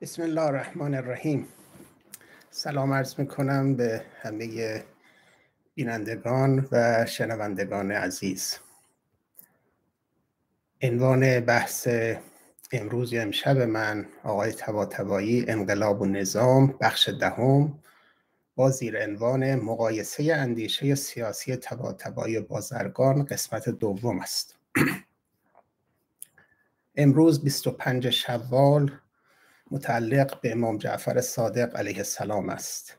بسم الله الرحمن الرحیم. سلام عرض می‌کنم به همه بینندگان و شنوندگان عزیز. عنوان بحث امروز یا امشب من آقای تباتبایی انقلاب و نظام بخش دهم با زیر عنوان مقایسه اندیشه سیاسی تباتبایی بازرگان قسمت دوم است. امروز 25 شوال متعلق به امام جعفر صادق علیه السلام است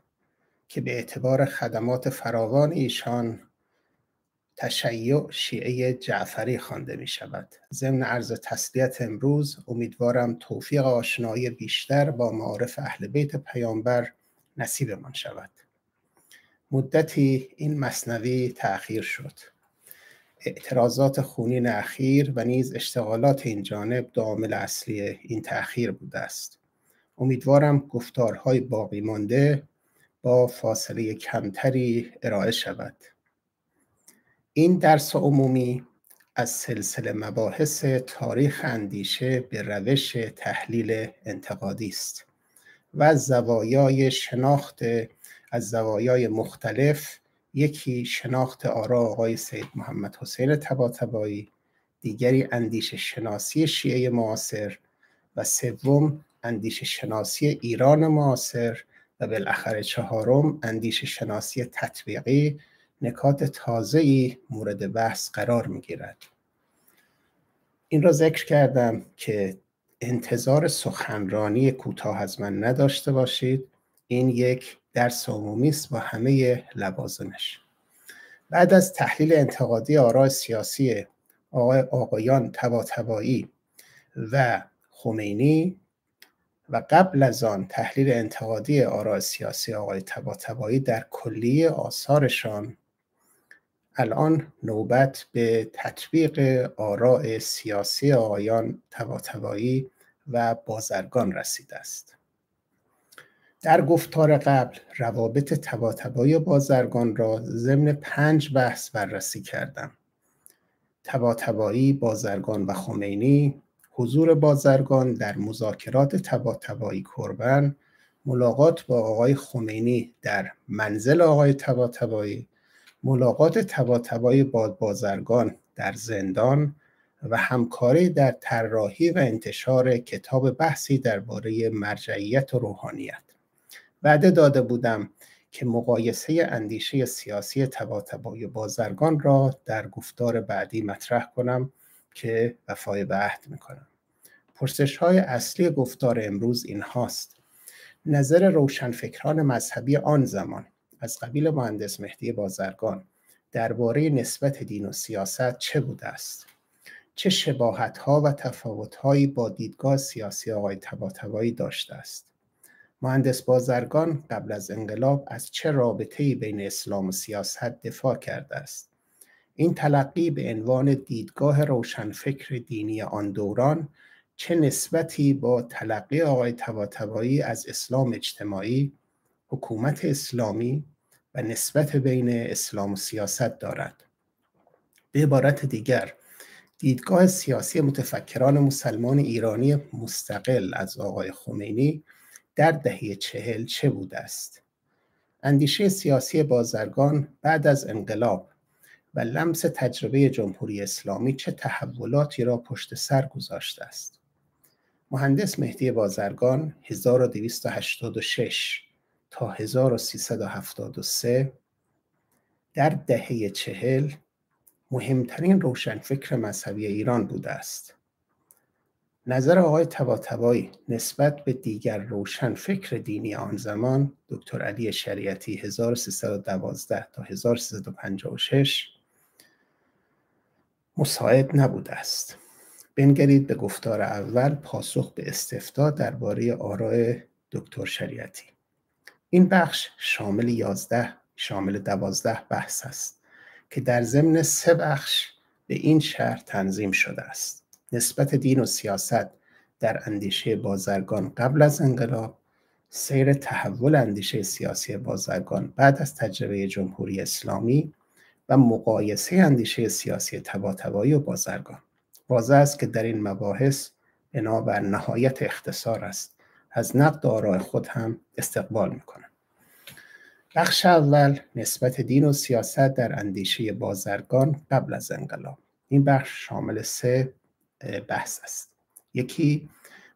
که به اعتبار خدمات فراوان ایشان تشیع شیعه جعفری خوانده می شود ضمن عرض تسلیت امروز امیدوارم توفیق آشنایی بیشتر با معارف اهل بیت پیامبر نصیبمان شود. مدتی این مصنوی تأخیر شد. اعتراضات خونین اخیر و نیز اشتغالات این جانب عامل اصلی این تأخیر بوده است. امیدوارم گفتارهای باقی مانده با فاصله کمتری ارائه شود. این درس عمومی از سلسله مباحث تاریخ اندیشه به روش تحلیل انتقادی است و زوایای شناخت از زوایای مختلف یکی شناخت آرا آقای سید محمد حسین تباتبایی دیگری اندیشه شناسی شیعه معاصر و سوم اندیشه شناسی ایران معاصر و بالاخره چهارم اندیشه شناسی تطبیقی نکات تازه‌ای مورد بحث قرار می‌گیرد. این را ذکر کردم که انتظار سخنرانی کوتاه از من نداشته باشید. این یک درس عمومی است با همه لوازمش. بعد از تحلیل انتقادی آراء سیاسی آقای آقایان تباتبایی و خمینی و قبل از آن تحلیل انتقادی آراء سیاسی آقای تباتبایی در کلیه آثارشان. الان نوبت به تطبیق آراء سیاسی آقایان تباتبایی و بازرگان رسیده است. در گفتار قبل روابط تباتبایی و بازرگان را ضمن پنج بحث بررسی کردم. تباتبایی بازرگان و خمینی حضور بازرگان در مذاکرات تباتبایی کربن ملاقات با آقای خمینی در منزل آقای تباتبایی ملاقات تباتبایی با بازرگان در زندان و همکاری در طراحی و انتشار کتاب بحثی درباره مرجعیت و روحانیت. وعده داده بودم که مقایسه اندیشه سیاسی تباتبایی بازرگان را در گفتار بعدی مطرح کنم که وفای به عهد می‌کنم. پرسش های اصلی گفتار امروز این هاست نظر روشنفکران مذهبی آن زمان از قبیل مهندس مهدی بازرگان درباره نسبت دین و سیاست چه بوده است؟ چه شباهت ها و تفاوت هایی با دیدگاه سیاسی آقای تباتبایی داشته است؟ مهندس بازرگان قبل از انقلاب از چه رابطه بین اسلام و سیاست دفاع کرده است؟ این تلقی به عنوان دیدگاه روشنفکر دینی آن دوران چه نسبتی با تلقی آقای تباتبایی از اسلام اجتماعی حکومت اسلامی و نسبت بین اسلام و سیاست دارد؟ به عبارت دیگر دیدگاه سیاسی متفکران مسلمان ایرانی مستقل از آقای خمینی در دهه چهل چه بوده است؟ اندیشه سیاسی بازرگان بعد از انقلاب و لمس تجربه جمهوری اسلامی چه تحولاتی را پشت سر گذاشته است؟ مهندس مهدی بازرگان 1286 تا 1373 در دهه چهل مهمترین روشنفکر مذهبی ایران بوده است. نظر آقای تباتبایی نسبت به دیگر روشن فکر دینی آن زمان دکتر علی شریعتی 1312 تا 1356 مساعد نبوده است. بنگرید به گفتار اول پاسخ به استفتا درباره آراء دکتر شریعتی. این بخش شامل 11 شامل 12 بحث است که در ضمن سه بخش به این شهر تنظیم شده است. نسبت دین و سیاست در اندیشه بازرگان قبل از انقلاب سیر تحول اندیشه سیاسی بازرگان بعد از تجربه جمهوری اسلامی و مقایسه اندیشه سیاسی تباتبایی و بازرگان. واضح است که در این مباحث بنابر نهایت اختصار است. از نقد آراء خود هم استقبال می‌کنم. بخش اول نسبت دین و سیاست در اندیشه بازرگان قبل از انقلاب. این بخش شامل سه بحث است. یکی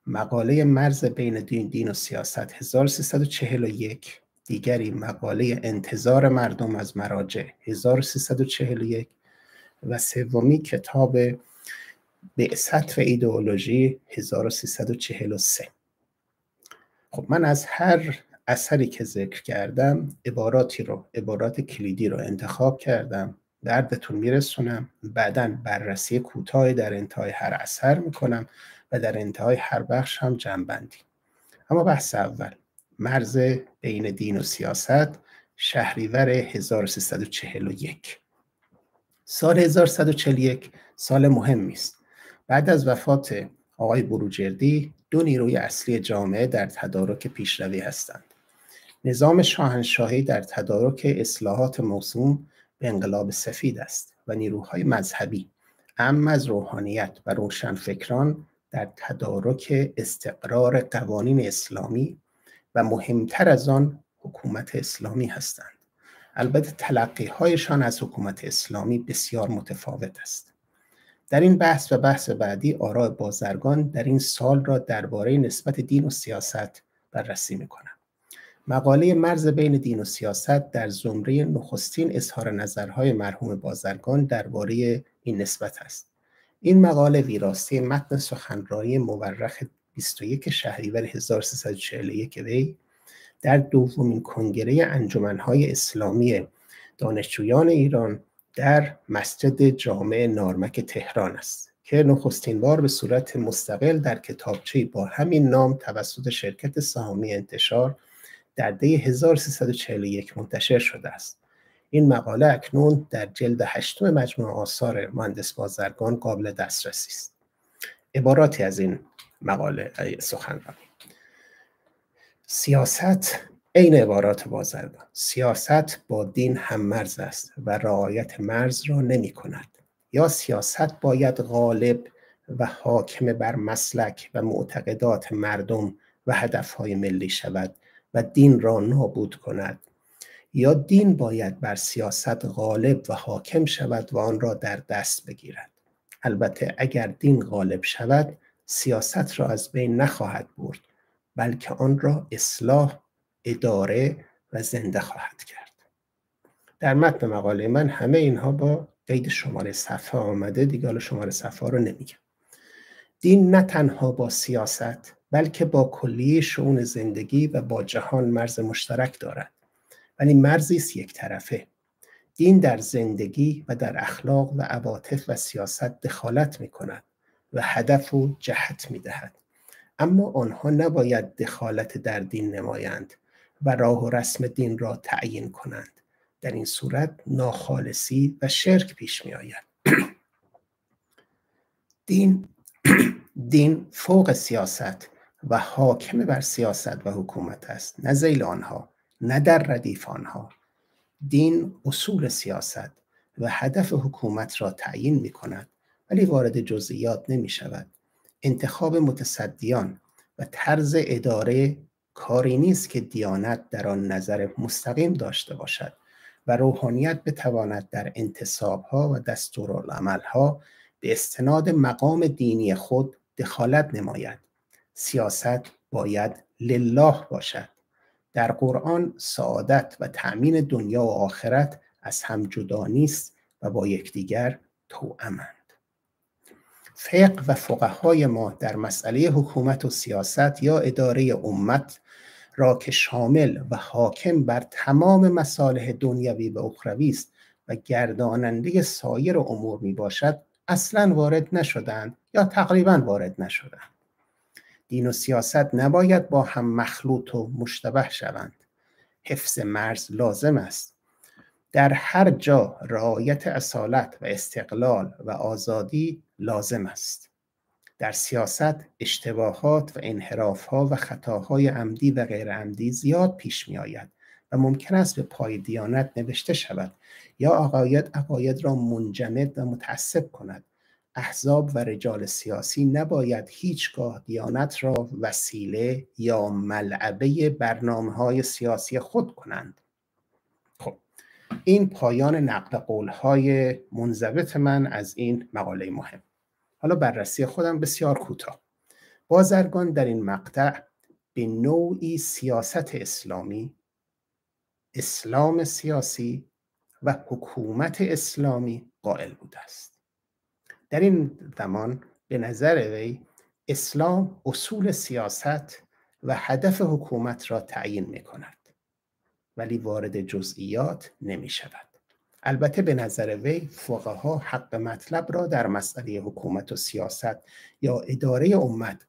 مقاله مرز بین دین, دین و سیاست 1341 دیگری مقاله انتظار مردم از مراجع 1341 و سومی کتاب بعثت و ایدئولوژی 1343 خب من از هر اثری که ذکر کردم عباراتی رو عبارات کلیدی رو انتخاب کردم دردتون میرسونم بعدا بررسی کوتاهی در انتهای هر اثر می‌کنم و در انتهای هر بخش هم جنبندی. اما بحث اول مرز بین دین و سیاست شهریور 1341 سال 1141 سال مهمی است. بعد از وفات آقای بروجردی دو نیروی اصلی جامعه در تدارک پیشروی هستند. نظام شاهنشاهی در تدارک اصلاحات موسوم به انقلاب سفید است و نیروهای مذهبی ام از روحانیت و روشنفکران در تدارک استقرار قوانین اسلامی و مهمتر از آن حکومت اسلامی هستند. البته تلقی هایشان از حکومت اسلامی بسیار متفاوت است. در این بحث و بحث بعدی آراء بازرگان در این سال را درباره نسبت دین و سیاست بررسی می‌کنم. مقاله مرز بین دین و سیاست در زمره نخستین اظهار نظرهای مرحوم بازرگان درباره این نسبت است. این مقاله ویراسته متن سخنرانی مورخ 21 شهریور 1341 وی در دومین کنگره انجمنهای اسلامی دانشجویان ایران در مسجد جامع نارمک تهران است که نخستین بار به صورت مستقل در کتابچه با همین نام توسط شرکت سهامی انتشار در دی 1341 منتشر شده است. این مقاله اکنون در جلد هشتم مجموع آثار مهندس بازرگان قابل دسترسی است. عباراتی از این مقاله سخنرانی. سیاست عین عبارات بازرگان سیاست با دین هم مرز است و رعایت مرز را نمی کند. یا سیاست باید غالب و حاکم بر مسلک و معتقدات مردم و هدفهای ملی شود و دین را نابود کند. یا دین باید بر سیاست غالب و حاکم شود و آن را در دست بگیرد. البته اگر دین غالب شود سیاست را از بین نخواهد برد بلکه آن را اصلاح اداره و زنده خواهد کرد. در متن مقاله من همه اینها با قید شماره صفحه آمده دیگه حالا شماره صفحه رو نمیگم. دین نه تنها با سیاست بلکه با کلیه شعون زندگی و با جهان مرز مشترک دارد. ولی مرزی است یک طرفه. دین در زندگی و در اخلاق و عواطف و سیاست دخالت می کند و هدف و جهت می دهد اما آنها نباید دخالت در دین نمایند. و راه و رسم دین را تعیین کنند. در این صورت ناخالصی و شرک پیش می آید. دین دین فوق سیاست و حاکم بر سیاست و حکومت است. نه زیل آنها نه در ردیف آنها. دین اصول سیاست و هدف حکومت را تعیین می کند ولی وارد جزئیات نمی شود. انتخاب متصدیان و طرز اداره کاری نیست که دیانت در آن نظر مستقیم داشته باشد و روحانیت بتواند در انتصابها و دستورالعملها به استناد مقام دینی خود دخالت نماید. سیاست باید لله باشد. در قرآن سعادت و تأمین دنیا و آخرت از هم جدا نیست و با یکدیگر توأمند. فقه و فقهای ما در مسئله حکومت و سیاست یا اداره امت را که شامل و حاکم بر تمام مصالح دنیوی و اخروی است و گرداننده سایر امور می باشد اصلا وارد نشدند یا تقریبا وارد نشدند دین و سیاست نباید با هم مخلوط و مشتبه شوند. حفظ مرز لازم است. در هر جا رعایت اصالت و استقلال و آزادی لازم است. در سیاست اشتباهات و انحرافها و خطاهای عمدی و غیر عمدی زیاد پیش می آید و ممکن است به پای دیانت نوشته شود یا عقاید عقاید را منجمد و متعصب کند. احزاب و رجال سیاسی نباید هیچگاه دیانت را وسیله یا ملعبه برنامه های سیاسی خود کنند. خب این پایان نقل قول های منضبط من از این مقاله مهم. حالا بررسی خودم بسیار کوتاه. بازرگان در این مقطع به نوعی سیاست اسلامی اسلام سیاسی و حکومت اسلامی قائل بوده است. در این زمان به نظر وی اسلام اصول سیاست و هدف حکومت را تعیین می کند ولی وارد جزئیات نمی شود البته به نظر وی فقها حق مطلب را در مسئله حکومت و سیاست یا اداره امت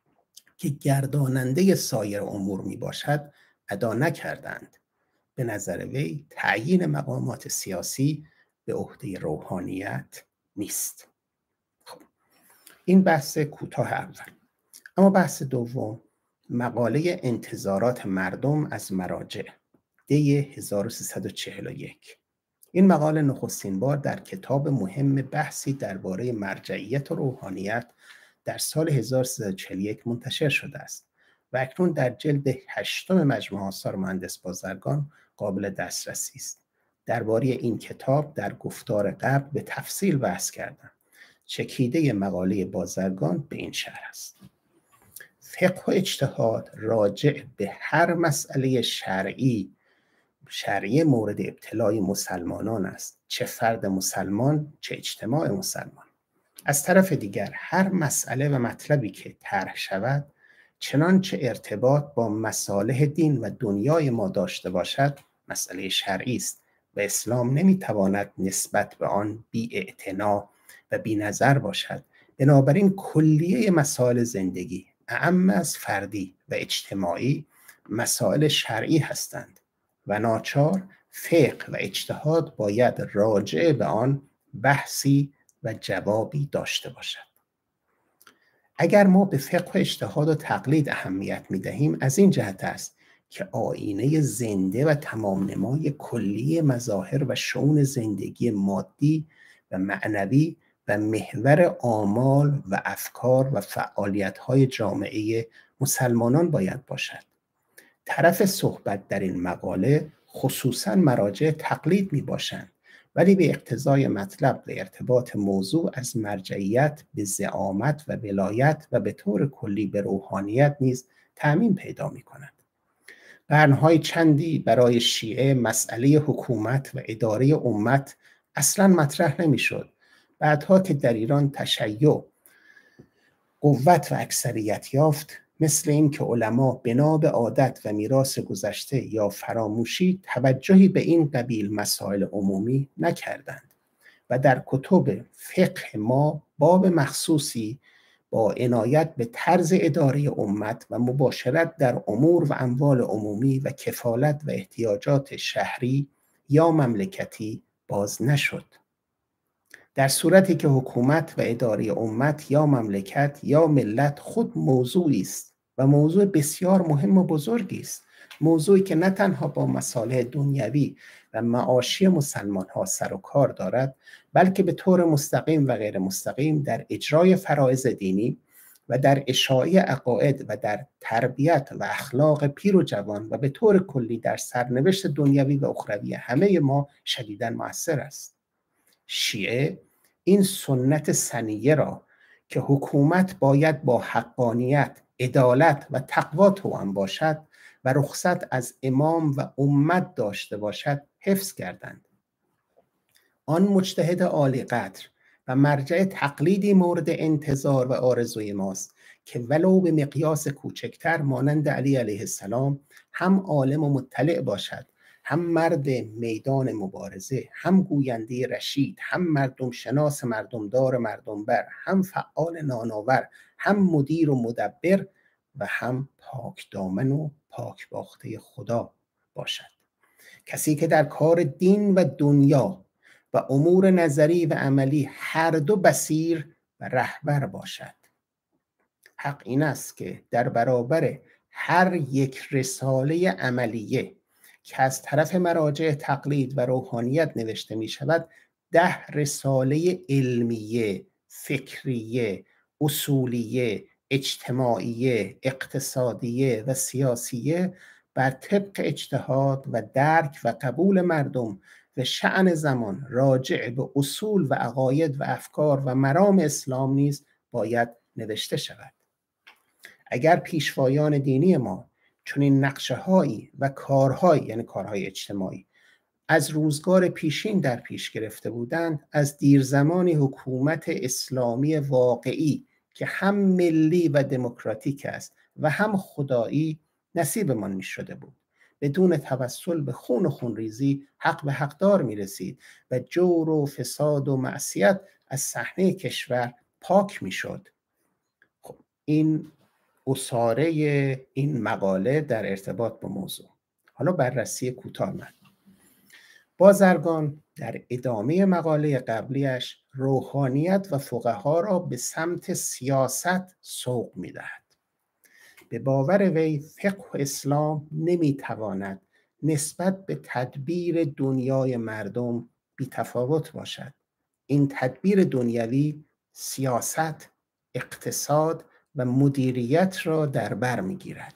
که گرداننده سایر امور می باشد ادا نکردند. به نظر وی تعیین مقامات سیاسی به عهده روحانیت نیست. خب این بحث کوتاه اول. اما بحث دوم مقاله انتظارات مردم از مراجع دی 1341 این مقاله نخستین بار در کتاب مهم بحثی درباره مرجعیت و روحانیت در سال 1341 منتشر شده است و اکنون در جلد هشتم مجموعه آثار مهندس بازرگان قابل دسترسی است. درباره این کتاب در گفتار قبل به تفصیل بحث کردم. چکیده مقاله بازرگان به این شهر است. فقه و اجتهاد راجع به هر مسئله شرعی شرعی مورد ابتلای مسلمانان است. چه فرد مسلمان چه اجتماع مسلمان. از طرف دیگر هر مسئله و مطلبی که طرح شود چنانچه ارتباط با مصالح دین و دنیای ما داشته باشد مسئله شرعی است. و اسلام نمی‌تواند نسبت به آن بی و بی نظر باشد. بنابراین کلیه مسائل زندگی اعم از فردی و اجتماعی مسائل شرعی هستند. و ناچار فقه و اجتهاد باید راجع به آن بحثی و جوابی داشته باشد. اگر ما به فقه و اجتهاد و تقلید اهمیت می دهیم از این جهت است که آینه زنده و تمام نمای کلی مظاهر و شون زندگی مادی و معنوی و محور آمال و افکار و فعالیت های جامعه مسلمانان باید باشد. طرف صحبت در این مقاله خصوصا مراجع تقلید می باشند ولی به اقتضای مطلب و ارتباط موضوع از مرجعیت به زعامت و ولایت و به طور کلی به روحانیت نیز تعمین پیدا می کند. قرنهای چندی برای شیعه مسئله حکومت و اداره امت اصلا مطرح نمی‌شد بعدها که در ایران تشیع قوت و اکثریت یافت مثل اینکه علما بنا به عادت و میراث گذشته یا فراموشی توجهی به این قبیل مسائل عمومی نکردند و در کتب فقه ما باب مخصوصی با عنایت به طرز اداره امت و مباشرت در امور و اموال عمومی و کفالت و احتیاجات شهری یا مملکتی باز نشد. در صورتی که حکومت و اداره امت یا مملکت یا ملت خود موضوعی است و موضوع بسیار مهم و بزرگی است. موضوعی که نه تنها با مصالح دنیوی و معاشی مسلمان ها سر و کار دارد بلکه به طور مستقیم و غیر مستقیم در اجرای فرایض دینی و در اشاعه عقاید و در تربیت و اخلاق پیر و جوان و به طور کلی در سرنوشت دنیوی و اخروی همه ما شدیدا موثر است. شیعه این سنت سنیه را که حکومت باید با حقانیت عدالت و تقوا توان باشد و رخصت از امام و امت داشته باشد حفظ کردند. آن مجتهد عالی قدر و مرجع تقلیدی مورد انتظار و آرزوی ماست که ولو به مقیاس کوچکتر مانند علی علیه السلام هم عالم و مطلع باشد هم مرد میدان مبارزه هم گوینده رشید هم مردم شناس مردمدار مردمبر هم فعال ناناور هم مدیر و مدبر و هم پاک دامن و پاک باخته خدا باشد. کسی که در کار دین و دنیا و امور نظری و عملی هر دو بسیر و رهبر باشد. حق این است که در برابر هر یک رساله عملیه که از طرف مراجع تقلید و روحانیت نوشته می شود ده رساله علمیه فکریه اصولیه اجتماعیه اقتصادیه و سیاسیه بر طبق اجتهاد و درک و قبول مردم و شعن زمان راجع به اصول و عقاید و افکار و مرام اسلام نیز باید نوشته شود. اگر پیشوایان دینی ما چون این نقشه هایی و کارهایی یعنی کارهای اجتماعی از روزگار پیشین در پیش گرفته بودند از دیرزمانی حکومت اسلامی واقعی که هم ملی و دموکراتیک است و هم خدایی نصیبمان می شده بود. بدون توسل به خون و خونریزی حق به حقدار می رسید و جور و فساد و معصیت از صحنه کشور پاک می شد خب این اصاره این مقاله در ارتباط با موضوع. حالا بررسی کوتاه من. بازرگان در ادامه مقاله قبلیش روحانیت و فقها را به سمت سیاست سوق می‌دهد. به باور وی فقه و اسلام نمی‌تواند نسبت به تدبیر دنیای مردم بیتفاوت باشد. این تدبیر دنیوی سیاست اقتصاد و مدیریت را در بر می‌گیرد.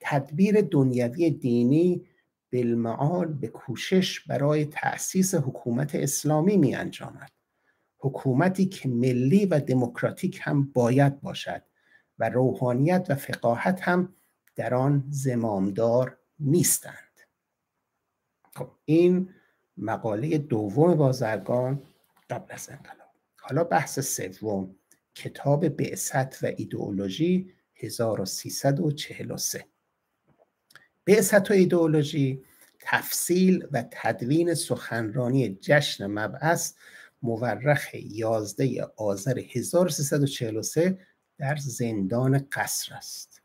تدبیر دنیوی دینی بالمعال به کوشش برای تأسیس حکومت اسلامی می انجامد حکومتی که ملی و دموکراتیک هم باید باشد و روحانیت و فقاهت هم در آن زمامدار نیستند. خب این مقاله دوم بازرگان قبل از انقلاب. حالا بحث سوم. کتاب بعثت و ایدئولوژی 1343 بعثت و ایدئولوژی تفصیل و تدوین سخنرانی جشن مبعث مورخ 11 آذر 1343 در زندان قصر است.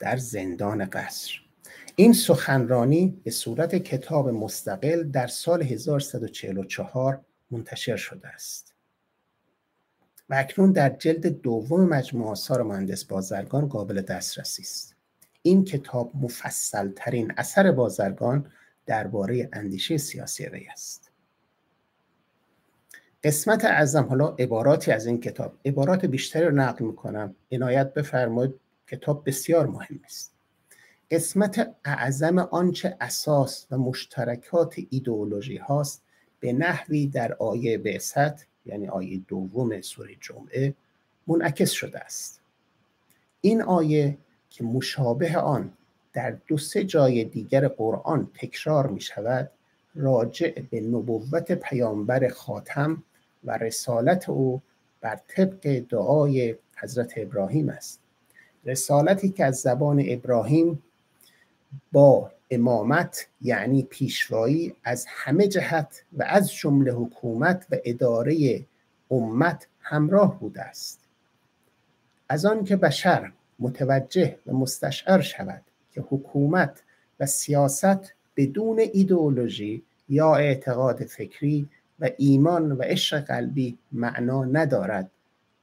در زندان قصر. این سخنرانی به صورت کتاب مستقل در سال 1144 منتشر شده است. و اکنون در جلد دوم مجموع آثار مهندس بازرگان قابل دسترسی است. این کتاب مفصل ترین اثر بازرگان درباره اندیشه سیاسی وی است. قسمت اعظم حالا عباراتی از این کتاب. عبارات بیشتری رو نقل می‌کنم. عنایت بفرمایید کتاب بسیار مهم است. قسمت اعظم آنچه اساس و مشترکات ایدئولوژی هاست به نحوی در آیه بعثت یعنی آیه دوم سوره جمعه منعکس شده است. این آیه که مشابه آن در دو سه جای دیگر قرآن تکرار می شود راجع به نبوت پیامبر خاتم و رسالت او بر طبق دعای حضرت ابراهیم است. رسالتی که از زبان ابراهیم با امامت یعنی پیشوایی از همه جهت و از جمله حکومت و اداره امت همراه بوده است. از آن که بشر متوجه و مستشعر شود که حکومت و سیاست بدون ایدئولوژی یا اعتقاد فکری و ایمان و عشق قلبی معنا ندارد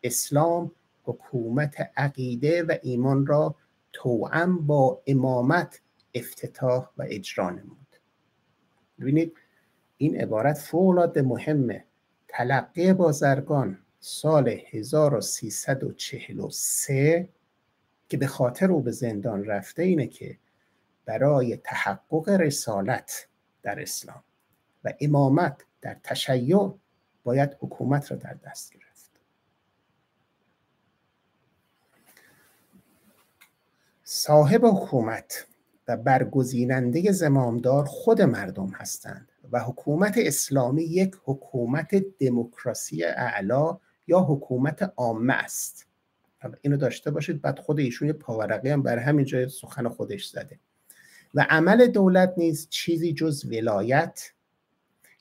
اسلام حکومت عقیده و ایمان را توأم با امامت افتتاح و اجرا نمود. ببینید این عبارت فوق مهمه. تلقی بازرگان سال 1343 که به خاطر او به زندان رفته اینه که برای تحقق رسالت در اسلام و امامت در تشیع باید حکومت را در دست گرفت. صاحب حکومت و برگزیننده زمامدار خود مردم هستند و حکومت اسلامی یک حکومت دموکراسی اعلا یا حکومت عامه است. اینو داشته باشید بعد خود ایشون یه پاورقی هم بر همین جای سخن خودش زده. و عمل دولت نیز چیزی جز ولایت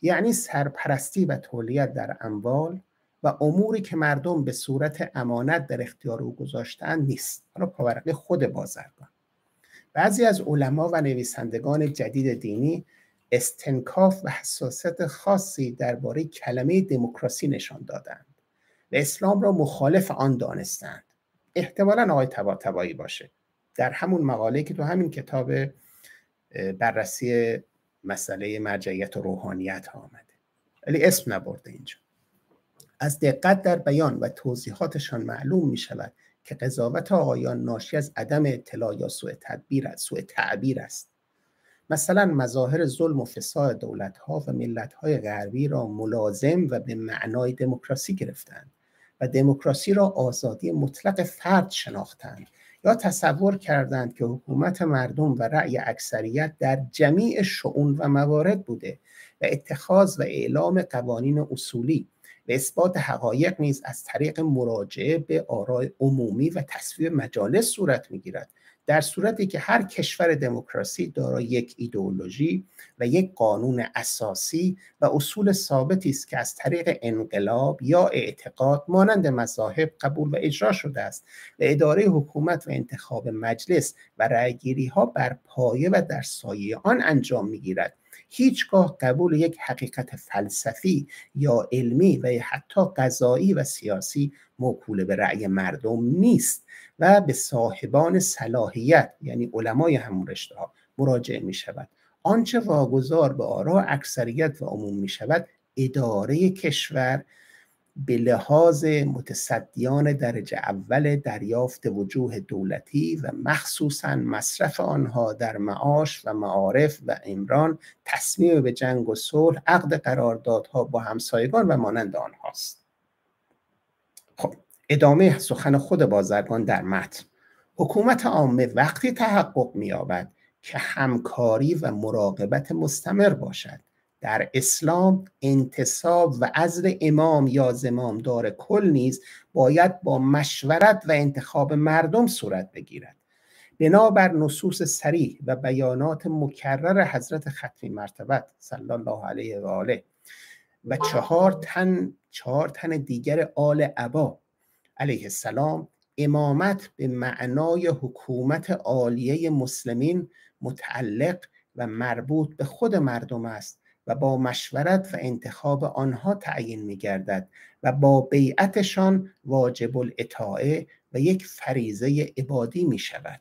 یعنی سرپرستی و تولیت در اموال و اموری که مردم به صورت امانت در اختیار او گذاشتن نیست. حالا پاورقی خود بازرگان. بعضی از علما و نویسندگان جدید دینی استنکاف و حساسیت خاصی درباره کلمه دموکراسی نشان دادند و اسلام را مخالف آن دانستند. احتمالا آقای تبا تبایی باشه. در همون مقاله که تو همین کتاب بررسی مسئله مرجعیت و روحانیت ها آمده. ولی اسم نبرده اینجا. از دقت در بیان و توضیحاتشان معلوم می شود که قضاوت آقایان ناشی از عدم اطلاع یا سوء تدبیر است سوء تعبیر است. مثلا مظاهر ظلم و فساد دولت ها و ملت های غربی را ملازم و به معنای دموکراسی گرفتند و دموکراسی را آزادی مطلق فرد شناختند یا تصور کردند که حکومت مردم و رأی اکثریت در جمیع شعون و موارد بوده و اتخاذ و اعلام قوانین اصولی اثبات حقایق نیز از طریق مراجعه به آراء عمومی و تصویب مجالس صورت می‌گیرد. در صورتی که هر کشور دموکراسی دارای یک ایدئولوژی و یک قانون اساسی و اصول ثابتی است که از طریق انقلاب یا اعتقاد مانند مذاهب قبول و اجرا شده است و اداره حکومت و انتخاب مجلس و رأیگیری ها بر پایه و در سایه آن انجام می‌گیرد. هیچگاه قبول یک حقیقت فلسفی یا علمی و حتی قضایی و سیاسی موکول به رأی مردم نیست و به صاحبان صلاحیت یعنی علمای همون رشته ها مراجعه می شود. آنچه واگذار به آرا اکثریت و عموم می شود اداره کشور به لحاظ متصدیان درجه اول دریافت وجوه دولتی و مخصوصا مصرف آنها در معاش و معارف و امران تصمیم به جنگ و صلح عقد قراردادها با همسایگان و مانند آنهاست. خب ادامه سخن خود بازرگان در متن. حکومت عامه وقتی تحقق مییابد که همکاری و مراقبت مستمر باشد. در اسلام انتصاب و عزل امام یا زمامدار کل نیز باید با مشورت و انتخاب مردم صورت بگیرد. بنابر نصوص سریح و بیانات مکرر حضرت ختمی مرتبت صلی الله علیه و آله و چهار تن چهار تن دیگر آل عبا علیه السلام امامت به معنای حکومت عالیه مسلمین متعلق و مربوط به خود مردم است. و با مشورت و انتخاب آنها تعیین می گردد و با بیعتشان واجب الاطاعه و یک فریزه عبادی می شود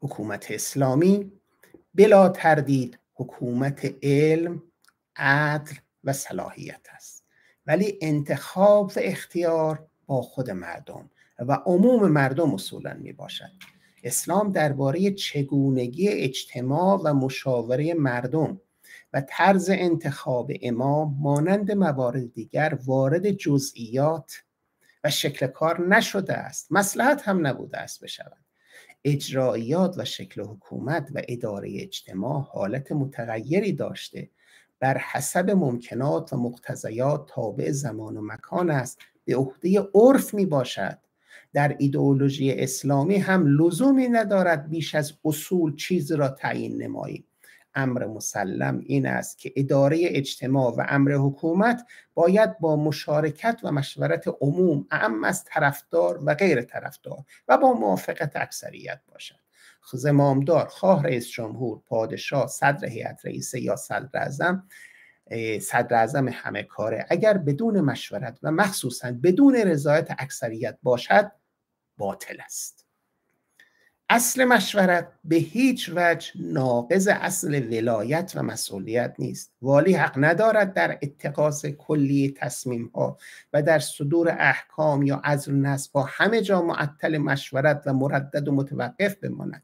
حکومت اسلامی بلا تردید حکومت علم عدل و صلاحیت است. ولی انتخاب و اختیار با خود مردم و عموم مردم اصولا می باشد اسلام درباره چگونگی اجتماع و مشاوره مردم و طرز انتخاب امام مانند موارد دیگر وارد جزئیات و شکل کار نشده است. مسلحت هم نبوده است بشود. اجرایات و شکل حکومت و اداره اجتماع حالت متغیری داشته. بر حسب ممکنات و مقتضیات تابع زمان و مکان است. به عهده عرف می باشد در ایدئولوژی اسلامی هم لزومی ندارد بیش از اصول چیز را تعیین نماییم امر مسلم این است که اداره اجتماع و امر حکومت باید با مشارکت و مشورت عموم اعم از طرفدار و غیر طرفدار و با موافقت اکثریت باشد. زمامدار خواه رئیس جمهور پادشاه صدر هیئت رئیسه یا صدر اعظم صدر اعظم همه کاره. اگر بدون مشورت و مخصوصا بدون رضایت اکثریت باشد باطل است. اصل مشورت به هیچ وجه ناقض اصل ولایت و مسئولیت نیست. والی حق ندارد در اتقاس کلی تصمیم ها و در صدور احکام یا عزل نصب ها همه جا معطل مشورت و مردد و متوقف بماند.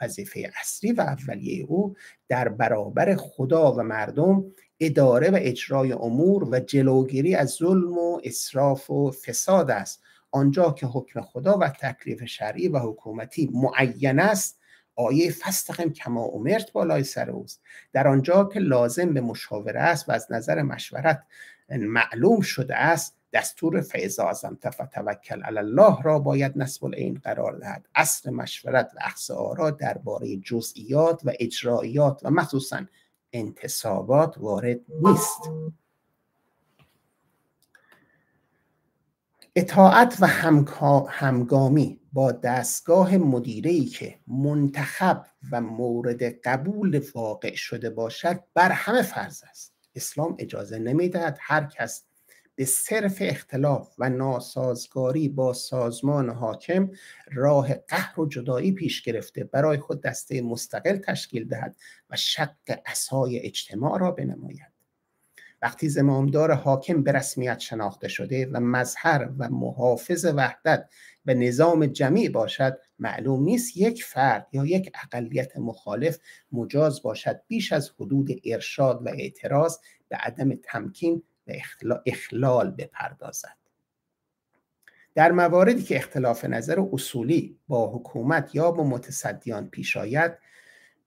وظیفه اصلی و اولیه او در برابر خدا و مردم اداره و اجرای امور و جلوگیری از ظلم و اصراف و فساد است. آنجا که حکم خدا و تکلیف شرعی و حکومتی معین است آیه فستقم کما امرت بالای سر اوست. در آنجا که لازم به مشاوره است و از نظر مشورت معلوم شده است دستور فیض آزم توکل علی الله را باید نسب العین قرار دهد. اصل مشورت و اخذ آرا درباره جزئیات و اجرایات و مخصوصا انتصابات وارد نیست. اطاعت و همگامی با دستگاه مدیری که منتخب و مورد قبول واقع شده باشد بر همه فرض است. اسلام اجازه نمی‌دهد هر کس به صرف اختلاف و ناسازگاری با سازمان حاکم راه قهر و جدایی پیش گرفته برای خود دسته مستقل تشکیل دهد و شق اسای اجتماع را بنماید. وقتی زمامدار حاکم به رسمیت شناخته شده و مظهر و محافظ وحدت به نظام جمعی باشد معلوم نیست یک فرد یا یک اقلیت مخالف مجاز باشد بیش از حدود ارشاد و اعتراض به عدم تمکین و اخلال بپردازد. در مواردی که اختلاف نظر اصولی با حکومت یا با متصدیان پیش آید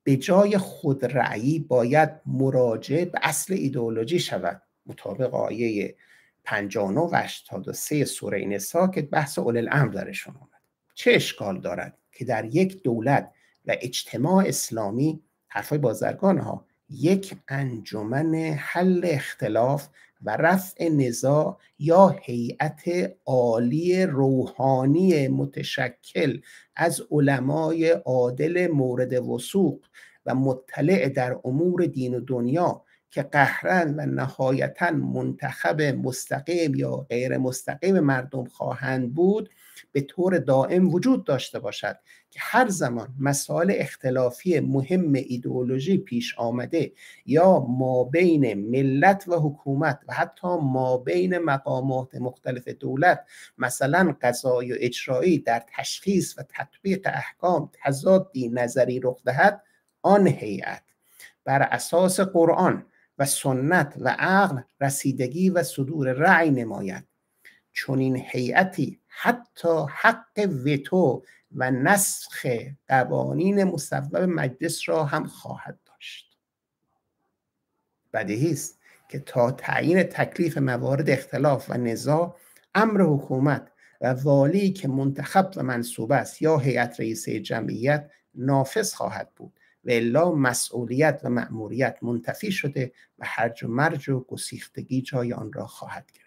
به جای خودرأیی باید مراجعه به اصل ایدئولوژی شود. مطابق آیه 59 و 83 سوره نسا که بحث اول الامر درشون آمد. چه اشکال دارد که در یک دولت و اجتماع اسلامی حرفای بازرگان ها یک انجمن حل اختلاف و رفع نزاع یا هیئت عالی روحانی متشکل از علمای عادل مورد وسوق و مطلع در امور دین و دنیا که قهرن و نهایتا منتخب مستقیم یا غیر مستقیم مردم خواهند بود به طور دائم وجود داشته باشد. که هر زمان مسائل اختلافی مهم ایدئولوژی پیش آمده یا ما بین ملت و حکومت و حتی ما بین مقامات مختلف دولت مثلا قضایی و اجرایی در تشخیص و تطبیق احکام تضادی نظری رخ دهد آن هیئت. بر اساس قرآن و سنت و عقل رسیدگی و صدور رأی نماید. چون این هیئتی حتی حق وتو و نسخ قوانین مصوب مجلس را هم خواهد داشت. بدیهی است که تا تعیین تکلیف موارد اختلاف و نزاع امر حکومت و والی که منتخب و منصوب است یا هیئت رئیسه جمعیت نافذ خواهد بود و الا مسئولیت و مأموریت منتفی شده و هرج و مرج و گسیختگی جای آن را خواهد گرفت.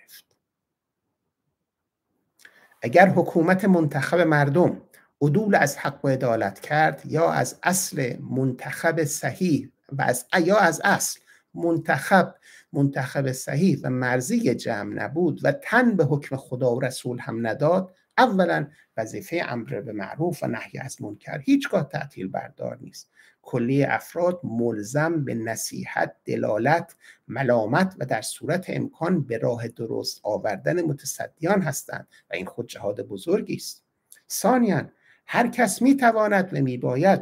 اگر حکومت منتخب مردم عدول از حق و عدالت کرد یا از اصل منتخب صحیح و از یا از اصل منتخب منتخب صحیح و مرزی جمع نبود و تن به حکم خدا و رسول هم نداد اولا وظیفه امر به معروف و نهی از منکر هیچگاه تعطیل بردار نیست. کلی افراد ملزم به نصیحت دلالت ملامت و در صورت امکان به راه درست آوردن متصدیان هستند و این خود جهاد بزرگی است. ثانیا هر کس می تواند و می باید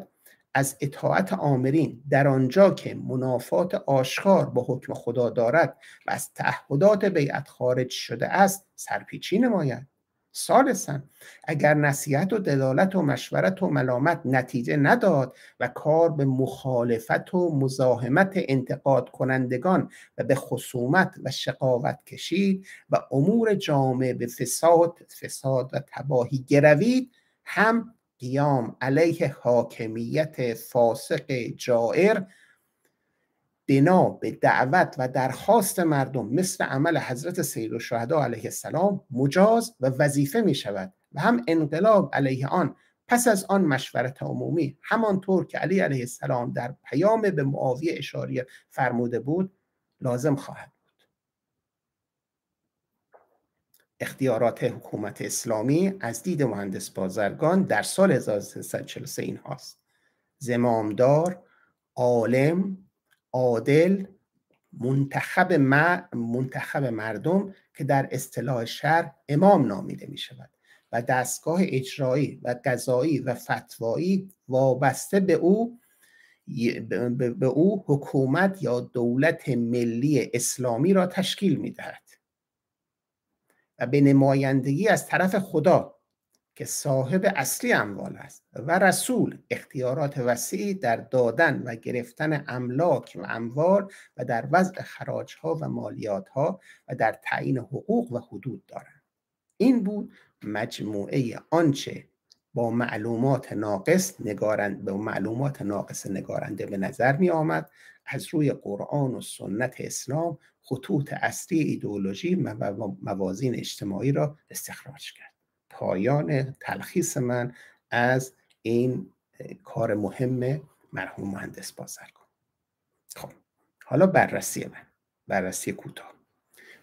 از اطاعت آمرین در آنجا که منافات آشکار با حکم خدا دارد و از تعهدات بیعت خارج شده است سرپیچی نماید. سالسا اگر نصیحت و دلالت و مشورت و ملامت نتیجه نداد و کار به مخالفت و مزاحمت انتقاد کنندگان و به خصومت و شقاوت کشید و امور جامعه به فساد فساد و تباهی گروید هم قیام علیه حاکمیت فاسق جائر بنا به دعوت و درخواست مردم مثل عمل حضرت سید الشهدا علیه السلام مجاز و وظیفه می شود و هم انقلاب علیه آن پس از آن مشورت عمومی همانطور که علی علیه السلام در پیام به معاویه اشاری فرموده بود لازم خواهد بود. اختیارات حکومت اسلامی از دید مهندس بازرگان در سال 1343 این هاست. زمامدار عالم عادل منتخب, منتخب مردم که در اصطلاح شهر امام نامیده می شود و دستگاه اجرایی و قضایی و فتوایی وابسته به او به او حکومت یا دولت ملی اسلامی را تشکیل می دهد و به نمایندگی از طرف خدا که صاحب اصلی اموال است و رسول اختیارات وسیعی در دادن و گرفتن املاک و اموال و در وضع خراج ها و مالیات ها و در تعیین حقوق و حدود دارند. این بود مجموعه آنچه با معلومات ناقص نگارند به معلومات ناقص نگارنده به نظر می آمد از روی قرآن و سنت اسلام خطوط اصلی ایدئولوژی و موازین اجتماعی را استخراج کرد. پایان تلخیص من از این کار مهم مرحوم مهندس بازرگان. خب حالا بررسی من بررسی کوتاه.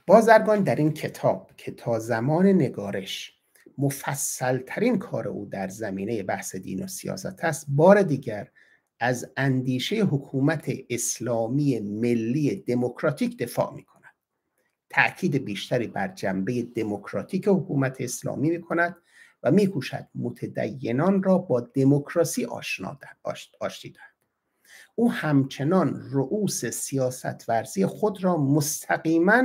بازرگان در این کتاب که تا زمان نگارش مفصل ترین کار او در زمینه بحث دین و سیاست است بار دیگر از اندیشه حکومت اسلامی ملی دموکراتیک دفاع می کند تاکید بیشتری بر جنبه دموکراتیک حکومت اسلامی می کند و میکوشد متدینان را با دموکراسی آشنا آشتی دهد. او همچنان رؤوس سیاست ورزی خود را مستقیما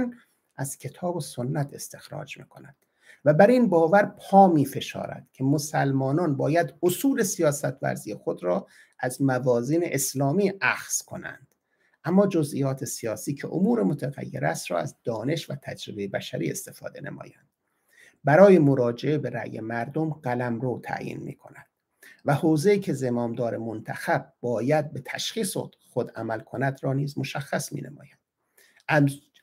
از کتاب و سنت استخراج می کند و بر این باور پا می فشارد که مسلمانان باید اصول سیاست ورزی خود را از موازین اسلامی اخذ کنند. اما جزئیات سیاسی که امور متغیر است را از دانش و تجربه بشری استفاده نمایند. برای مراجعه به رأی مردم قلم رو تعیین می کند و حوزه که زمامدار منتخب باید به تشخیص خود عمل کند را نیز مشخص می نماید.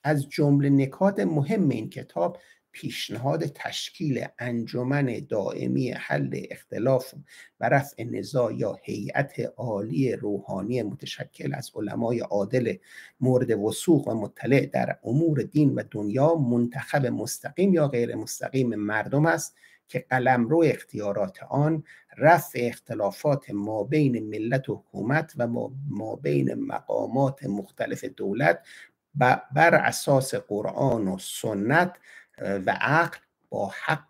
از جمله نکات مهم این کتاب پیشنهاد تشکیل انجمن دائمی حل اختلاف و رفع نزاع یا هیئت عالی روحانی متشکل از علمای عادل مورد وسوق و مطلع در امور دین و دنیا منتخب مستقیم یا غیر مستقیم مردم است که قلمرو اختیارات آن رفع اختلافات ما بین ملت و حکومت و ما بین مقامات مختلف دولت بر اساس قرآن و سنت و عقل با حق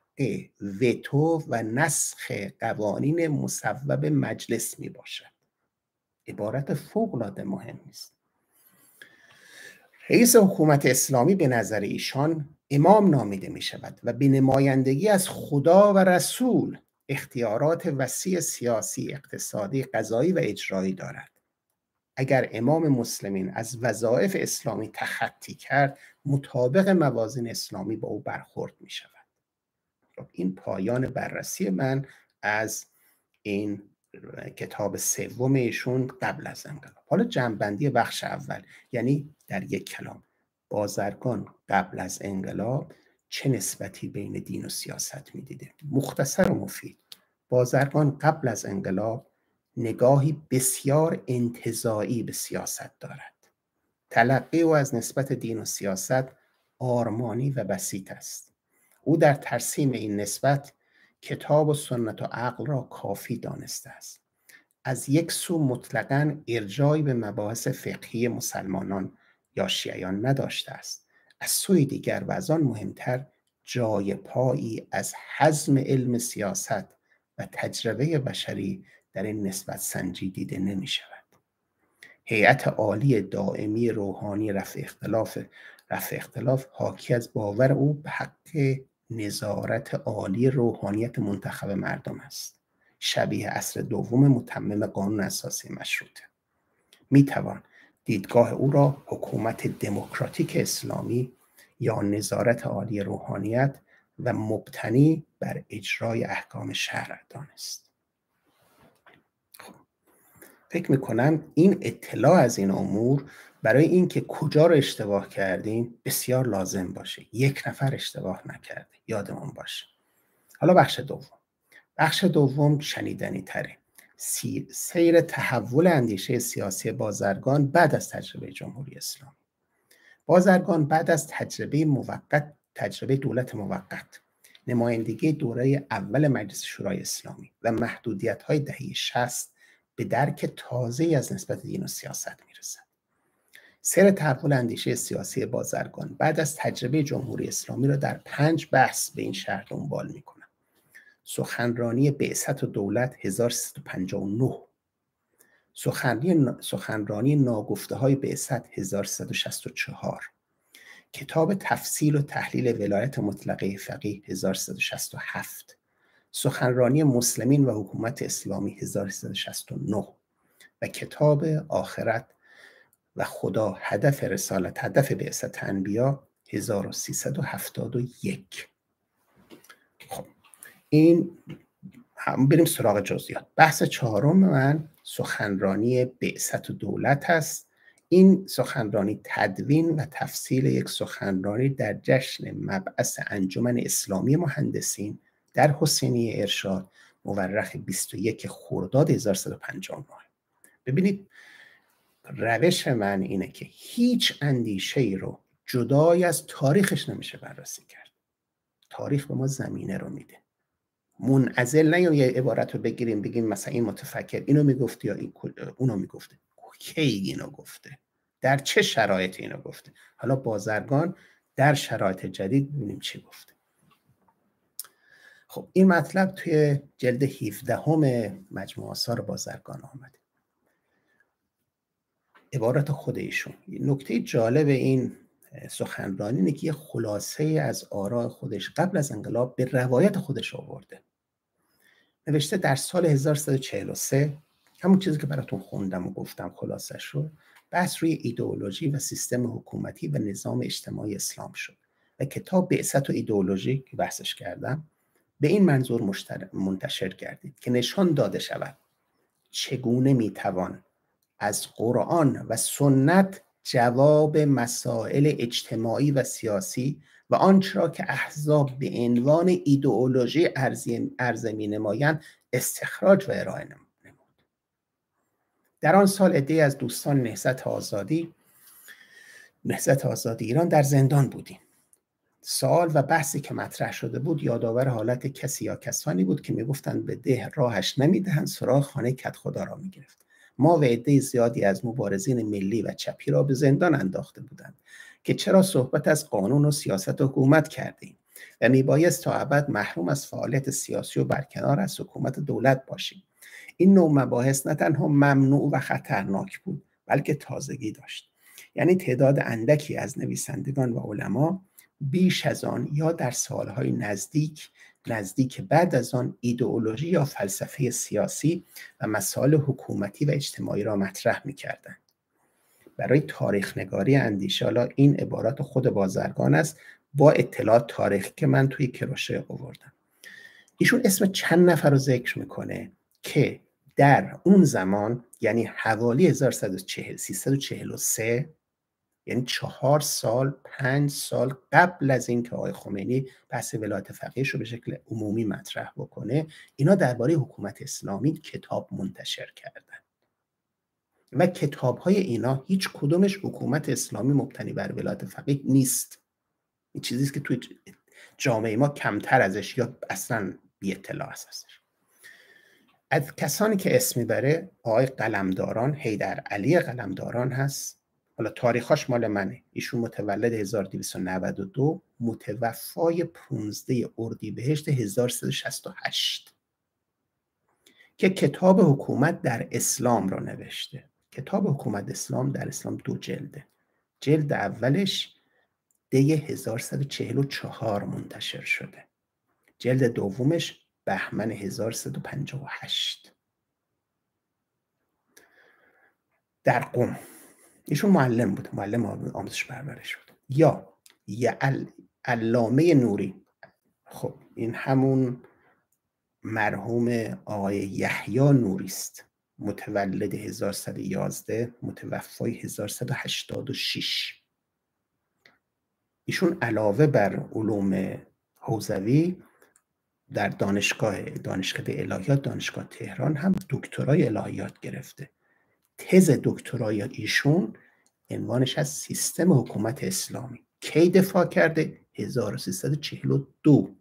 وتو و نسخ قوانین مصوب مجلس می باشد عبارت فوق العاده مهم است رئیس حکومت اسلامی به نظر ایشان امام نامیده می شود و به نمایندگی از خدا و رسول اختیارات وسیع سیاسی، اقتصادی، قضایی و اجرایی دارد. اگر امام مسلمین از وظایف اسلامی تخطی کرد مطابق موازین اسلامی با او برخورد می شود خب، این پایان بررسی من از این کتاب سوم ایشون قبل از انقلاب. حالا جنبندی بخش اول یعنی در یک کلام بازرگان قبل از انقلاب چه نسبتی بین دین و سیاست می‌دیده؟ مختصر و مفید. بازرگان قبل از انقلاب نگاهی بسیار انتظایی به سیاست دارد. تلقی او از نسبت دین و سیاست آرمانی و بسیط است. او در ترسیم این نسبت کتاب و سنت و عقل را کافی دانسته است. از یک سو مطلقا ارجای به مباحث فقهی مسلمانان یا شیعیان نداشته است. از سوی دیگر و از آن مهمتر جای پایی از حزم علم سیاست و تجربه بشری در این نسبت سنجی دیده نمی شود. هیئت عالی دائمی روحانی رفع اختلاف رفع اختلاف حاکی از باور او به حق نظارت عالی روحانیت منتخب مردم است. شبیه اصر دوم متمم قانون اساسی مشروطه. می توان دیدگاه او را حکومت دموکراتیک اسلامی یا نظارت عالی روحانیت و مبتنی بر اجرای احکام شهر دانست. فکر می‌کنم این اطلاع از این امور برای اینکه کجا رو اشتباه کردیم بسیار لازم باشه. یک نفر اشتباه نکرده. یادمون باشه. حالا بخش دوم. بخش دوم شنیدنی تره. سیر تحول اندیشه سیاسی بازرگان بعد از تجربه جمهوری اسلامی. بازرگان بعد از تجربه موقت تجربه دولت موقت. نمایندگی دوره اول مجلس شورای اسلامی و محدودیت های دهه 60 به درک تازه از نسبت دین و سیاست می‌رسد. سیر تحول اندیشه سیاسی بازرگان بعد از تجربه جمهوری اسلامی را در پنج بحث به این شهر دنبال می سخنرانی بعثت و دولت 1359 سخنرانی, سخنرانی ناگفته های بعثت 1364 کتاب تفصیل و تحلیل ولایت مطلقه فقیه 1367 سخنرانی مسلمین و حکومت اسلامی 1369 و کتاب آخرت و خدا هدف رسالت هدف بعثت انبیا 1371 خب این هم بریم سراغ جزئیات. بحث چهارم من سخنرانی بعثت و دولت هست این سخنرانی تدوین و تفصیل یک سخنرانی در جشن مبعث انجمن اسلامی مهندسین در حسینی ارشاد مورخ 21 خرداد 1159 ببینید روش من اینه که هیچ اندیشه ای رو جدای از تاریخش نمیشه بررسی کرد. تاریخ به ما زمینه رو میده. منعزل نه یه عبارت رو بگیریم بگیم مثلا این متفکر اینو می‌گفته یا این اونو می‌گفته. کی اینو گفته؟ در چه شرایطی اینو گفته؟ حالا بازرگان در شرایط جدید ببینیم چی گفته. خب این مطلب توی جلد 17 هم مجموعه آثار بازرگان آمده. عبارت خود ایشون. نکته جالب این سخنرانی اینه که یه خلاصه از آراء خودش قبل از انقلاب به روایت خودش آورده. نوشته در سال 1143 همون چیزی که براتون خوندم و گفتم خلاصش رو بحث روی ایدئولوژی و سیستم حکومتی و نظام اجتماعی اسلام شد. و کتاب بعثت و ایدئولوژی که بحثش کردم به این منظور منتشر کردید که نشان داده شود چگونه می‌توان از قرآن و سنت جواب مسائل اجتماعی و سیاسی و آنچه را که احزاب به عنوان ایدئولوژی ارزی می نمایند استخراج و ارائه نمود. در آن سال عده از دوستان نهضت آزادی نهضت آزادی ایران در زندان بودیم. سوال و بحثی که مطرح شده بود یادآور حالت کسی یا کسانی بود که می‌گفتند به ده راهش نمی‌دهند سراغ خانه کت خدا را می‌گرفت. ما و عده زیادی از مبارزین ملی و چپی را به زندان انداخته بودند که چرا صحبت از قانون و سیاست حکومت کردیم و میبایست تا ابد محروم از فعالیت سیاسی و برکنار از حکومت دولت باشیم. این نوع مباحث نه تنها ممنوع و خطرناک بود بلکه تازگی داشت. یعنی تعداد اندکی از نویسندگان و علما بیش از آن یا در سالهای نزدیک نزدیک بعد از آن ایدئولوژی یا فلسفه سیاسی و مسائل حکومتی و اجتماعی را مطرح می کردن. برای تاریخ نگاری اندیشه حالا این عبارات خود بازرگان است با اطلاعات تاریخی که من توی کروشه آوردم ایشون اسم چند نفر رو ذکر می‌کنه که در اون زمان یعنی حوالی 1140 343 یعنی چهار سال پنج سال قبل از اینکه آقای خمینی بحث ولایت فقیهش رو به شکل عمومی مطرح بکنه اینا درباره حکومت اسلامی کتاب منتشر کردن. و کتاب های اینا هیچ کدومش حکومت اسلامی مبتنی بر ولایت فقیه نیست. این چیزیست که توی جامعه ما کمتر ازش یا اصلا بی اطلاع هستش از کسانی که اسم می‌بره آقای قلمداران حیدر علی قلمداران هست. حالا تاریخاش مال منه. ایشون متولد 1292 متوفای 15 اردیبهشت 1368 که کتاب حکومت در اسلام را نوشته. کتاب حکومت اسلام در اسلام دو جلده. جلد اولش دی 1144 منتشر شده. جلد دومش بهمن 1358 در قوم ایشون معلم بود معلم آموزش پرورش بود. یا یه علامه نوری. خب این همون مرحوم آقای یحیی نوری است. متولد 1111 متوفای 1186 ایشون علاوه بر علوم حوزوی در دانشگاه دانشکده الهیات دانشگاه تهران هم دکترای الهیات گرفته. تز دکترای ایشون عنوانش از سیستم حکومت اسلامی. کی دفاع کرده؟ 1342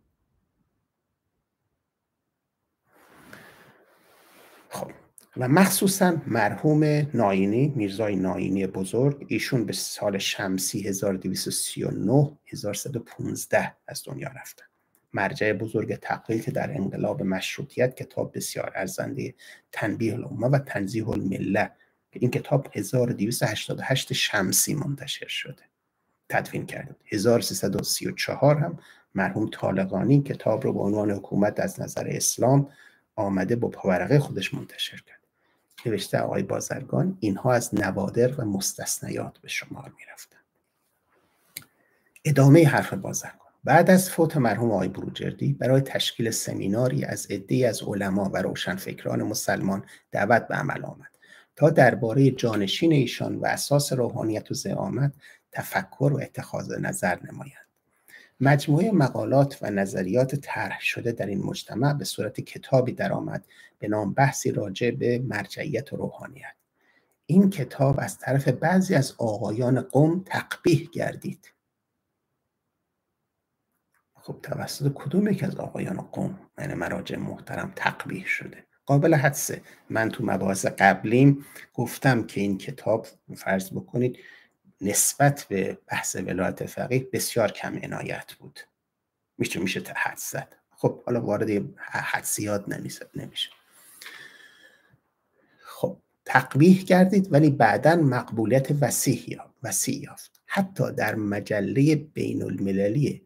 خب و مخصوصا مرحوم ناینی میرزای ناینی بزرگ ایشون به سال شمسی 1239 1115 از دنیا رفتن مرجع بزرگ تقلیل که در انقلاب مشروطیت کتاب بسیار ارزنده تنبیه الامه و تنزیه المله. این کتاب 1288 شمسی منتشر شده. تدوین کرده 1334 هم مرحوم طالقانی کتاب رو به عنوان حکومت از نظر اسلام آمده با پاورقه خودش منتشر کرد. نوشته آقای بازرگان اینها از نوادر و مستثنیات به شمار می رفتن. ادامه حرف بازرگان. بعد از فوت مرحوم آقای بروجردی برای تشکیل سمیناری از عدهای از علما و روشنفکران مسلمان دعوت به عمل آمد. تا درباره جانشین ایشان و اساس روحانیت و زعامت تفکر و اتخاذ نظر نمایند. مجموعه مقالات و نظریات طرح شده در این مجتمع به صورت کتابی درآمد به نام بحثی راجع به مرجعیت و روحانیت. این کتاب از طرف بعضی از آقایان قوم تقبیح گردید. خب توسط کدوم یک از آقایان قوم؟ من مراجع محترم تقبیح شده. قابل حدسه. من تو مباحث قبلیم گفتم که این کتاب فرض بکنید نسبت به بحث ولایت فقیه بسیار کم عنایت بود. میشه میشه حد زد. خب حالا وارد حدسیات نمیشه. خب تقبیح کردید ولی بعدا مقبولیت وسیع یافت. حتی در مجله بین المللی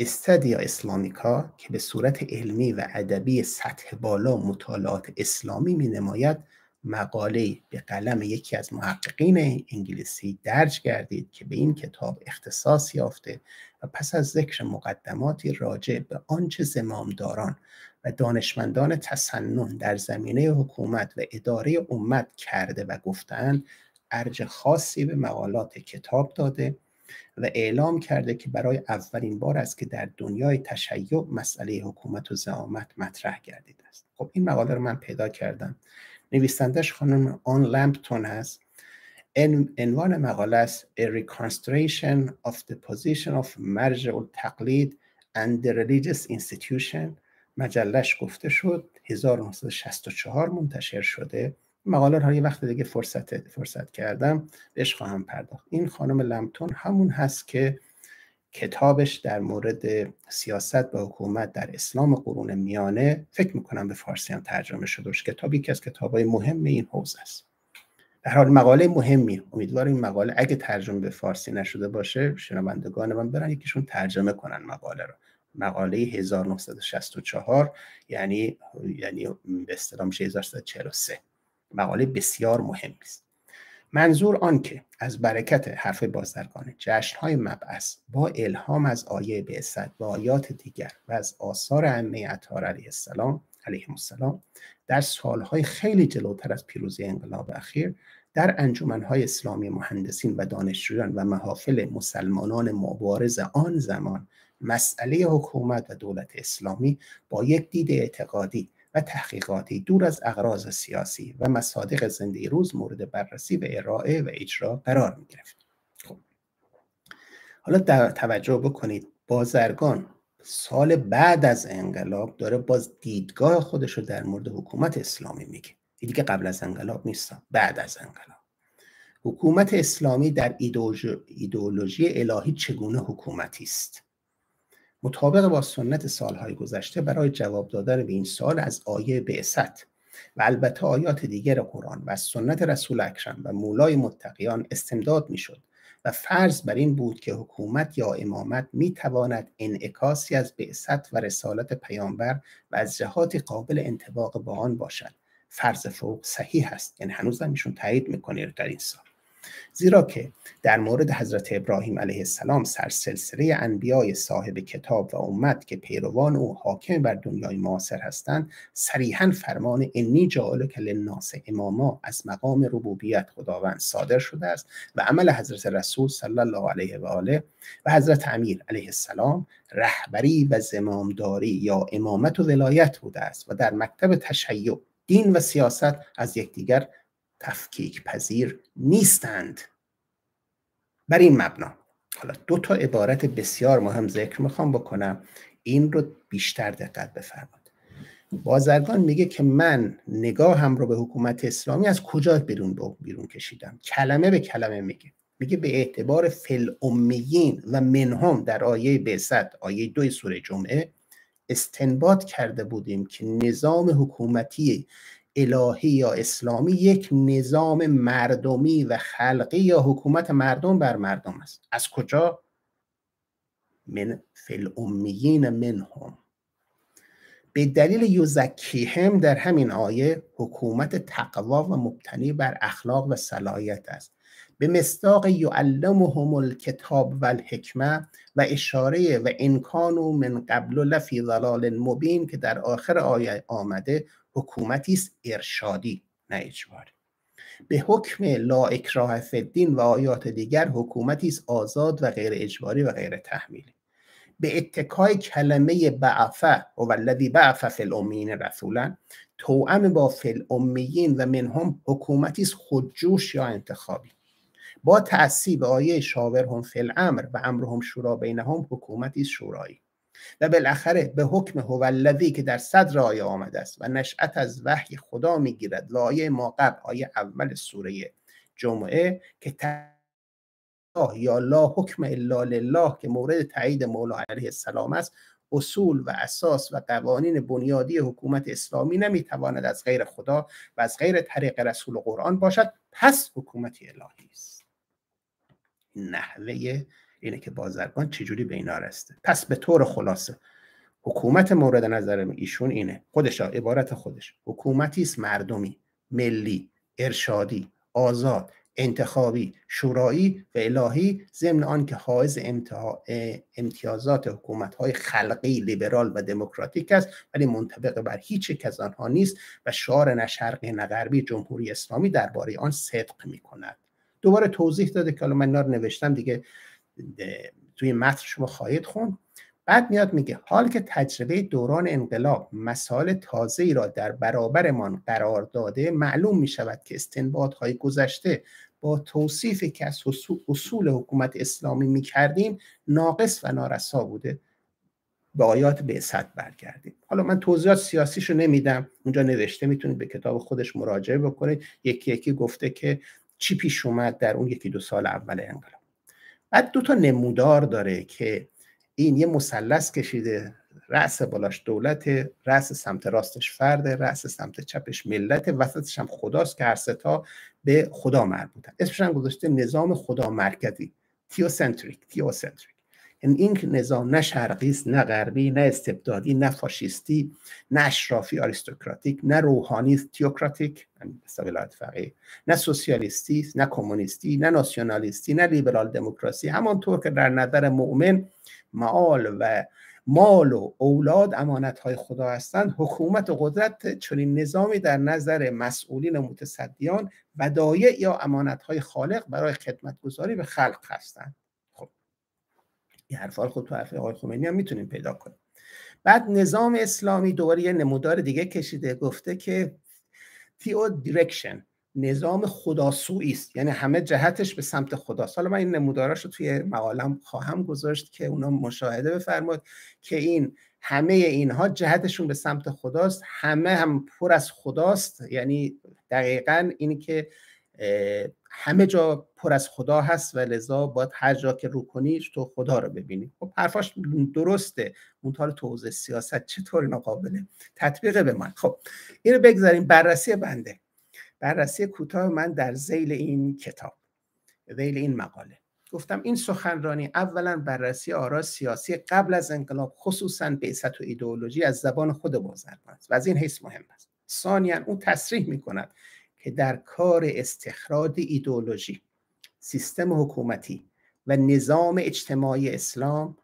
استدیا اسلامیکا که به صورت علمی و ادبی سطح بالا مطالعات اسلامی می نماید مقاله به قلم یکی از محققین انگلیسی درج گردید که به این کتاب اختصاص یافته و پس از ذکر مقدماتی راجع به آنچه زمامداران و دانشمندان تسنن در زمینه حکومت و اداره امت کرده و گفتند ارج خاصی به مقالات کتاب داده و اعلام کرده که برای اولین بار است که در دنیای تشیع مسئله حکومت و زعامت مطرح گردیده است. خب این مقاله رو من پیدا کردم. نویسندش خانم آن لمپتون هست. عنوان مقاله است A Reconstruction of the Position of مرجع التقلید and the Religious Institution. مجلش گفته شد 1964 منتشر شده. مقاله رو یه وقت دیگه فرصت فرصت کردم بهش خواهم پرداخت. این خانم لمتون همون هست که کتابش در مورد سیاست و حکومت در اسلام قرون میانه فکر می‌کنم به فارسی هم ترجمه شده کتابی که از کتابای مهم این حوزه است. در حال مقاله مهمی. امیدوارم این مقاله اگه ترجمه به فارسی نشده باشه شنوندگان من برن یکیشون ترجمه کنن مقاله رو. مقاله 1964 یعنی یعنی به اصطلاح میشه 1343 مقاله بسیار مهمی است منظور آن که از برکت حرف بازرگانه های مبعث با الهام از آیه بعثت و آیات دیگر و از آثار ائمه اطهار علیه السلام علیه السلام در سالهای خیلی جلوتر از پیروزی انقلاب اخیر در انجمنهای اسلامی مهندسین و دانشجویان و محافل مسلمانان مبارز آن زمان مسئله حکومت و دولت اسلامی با یک دید اعتقادی و تحقیقاتی دور از اغراض سیاسی و مصادیق زنده روز مورد بررسی و ارائه و اجرا قرار می گرفت. خب. حالا توجه بکنید بازرگان سال بعد از انقلاب داره باز دیدگاه خودش رو در مورد حکومت اسلامی میگه. دیگه قبل از انقلاب نیست. بعد از انقلاب. حکومت اسلامی در ایدئولوژی الهی چگونه حکومتی است؟ مطابق با سنت سالهای گذشته برای جواب دادن به این سال از آیه بعثت و البته آیات دیگر قرآن و از سنت رسول اکرم و مولای متقیان استمداد می‌شد و فرض بر این بود که حکومت یا امامت می تواند انعکاسی از بعثت و رسالت پیامبر و از جهات قابل انطباق با آن باشد. فرض فوق صحیح است. یعنی هنوز هم ایشون تایید می‌کنه در این سال. زیرا که در مورد حضرت ابراهیم علیه السلام سرسلسله انبیای صاحب کتاب و امت که پیروان او حاکم بر دنیای معاصر هستند صریحا فرمان انی جعلک للناس اماما از مقام ربوبیت خداوند صادر شده است و عمل حضرت رسول صلی الله علیه و آله و حضرت امیر علیه السلام رهبری و زمامداری یا امامت و ولایت بوده است و در مکتب تشیع دین و سیاست از یکدیگر تفکیک پذیر نیستند. بر این مبنا حالا دو تا عبارت بسیار مهم ذکر می‌خوام بکنم. این رو بیشتر دقت بفرمایید. بازرگان میگه که من نگاهم رو به حکومت اسلامی از کجا بیرون بیرون کشیدم؟ کلمه به کلمه میگه. میگه به اعتبار فل امیین و منهم در آیه بعثت آیه دو سوره جمعه استنباط کرده بودیم که نظام حکومتی الهی یا اسلامی یک نظام مردمی و خلقی یا حکومت مردم بر مردم است. از کجا؟ من فل امیین منهم. به دلیل یوزکیهم در همین آیه حکومت تقوا و مبتنی بر اخلاق و صلاحیت است. به مصداق یعلمهم الکتاب و الحکمه و اشاره و انکانو من قبل لفی ضلال مبین که در آخر آیه آمده حکومتی است ارشادی نه اجباری به حکم لا اکراه فدین و آیات دیگر حکومتی است آزاد و غیر اجباری و غیر تحمیلی به اتکای کلمه بعفه و ولدی بعفه فی الامین رسولا توأم با فی الامیین و منهم حکومتی است خودجوش یا انتخابی. با تعصیب آیه شاورهم فی الامر و امرهم شورا بینهم حکومتی است شورایی. و بالاخره به حکم هولوی که در صدر آیه آمده است و نشأت از وحی خدا می‌گیرد. و آیه ما قبل آیه اول سوره جمعه که یا لا حکم الا لله که مورد تایید مولا علیه السلام است اصول و اساس و قوانین بنیادی حکومت اسلامی نمی‌تواند از غیر خدا و از غیر طریق رسول قرآن باشد. پس حکومتی الهی است. نحوه اینه که بازرگان چجوری به اینا رسته. پس به طور خلاصه حکومت مورد نظر ایشون اینه. خودش عبارت خودش. حکومتی است مردمی ملی ارشادی آزاد انتخابی شورایی و الهی ضمن آن که حائز امتیازات حکومت های خلقی لیبرال و دموکراتیک است ولی منطبق بر هیچ یک از آنها نیست و شعار نه شرقی نه غربی جمهوری اسلامی درباره آن صدق می کند دوباره توضیح داده که من نوشتم دیگه توی متن شما خواهید خوند. بعد میاد میگه حال که تجربه دوران انقلاب مسائل تازه ای را در برابرمان قرار داده معلوم می شود که های گذشته با توصیفی که از اصول حکومت اسلامی می کردیم ناقص و نارسا بوده. به آیات بعثت برگردیم. حالا من توضیحات سیاسیشو نمیدم. اونجا نوشته می‌تونید به کتاب خودش مراجعه بکنید. یکی یکی گفته که چی پیش اومد در اون یکی دو سال اول انقلاب. بعد دو تا نمودار داره که این یه مثلث کشیده رأس بالاش دولت رأس سمت راستش فرد رأس سمت چپش ملت وسطش هم خداست که هر ستا به خدا مربوطن. اسمش هم گذاشته نظام خدا مرکزی تیوسنتریک تیوسنتریک یعنی این نظام نه شرقی است نه غربی نه استبدادی نه فاشیستی نه اشرافی آریستوکراتیک نه روحانی تیوکراتیک یعنی نه سوسیالیستی نه کمونیستی نه ناسیونالیستی نه لیبرال دموکراسی. همانطور که در نظر مؤمن معال و مال و اولاد امانت های خدا هستند حکومت و قدرت چنین نظامی در نظر مسئولین و متصدیان ودایع یا امانت های خالق برای خدمت گذاری به خلق هستند. این حرفا خود تو حرف آقای خمینی هم می‌تونیم پیدا کنیم. بعد نظام اسلامی دوباره یه نمودار دیگه کشیده گفته که تیو دیرکشن نظام خداسویی است. یعنی همه جهتش به سمت خداست. حالا من این نموداراش رو توی مقالم خواهم گذاشت که اونا مشاهده بفرمایید که این همه اینها جهتشون به سمت خداست همه هم پر از خداست. یعنی دقیقا اینی که همه جا پر از خدا هست و لذا باید هر جا که رو کنی تو خدا رو ببینی. خب حرفاش درسته. منتها توضیح سیاست چطور اینا قابله تطبیق به من. خب اینو بگذاریم. بررسی بنده. بررسی کوتاه من در زیل این کتاب. زیل این مقاله. گفتم این سخنرانی اولا بررسی آرا سیاسی قبل از انقلاب خصوصا بعثت و ایدئولوژی از زبان خود بازرگان است. و از این حیث مهم است. ثانیا اون تصریح می کند که در کار استخراج ایدئولوژی سیستم حکومتی و نظام اجتماعی اسلام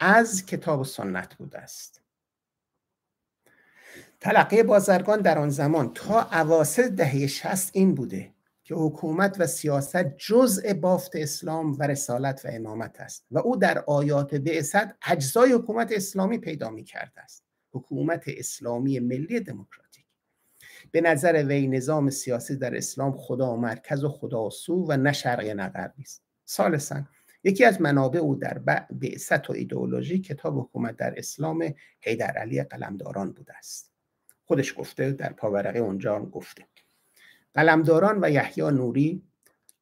از کتاب و سنت بوده است. تلقی بازرگان در آن زمان تا اواسط دهه شست این بوده که حکومت و سیاست جزء بافت اسلام و رسالت و امامت است و او در آیات بعثت اجزای حکومت اسلامی پیدا می کرده است. حکومت اسلامی ملی دموکراتیک به نظر وی نظام سیاسی در اسلام خدا مرکز و خدا سو و نه شرقی نه غربی است یکی از منابع او در بعثت و ایدئولوژی کتاب حکومت در اسلام حیدر علی قلمداران بوده است. خودش گفته در پاورقه اونجا هم گفته. قلمداران و یحیی نوری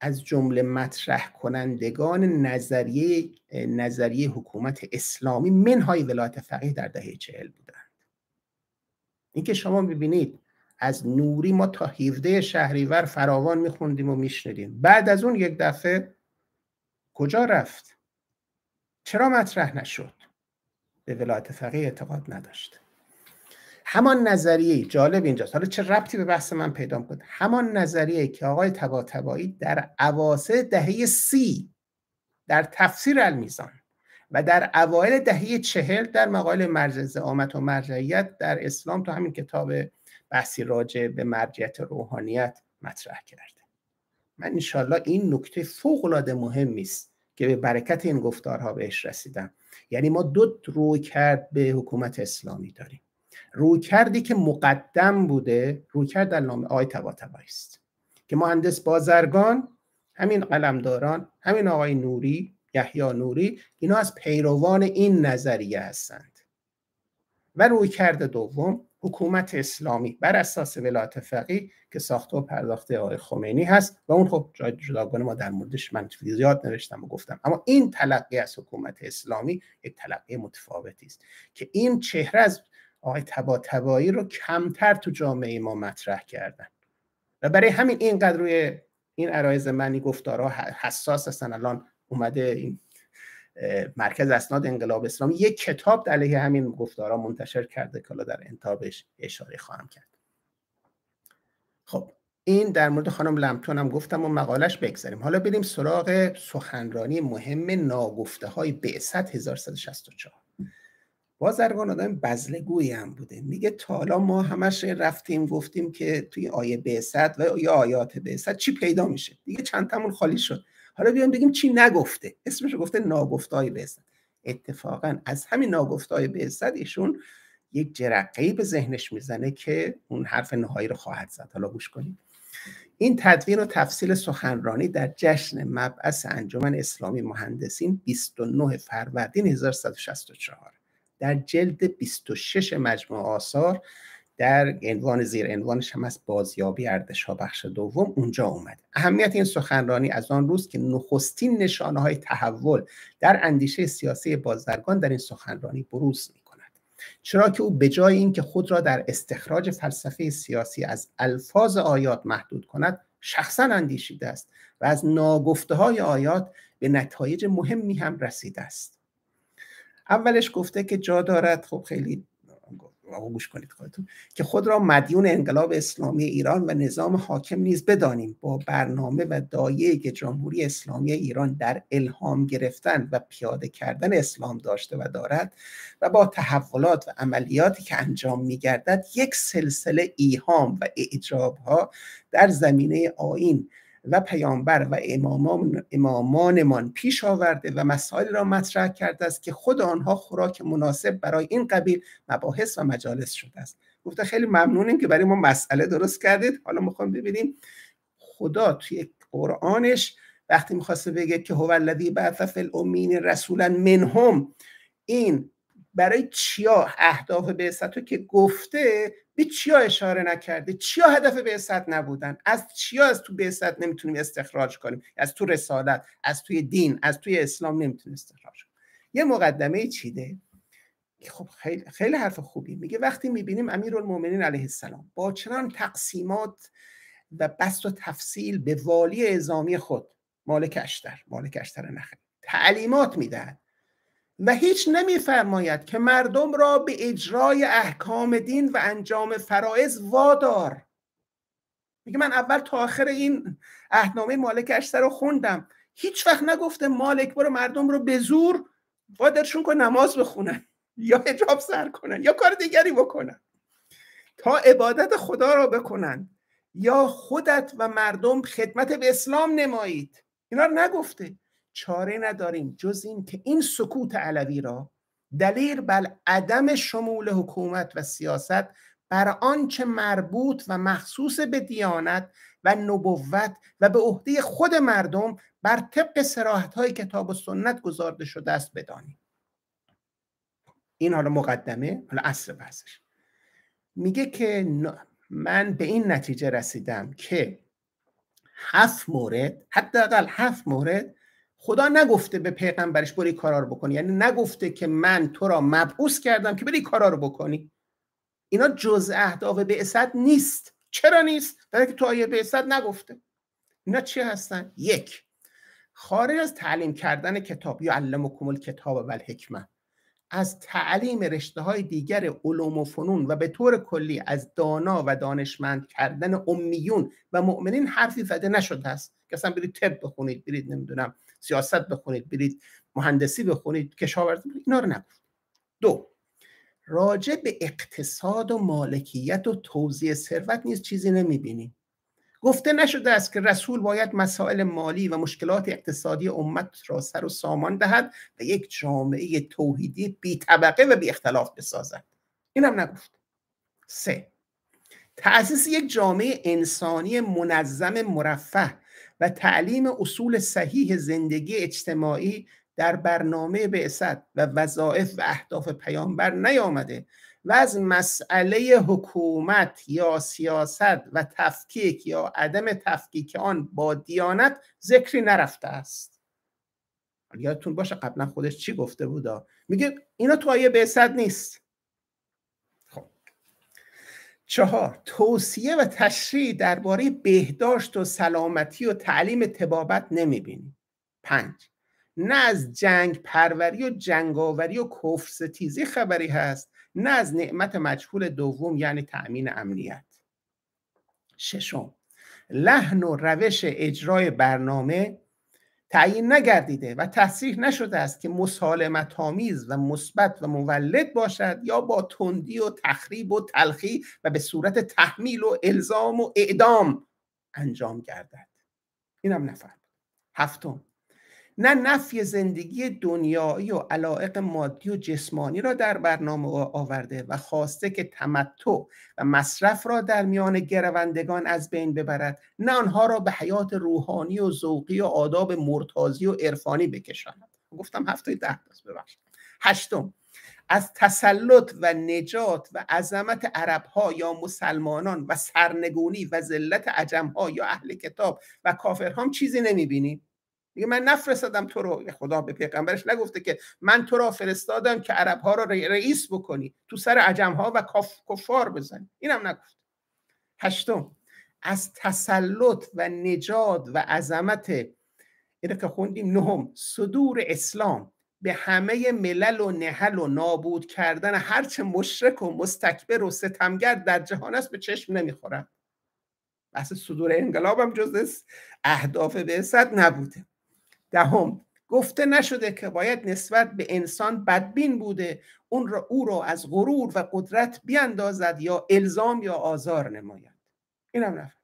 از جمله مطرح کنندگان نظریه نظریه حکومت اسلامی منهای ولایت فقیه در دهه چهل بودند. اینکه شما ببینید از نوری ما تا 17 شهریور فراوان میخوندیم و میشنیدیم. بعد از اون یک دفعه کجا رفت؟ چرا مطرح نشد؟ به ولایت فقیه اعتقاد نداشت. همان نظریه جالب اینجاست. حالا چه ربطی به بحث من پیدا کنه همان نظریه که آقای تباتبایی در اواسط دهه سی در تفسیر المیزان و در اوایل دهه چهل در مقاله مرجع آمد و مرجعیت در اسلام تو همین کتاب بحثی راجع به مرجعیت روحانیت مطرح کرده. من انشالله این نکته فوق العاده مهمی است که به برکت این گفتارها بهش رسیدم. یعنی ما دو روی کرد به حکومت اسلامی داریم. روی کردی که مقدم بوده روی کرد در نام آقای تباتبایی است. که مهندس بازرگان همین قلمداران همین آقای نوری یحیی نوری اینا از پیروان این نظریه هستند. و روی کرد دوم حکومت اسلامی بر اساس ولایت فقیه که ساخته و پرداخته آقای خمینی هست و اون خب جداگانه ما در موردش من زیاد نوشتم و گفتم. اما این تلقی از حکومت اسلامی یک تلقی متفاوتی است که این چهره از آقای تبا تبایی رو کمتر تو جامعه ما مطرح کردن. و برای همین اینقدر روی این عرایز منی گفتارها حساس هستن. الان اومده این مرکز اسناد انقلاب اسلامی یک کتاب علیه همین گفتارها منتشر کرده که در انتابش اشاره خواهم کرد. خب این در مورد خانم لمتون هم گفتم و مقالش بگذاریم. حالا بریم سراغ سخنرانی مهم ناگفته های بعثت 1164 بازرگان آدم بزلگویی هم بوده. میگه تا حالا ما همش رفتیم گفتیم که توی آیه بعثت و یا آیات بعثت چی پیدا میشه؟ دیگه چند تامون خالی شد. حالا بیایم بگیم چی نگفته. اسمش گفته ناگفتای بعثت اتفاقا از همین ناگفتای بعثت ایشون یک جرقه به ذهنش می‌زنه که اون حرف نهایی رو خواهد زد. حالا گوش کنید این تدوین و تفصیل سخنرانی در جشن مبعث انجمن اسلامی مهندسین 29 فروردین 1164 در جلد 26 مجموع آثار در عنوان زیر عنوانش هم از بازیابی ها بخش دوم اونجا اومد. اهمیت این سخنرانی از آن روز که نخستین نشانه های تحول در اندیشه سیاسی بازرگان در این سخنرانی بروز می کند چرا که او به جای اینکه خود را در استخراج فلسفه سیاسی از الفاظ آیات محدود کند شخصا اندیشیده است و از ناگفته های آیات به نتایج مهمی هم رسیده است. اولش گفته که جا دارد خب خیلی گوش کنید خودتون که خود را مدیون انقلاب اسلامی ایران و نظام حاکم نیز بدانیم. با برنامه و دایه که جمهوری اسلامی ایران در الهام گرفتن و پیاده کردن اسلام داشته و دارد و با تحولات و عملیاتی که انجام میگردد یک سلسله ایهام و اعجاب ها در زمینه آین و پیامبر و امامان امامانمان پیش آورده و مسائل را مطرح کرده است که خود آنها خوراک مناسب برای این قبیل مباحث و مجالس شده است. گفته خیلی ممنونیم که برای ما مسئله درست کردید. حالا می‌خوام ببینیم خدا توی قرآنش وقتی می‌خواسته بگه که هو الذی بعث فی الامین رسولا منهم این برای چیا اهداف بعثت که گفته به چیا اشاره نکرده؟ چیا هدف بعثت نبودن؟ از چیا از تو بعثت نمی‌تونیم استخراج کنیم؟ از تو رسالت از توی دین از توی اسلام نمی‌تونیم استخراج کنیم. یه مقدمه چیده؟ خب خیلی, خیلی حرف خوبی میگه. وقتی می‌بینیم امیرالمومنین علیه السلام با چنان تقسیمات و بست و تفصیل به والی اعزامی خود مالک اشتر مالک اشتر نخل تعلیمات می‌دهد. و هیچ نمیفرماید که مردم را به اجرای احکام دین و انجام فرائض وادار. میگه من اول تا آخر این اهنامه مالک اشتر رو خوندم. هیچ وقت نگفته مالک برو مردم رو به زور وادرشون کن نماز بخونن یا حجاب سر کنن یا کار دیگری بکنن. تا عبادت خدا را بکنن. یا خودت و مردم خدمت به اسلام نمایید. اینا رو نگفته. چاره نداریم جز این که این سکوت علوی را دلیل بر عدم شمول حکومت و سیاست بر آنچه مربوط و مخصوص به دیانت و نبوت و به عهده خود مردم بر طبق سراحت های کتاب و سنت گذارده شده است بدانیم. این حالا مقدمه حالا اصل بحثش. میگه که من به این نتیجه رسیدم که هفت مورد حداقل هفت مورد خدا نگفته به پیغمبرش بری کارا رو بکنی. یعنی نگفته که من تو را مبعوث کردم که بری کارا رو بکنی. اینا جز اهداف بعثت نیست. چرا نیست؟ برای که تو آیه بعثت نگفته. اینا چی هستن؟ یک خارج از تعلیم کردن کتاب یا علمکم الکتاب و الحکمه از تعلیم رشته های دیگر علوم و فنون و به طور کلی از دانا و دانشمند کردن امیون و مؤمنین حرفی زده نشده است. که اصلا برید طب بخونید برید نمی‌دونم سیاست بخونید برید مهندسی بخونید کشاورزی اینا رو نگفت. دو راجع به اقتصاد و مالکیت و توزیع ثروت نیز چیزی نمی‌بینیم. گفته نشده است که رسول باید مسائل مالی و مشکلات اقتصادی امت را سر و سامان دهد و یک جامعه توحیدی بی طبقه و بی اختلاف بسازد. اینم نگفت. سه. تأسیس یک جامعه انسانی منظم مرفه و تعلیم اصول صحیح زندگی اجتماعی در برنامه بعثت و وظایف و اهداف پیامبر نیامده و از مسئله حکومت یا سیاست و تفکیک یا عدم تفکیک آن با دیانت ذکری نرفته است. یادتون باشه قبلا خودش چی گفته بودا؟ میگه اینا تو آیه بعثت نیست. خب. چهار توصیه و تشریع درباره بهداشت و سلامتی و تعلیم تبابت نمی‌بینیم پنج نه از جنگ پروری و جنگاوری و کفر ستیزی خبری هست. نه از نعمت مجهول دوم یعنی تأمین امنیت. ششم لحن و روش اجرای برنامه تعیین نگردیده و تصریح نشده است که مسالمت و مثبت و مولد باشد یا با تندی و تخریب و تلخی و به صورت تحمیل و الزام و اعدام انجام گردد. اینم نفر هفتم نه نفی زندگی دنیایی و علائق مادی و جسمانی را در برنامه آورده و خواسته که تمتع و مصرف را در میان گروندگان از بین ببرد. نه آنها را به حیات روحانی و ذوقی و آداب مرتازی و عرفانی بکشاند. گفتم هفته ده ببخشید. هشتم از تسلط و نجات و عظمت عرب ها یا مسلمانان و سرنگونی و ذلت عجم ها یا اهل کتاب و کافرها چیزی نمی‌بینیم میگه من نفرستادم تو رو. خدا به پیغمبرش نگفته که من تو را فرستادم که عرب ها را رئیس بکنی. تو سر عجم ها و کفار بزنی. اینم نگفت. هشتم از تسلط و نجات و عظمت اینه که خوندیم. نهم صدور اسلام. به همه ملل و نهل و نابود کردن هرچه مشرک و مستکبر و ستمگر در جهان است به چشم نمی‌خورد بحث صدور انقلاب هم جز اهداف بعثت نبوده. دهم گفته نشده که باید نسبت به انسان بدبین بوده اون را او را از غرور و قدرت بیاندازد یا الزام یا آزار نماید. اینم نفر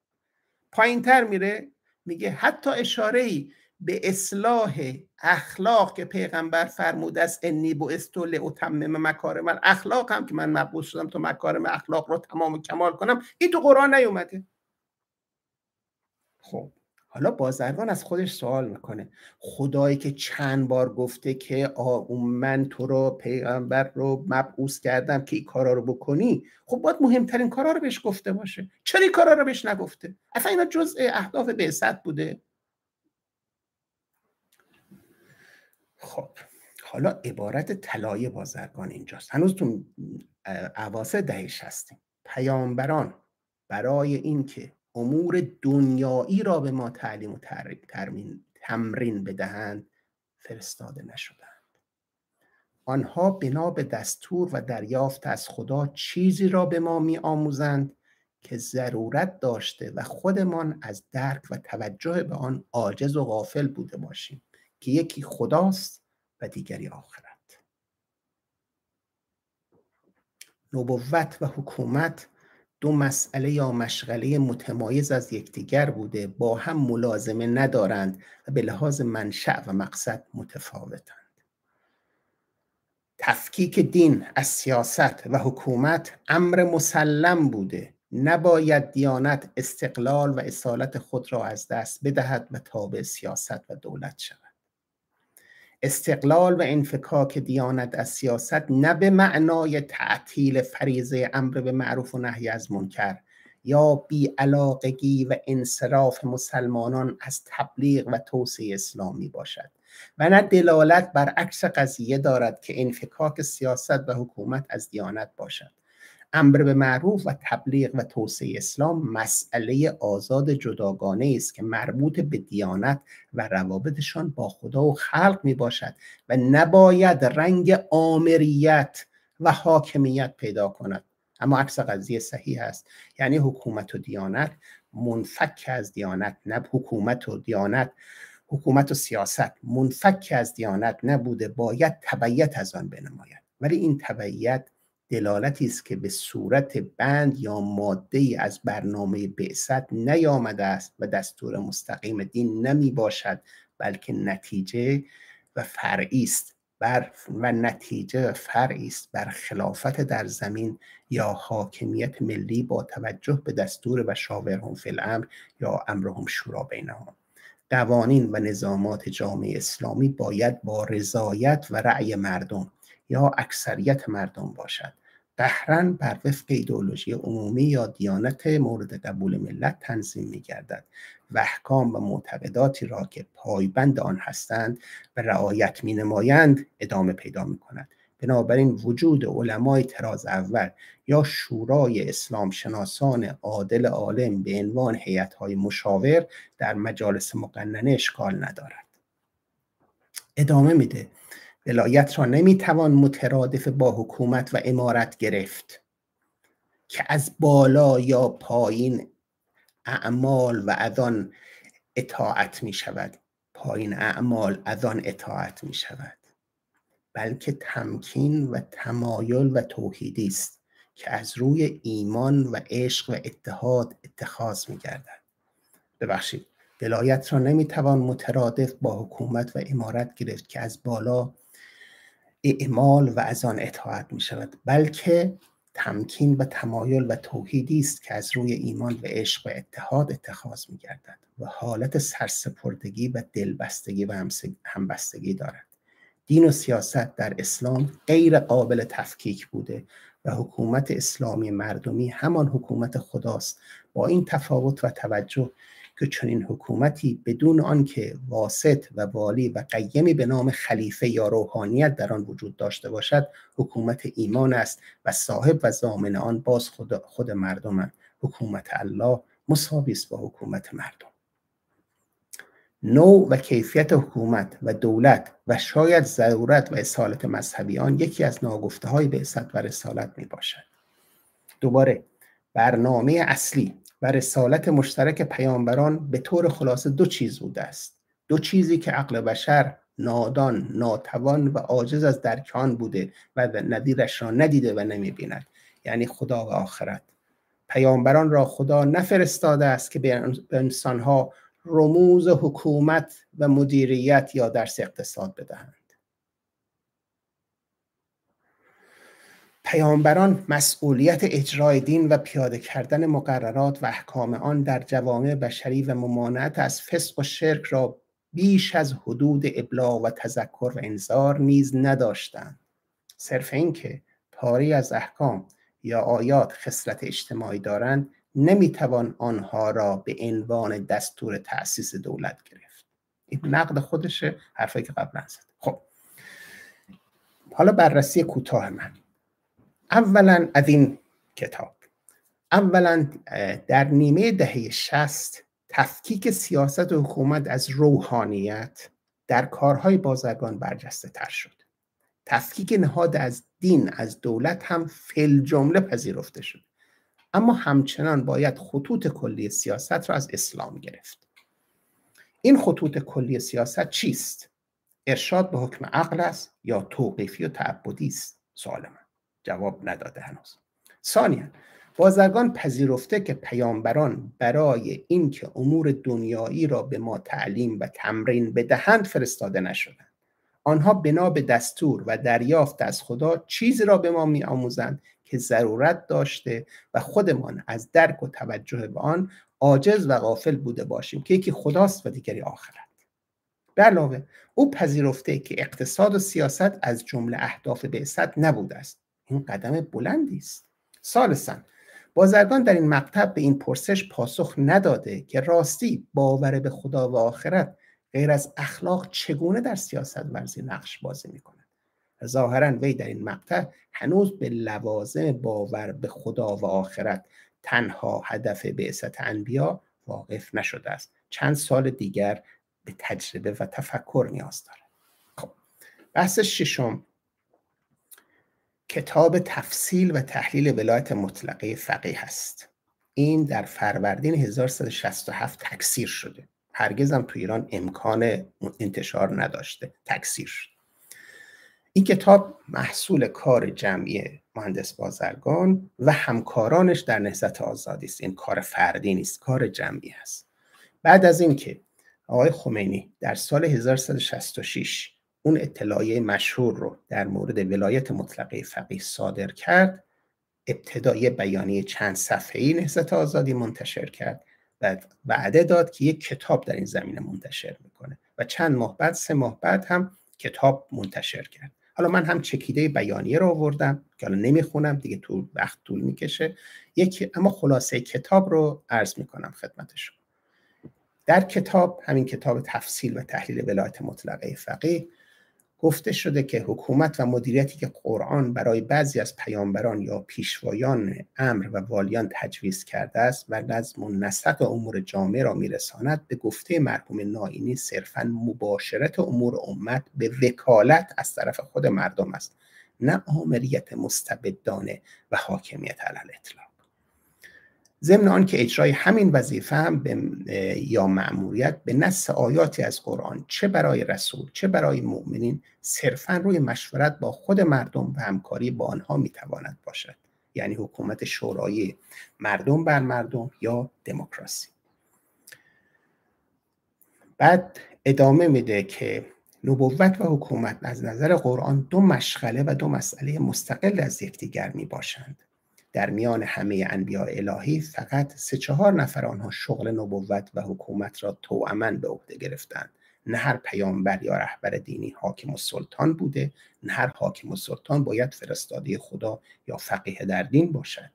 پایین تر میره میگه حتی اشاره ای به اصلاح اخلاق که پیغمبر فرموده است انی بو استول اتمم مکارم اخلاق هم که من مبعوث شدم تو مکارم اخلاق رو تمام و کمال کنم این تو قرآن نیومده. خب. حالا بازرگان از خودش سوال می‌کنه. خدایی که چند بار گفته که من تو رو پیغمبر رو مبعوث کردم که این کارا رو بکنی خب باید مهمترین کارا رو بهش گفته باشه. چرا این کارا رو بهش نگفته؟ اصلا اینا جزء اهداف بعثت بوده. خب حالا عبارت طلای بازرگان اینجاست. هنوز تو عواسه دهش هستیم پیامبران برای اینکه امور دنیایی را به ما تعلیم و ترمین تمرین بدهند فرستاده نشدند. آنها بنا به دستور و دریافت از خدا چیزی را به ما می آموزند که ضرورت داشته و خودمان از درک و توجه به آن عاجز و غافل بوده باشیم که یکی خداست و دیگری آخرت. نبوت و حکومت دو مسئله یا مشغله متمایز از یکدیگر بوده با هم ملازمه ندارند و به لحاظ منشأ و مقصد متفاوتند. تفکیک دین از سیاست و حکومت امر مسلم بوده. نباید دیانت استقلال و اصالت خود را از دست بدهد و تابع سیاست و دولت شود. استقلال و انفکاک دیانت از سیاست نه به معنای تعطیل فریضه امر به معروف و نهی از منکر یا بیعلاقگی و انصراف مسلمانان از تبلیغ و توسعه اسلامی باشد. و نه دلالت بر عکس قضیه دارد که انفکاک سیاست و حکومت از دیانت باشد. امر به معروف و تبلیغ و توسعه اسلام مسئله آزاد جداگانه است که مربوط به دیانت و روابطشان با خدا و خلق می باشد و نباید رنگ آمریت و حاکمیت پیدا کند. اما عکس قضیه صحیح است. یعنی حکومت و دیانت منفک از دیانت نه حکومت و دیانت حکومت و سیاست. منفک از دیانت نبوده باید تبعیت از آن بنماید. ولی این تبعیت دلالتی است که به صورت بند یا ماده ای از برنامه بعثت نیامده است و دستور مستقیم دین نمی باشد بلکه نتیجه و فرعی است بر و نتیجه و فرعی است بر خلافت در زمین یا حاکمیت ملی با توجه به دستور و شاورهم فی الامر یا امرهم شورا بینهم قوانین و نظامات جامعه اسلامی باید با رضایت و رأی مردم یا اکثریت مردم باشد. قهرن بر وفق ایدئولوژی عمومی یا دیانت مورد قبول ملت تنظیم می گردد و احکام و معتقداتی را که پایبند آن هستند و رعایت می نمایند ادامه پیدا می کند بنابراین وجود علمای تراز اول یا شورای اسلام شناسان عادل عالم به عنوان های مشاور در مجالس مقننه اشکال ندارد. ادامه میده. ولایت را نمی‌توان مترادف با حکومت و امارت گرفت که از بالا یا پایین اعمال و اذان اطاعت می شود پایین اعمال اذان اطاعت می شود بلکه تمکین و تمایل و توحیدی است که از روی ایمان و عشق و اتحاد اتخاذ می گردد ببخشید ولایت را نمی‌توان مترادف با حکومت و امارت گرفت که از بالا اعمال و از آن اطاعت می شود بلکه تمکین و تمایل و توحیدی است که از روی ایمان و عشق و اتحاد اتخاذ می گردد و حالت سرسپردگی و دلبستگی و همبستگی دارد. دین و سیاست در اسلام غیر قابل تفکیک بوده و حکومت اسلامی مردمی همان حکومت خداست. با این تفاوت و توجه که چنین حکومتی بدون آنکه واسط و والی و قیمی به نام خلیفه یا روحانیت در آن وجود داشته باشد حکومت ایمان است و صاحب و زامن آن باز خود, خود مردمند. حکومت الله مساوی است با حکومت مردم. نوع و کیفیت حکومت و دولت و شاید ضرورت و اصالت مذهبیان یکی از ناگفته های بعثت و رسالت می باشد دوباره برنامه اصلی و رسالت مشترک پیامبران به طور خلاصه دو چیز بوده است. دو چیزی که عقل بشر نادان ناتوان و عاجز از درکان بوده و نظیرش را ندیده و نمی‌بیند. یعنی خدا و آخرت. پیامبران را خدا نفرستاده است که به انسانها رموز حکومت و مدیریت یا درس اقتصاد بدهند. پیامبران مسئولیت اجرای دین و پیاده کردن مقررات و احکام آن در جوامع بشری و ممانعت از فسق و شرک را بیش از حدود ابلاغ و تذکر و انذار نیز نداشتند. صرف اینکه پاری از احکام یا آیات خصلت اجتماعی دارند نمی‌توان آنها را به عنوان دستور تأسیس دولت گرفت. این نقد خودشه حرفی که قبلا زد. خب حالا بررسی کوتاه من. اولا از این کتاب. اولا در نیمه دهه شست تفکیک سیاست و حکومت از روحانیت در کارهای بازرگان برجسته تر شد. تفکیک نهاد از دین از دولت هم فل جمله پذیرفته شد. اما همچنان باید خطوط کلی سیاست را از اسلام گرفت. این خطوط کلی سیاست چیست؟ ارشاد به حکم عقل است یا توقیفی و تعبدی است؟ سوال من. جواب نداده هنوز. ثانیا بازرگان پذیرفته که پیامبران برای اینکه امور دنیایی را به ما تعلیم و تمرین بدهند فرستاده نشدند. آنها بنا به دستور و دریافت از خدا چیزی را به ما می آموزند که ضرورت داشته و خودمان از درک و توجه به آن عاجز و غافل بوده باشیم که یکی خداست و دیگری آخرت. به علاوه او پذیرفته که اقتصاد و سیاست از جمله اهداف بعثت نبوده است. این قدم بلندی است. سالسا بازرگان در این مقطع به این پرسش پاسخ نداده که راستی باور به خدا و آخرت غیر از اخلاق چگونه در سیاست ورزی نقش بازی می‌کنه ظاهرا وی در این مقطع هنوز به لوازم باور به خدا و آخرت تنها هدف بعثت انبیا واقف نشده است. چند سال دیگر به تجربه و تفکر نیاز داره خب بحث ششم. کتاب تفصیل و تحلیل ولایت مطلقه فقیه هست این در فروردین 1367 تکثیر شده. هرگز هم تو ایران امکان انتشار نداشته. تکثیر این کتاب محصول کار جمعی مهندس بازرگان و همکارانش در نهضت آزادی است. این کار فردی نیست کار جمعی است. بعد از اینکه آقای خمینی در سال 1366 اون اطلاعیه مشهور رو در مورد ولایت مطلقه فقیه صادر کرد ابتدای بیانیه چند صفحه‌ای نهضت آزادی منتشر کرد و وعده داد که یک کتاب در این زمینه منتشر می‌کنه و چند ماه بعد سه ماه بعد هم کتاب منتشر کرد. حالا من هم چکیده بیانیه رو آوردم که حالا نمی‌خونم دیگه طول وقت طول می‌کشه. یکی اما خلاصه کتاب رو عرض می‌کنم خدمتشون در کتاب همین کتاب تفصیل و تحلیل ولایت مطلقه فقیه گفته شده که حکومت و مدیریتی که قرآن برای بعضی از پیامبران یا پیشوایان امر و والیان تجویز کرده است و نظم و نسق امور جامعه را میرساند به گفته مرحوم ناینی صرفا مباشرت امور امت به وکالت از طرف خود مردم است نه آمریت مستبدانه و حاکمیت علل اطلاق ضمن آن که اجرای همین وظیفه هم به یا مأموریت به نص آیاتی از قرآن چه برای رسول چه برای مؤمنین صرفا روی مشورت با خود مردم و همکاری با آنها می‌تواند باشد. یعنی حکومت شورایی مردم بر مردم یا دموکراسی. بعد ادامه میده که نبوت و حکومت از نظر قرآن دو مشغله و دو مسئله مستقل از یکدیگر می باشند در میان همه انبیاء الهی فقط سه چهار نفر آنها شغل نبوت و حکومت را توأما به عهده گرفتند. نه هر پیامبر یا رهبر دینی حاکم و سلطان بوده نه هر حاکم و سلطان باید فرستاده خدا یا فقیه در دین باشد.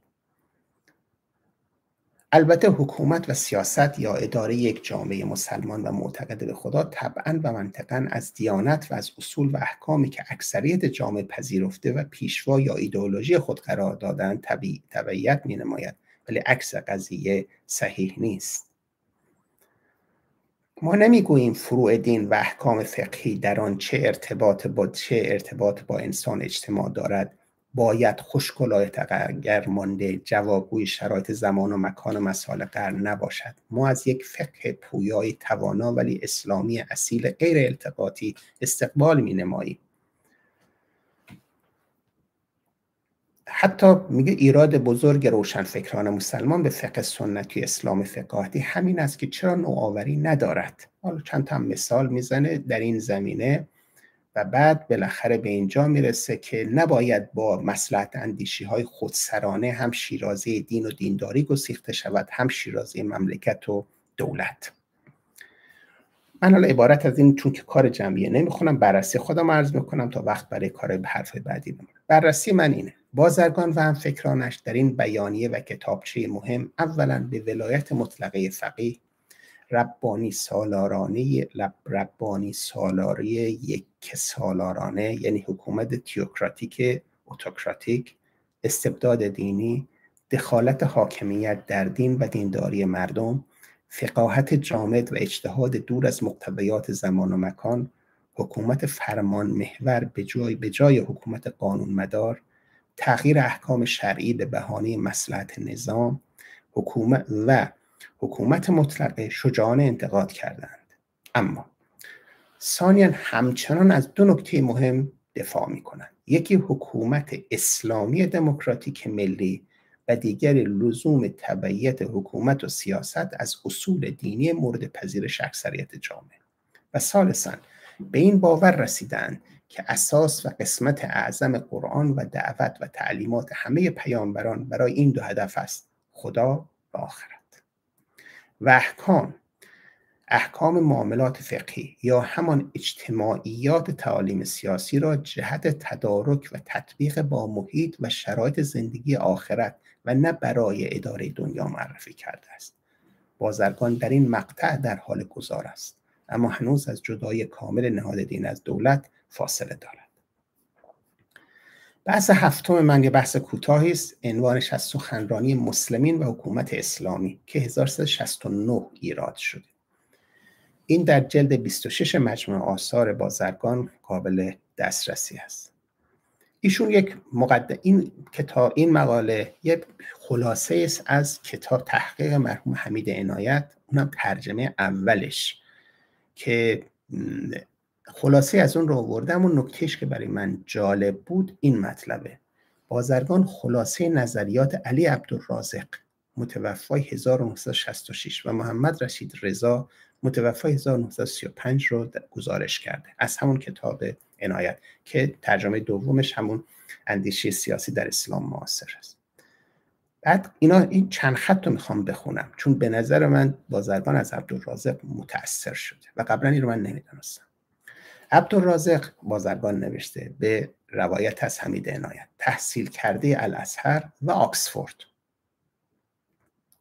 البته حکومت و سیاست یا اداره یک جامعه مسلمان و معتقد به خدا طبعا و منطقا از دیانت و از اصول و احکامی که اکثریت جامعه پذیرفته و پیشوا یا ایدئولوژی خود قرار دادن تبعیت می نماید ولی عکس قضیه صحیح نیست. ما نمی‌گوییم فروع دین و احکام فقهی در آن چه ارتباط با چه ارتباط با انسان اجتماع دارد. باید خوشکلاه تغیر مانده جوابگوی شرایط زمان و مکان و مسائل قرن نباشد. ما از یک فقه پویای توانا ولی اسلامی اصیل غیر التقاطی استقبال می نماییم حتی میگه ایراد بزرگ روشنفکران مسلمان به فقه سنتی اسلام فقاهتی همین است که چرا نوآوری ندارد. حالا چند تا مثال می‌زنه در این زمینه. و بعد بالاخره به اینجا می‌رسه که نباید با مسلحت اندیشی های خودسرانه هم شیرازه دین و دینداری گسیخته شود هم شیرازه مملکت و دولت. من حالا عبارت از این چون که کار جمعیه نمی‌خونم بررسی خودم عرض می‌کنم تا وقت برای کار حرف بعدی بمونه. بررسی من اینه. بازرگان و هم فکرانش در این بیانیه و کتابچه مهم اولا به ولایت مطلقه فقیه ربانی سالارانه ربانی سالاری یک سالارانه یعنی حکومت تیوکراتیک اوتوکراتیک استبداد دینی دخالت حاکمیت در دین و دینداری مردم فقاهت جامد و اجتهاد دور از مقتضیات زمان و مکان حکومت فرمان محور به جای به جای حکومت قانون مدار تغییر احکام شرعی به بهانه مسلحت نظام حکومت و حکومت مطلقه شجاعانه انتقاد کردند. اما ثانیا همچنان از دو نکته مهم دفاع می کنند یکی حکومت اسلامی دموکراتیک ملی و دیگری لزوم تبعیت حکومت و سیاست از اصول دینی مورد پذیرش اکثریت جامعه. و ثالثا به این باور رسیدند که اساس و قسمت اعظم قرآن و دعوت و تعلیمات همه پیامبران برای این دو هدف است خدا و آخرت. و احکام احکام معاملات فقهی یا همان اجتماعیات تعالیم سیاسی را جهت تدارک و تطبیق با محیط و شرایط زندگی آخرت و نه برای اداره دنیا معرفی کرده است. بازرگان در این مقطع در حال گذار است اما هنوز از جدای کامل نهاد دین از دولت فاصله دارد. بحث هفتم من یه بحث کوتاهی است. عنوانش از سخنرانی مسلمین و حکومت اسلامی که 1369 ایراد شده. این در جلد 26 مجموع آثار بازرگان قابل دسترسی است. ایشون یک مقدم این کتاب این مقاله یک خلاصه است از کتاب تحقیق مرحوم حمید عنایت. اونم ترجمه اولش که خلاصه از اون رو آوردم. و نکتهش که برای من جالب بود این مطلبه. بازرگان خلاصه نظریات علی عبدالرازق متوفای 1966 و محمد رشید رضا متوفای 1935 رو گزارش کرده. از همون کتاب عنایت که ترجمه دومش همون اندیشه سیاسی در اسلام معاصر است. بعد اینا این چند خط رو می‌خوام بخونم چون به نظر من بازرگان از عبدالرازق متاثر شده و قبلا این رو من نمی‌دونستم عبدالرازق بازرگان نوشته به روایت از حمید عنایت تحصیل کرده الازهر و آکسفورد.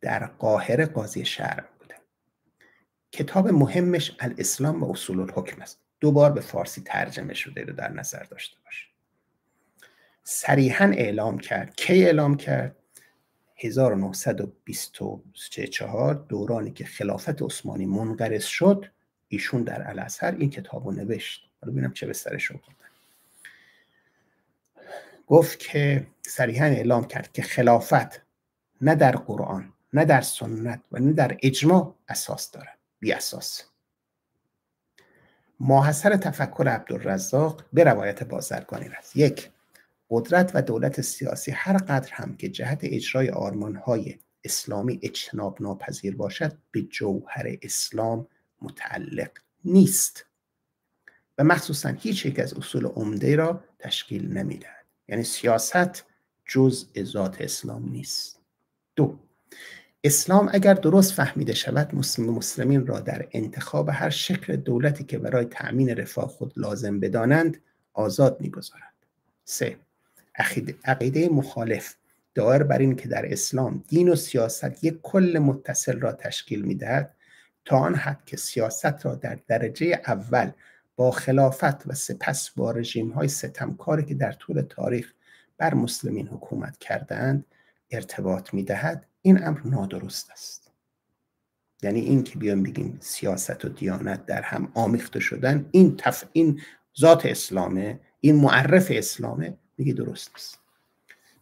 در قاهره قاضی شهر بوده. کتاب مهمش الاسلام و اصول الحکم است. دو بار به فارسی ترجمه شده رو در نظر داشته باشید صریحا اعلام کرد. کی اعلام کرد؟ 1924 دورانی که خلافت عثمانی منقرض شد. ایشون در الازهر این کتاب رو نوشت. حالا ببینم چه به سرش گفت که صریحا اعلام کرد که خلافت نه در قرآن نه در سنت و نه در اجماع اساس دارد. بی اساس. ماحصر تفکر عبدالرزاق به روایت بازرگانی است یک قدرت و دولت سیاسی هر قدر هم که جهت اجرای آرمانهای اسلامی اجتناب ناپذیر باشد به جوهر اسلام متعلق نیست. و مخصوصا هیچ یک از اصول عمده را تشکیل نمی‌دهد. یعنی سیاست جز ذات اسلام نیست. دو اسلام اگر درست فهمیده شود مسلم مسلمین را در انتخاب هر شکل دولتی که برای تأمین رفاه خود لازم بدانند آزاد می‌گذارد. سه عقیده مخالف. دایر بر این که در اسلام دین و سیاست یک کل متصل را تشکیل می‌دهد تا آن حد که سیاست را در درجه اول با خلافت و سپس با رژیم های ستمکاری که در طول تاریخ بر مسلمین حکومت کردند ارتباط می‌دهد این امر نادرست است. یعنی این که بیایم بگیم سیاست و دیانت در هم آمیخته شدن این تف... این ذات اسلامه این معرف اسلامه میگه درست نیست.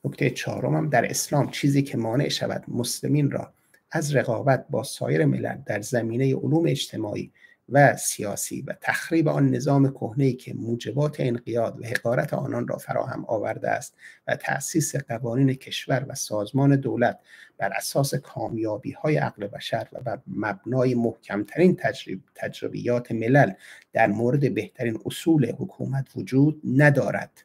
نکته چهارم هم در اسلام چیزی که مانع شود مسلمین را از رقابت با سایر ملل در زمینه علوم اجتماعی و سیاسی و تخریب آن نظام کهنه‌ای که موجبات انقیاد و حقارت آنان را فراهم آورده است و تأسیس قوانین کشور و سازمان دولت بر اساس کامیابی های عقل بشر و بر مبنای محکمترین تجرب، تجربیات ملل در مورد بهترین اصول حکومت وجود ندارد.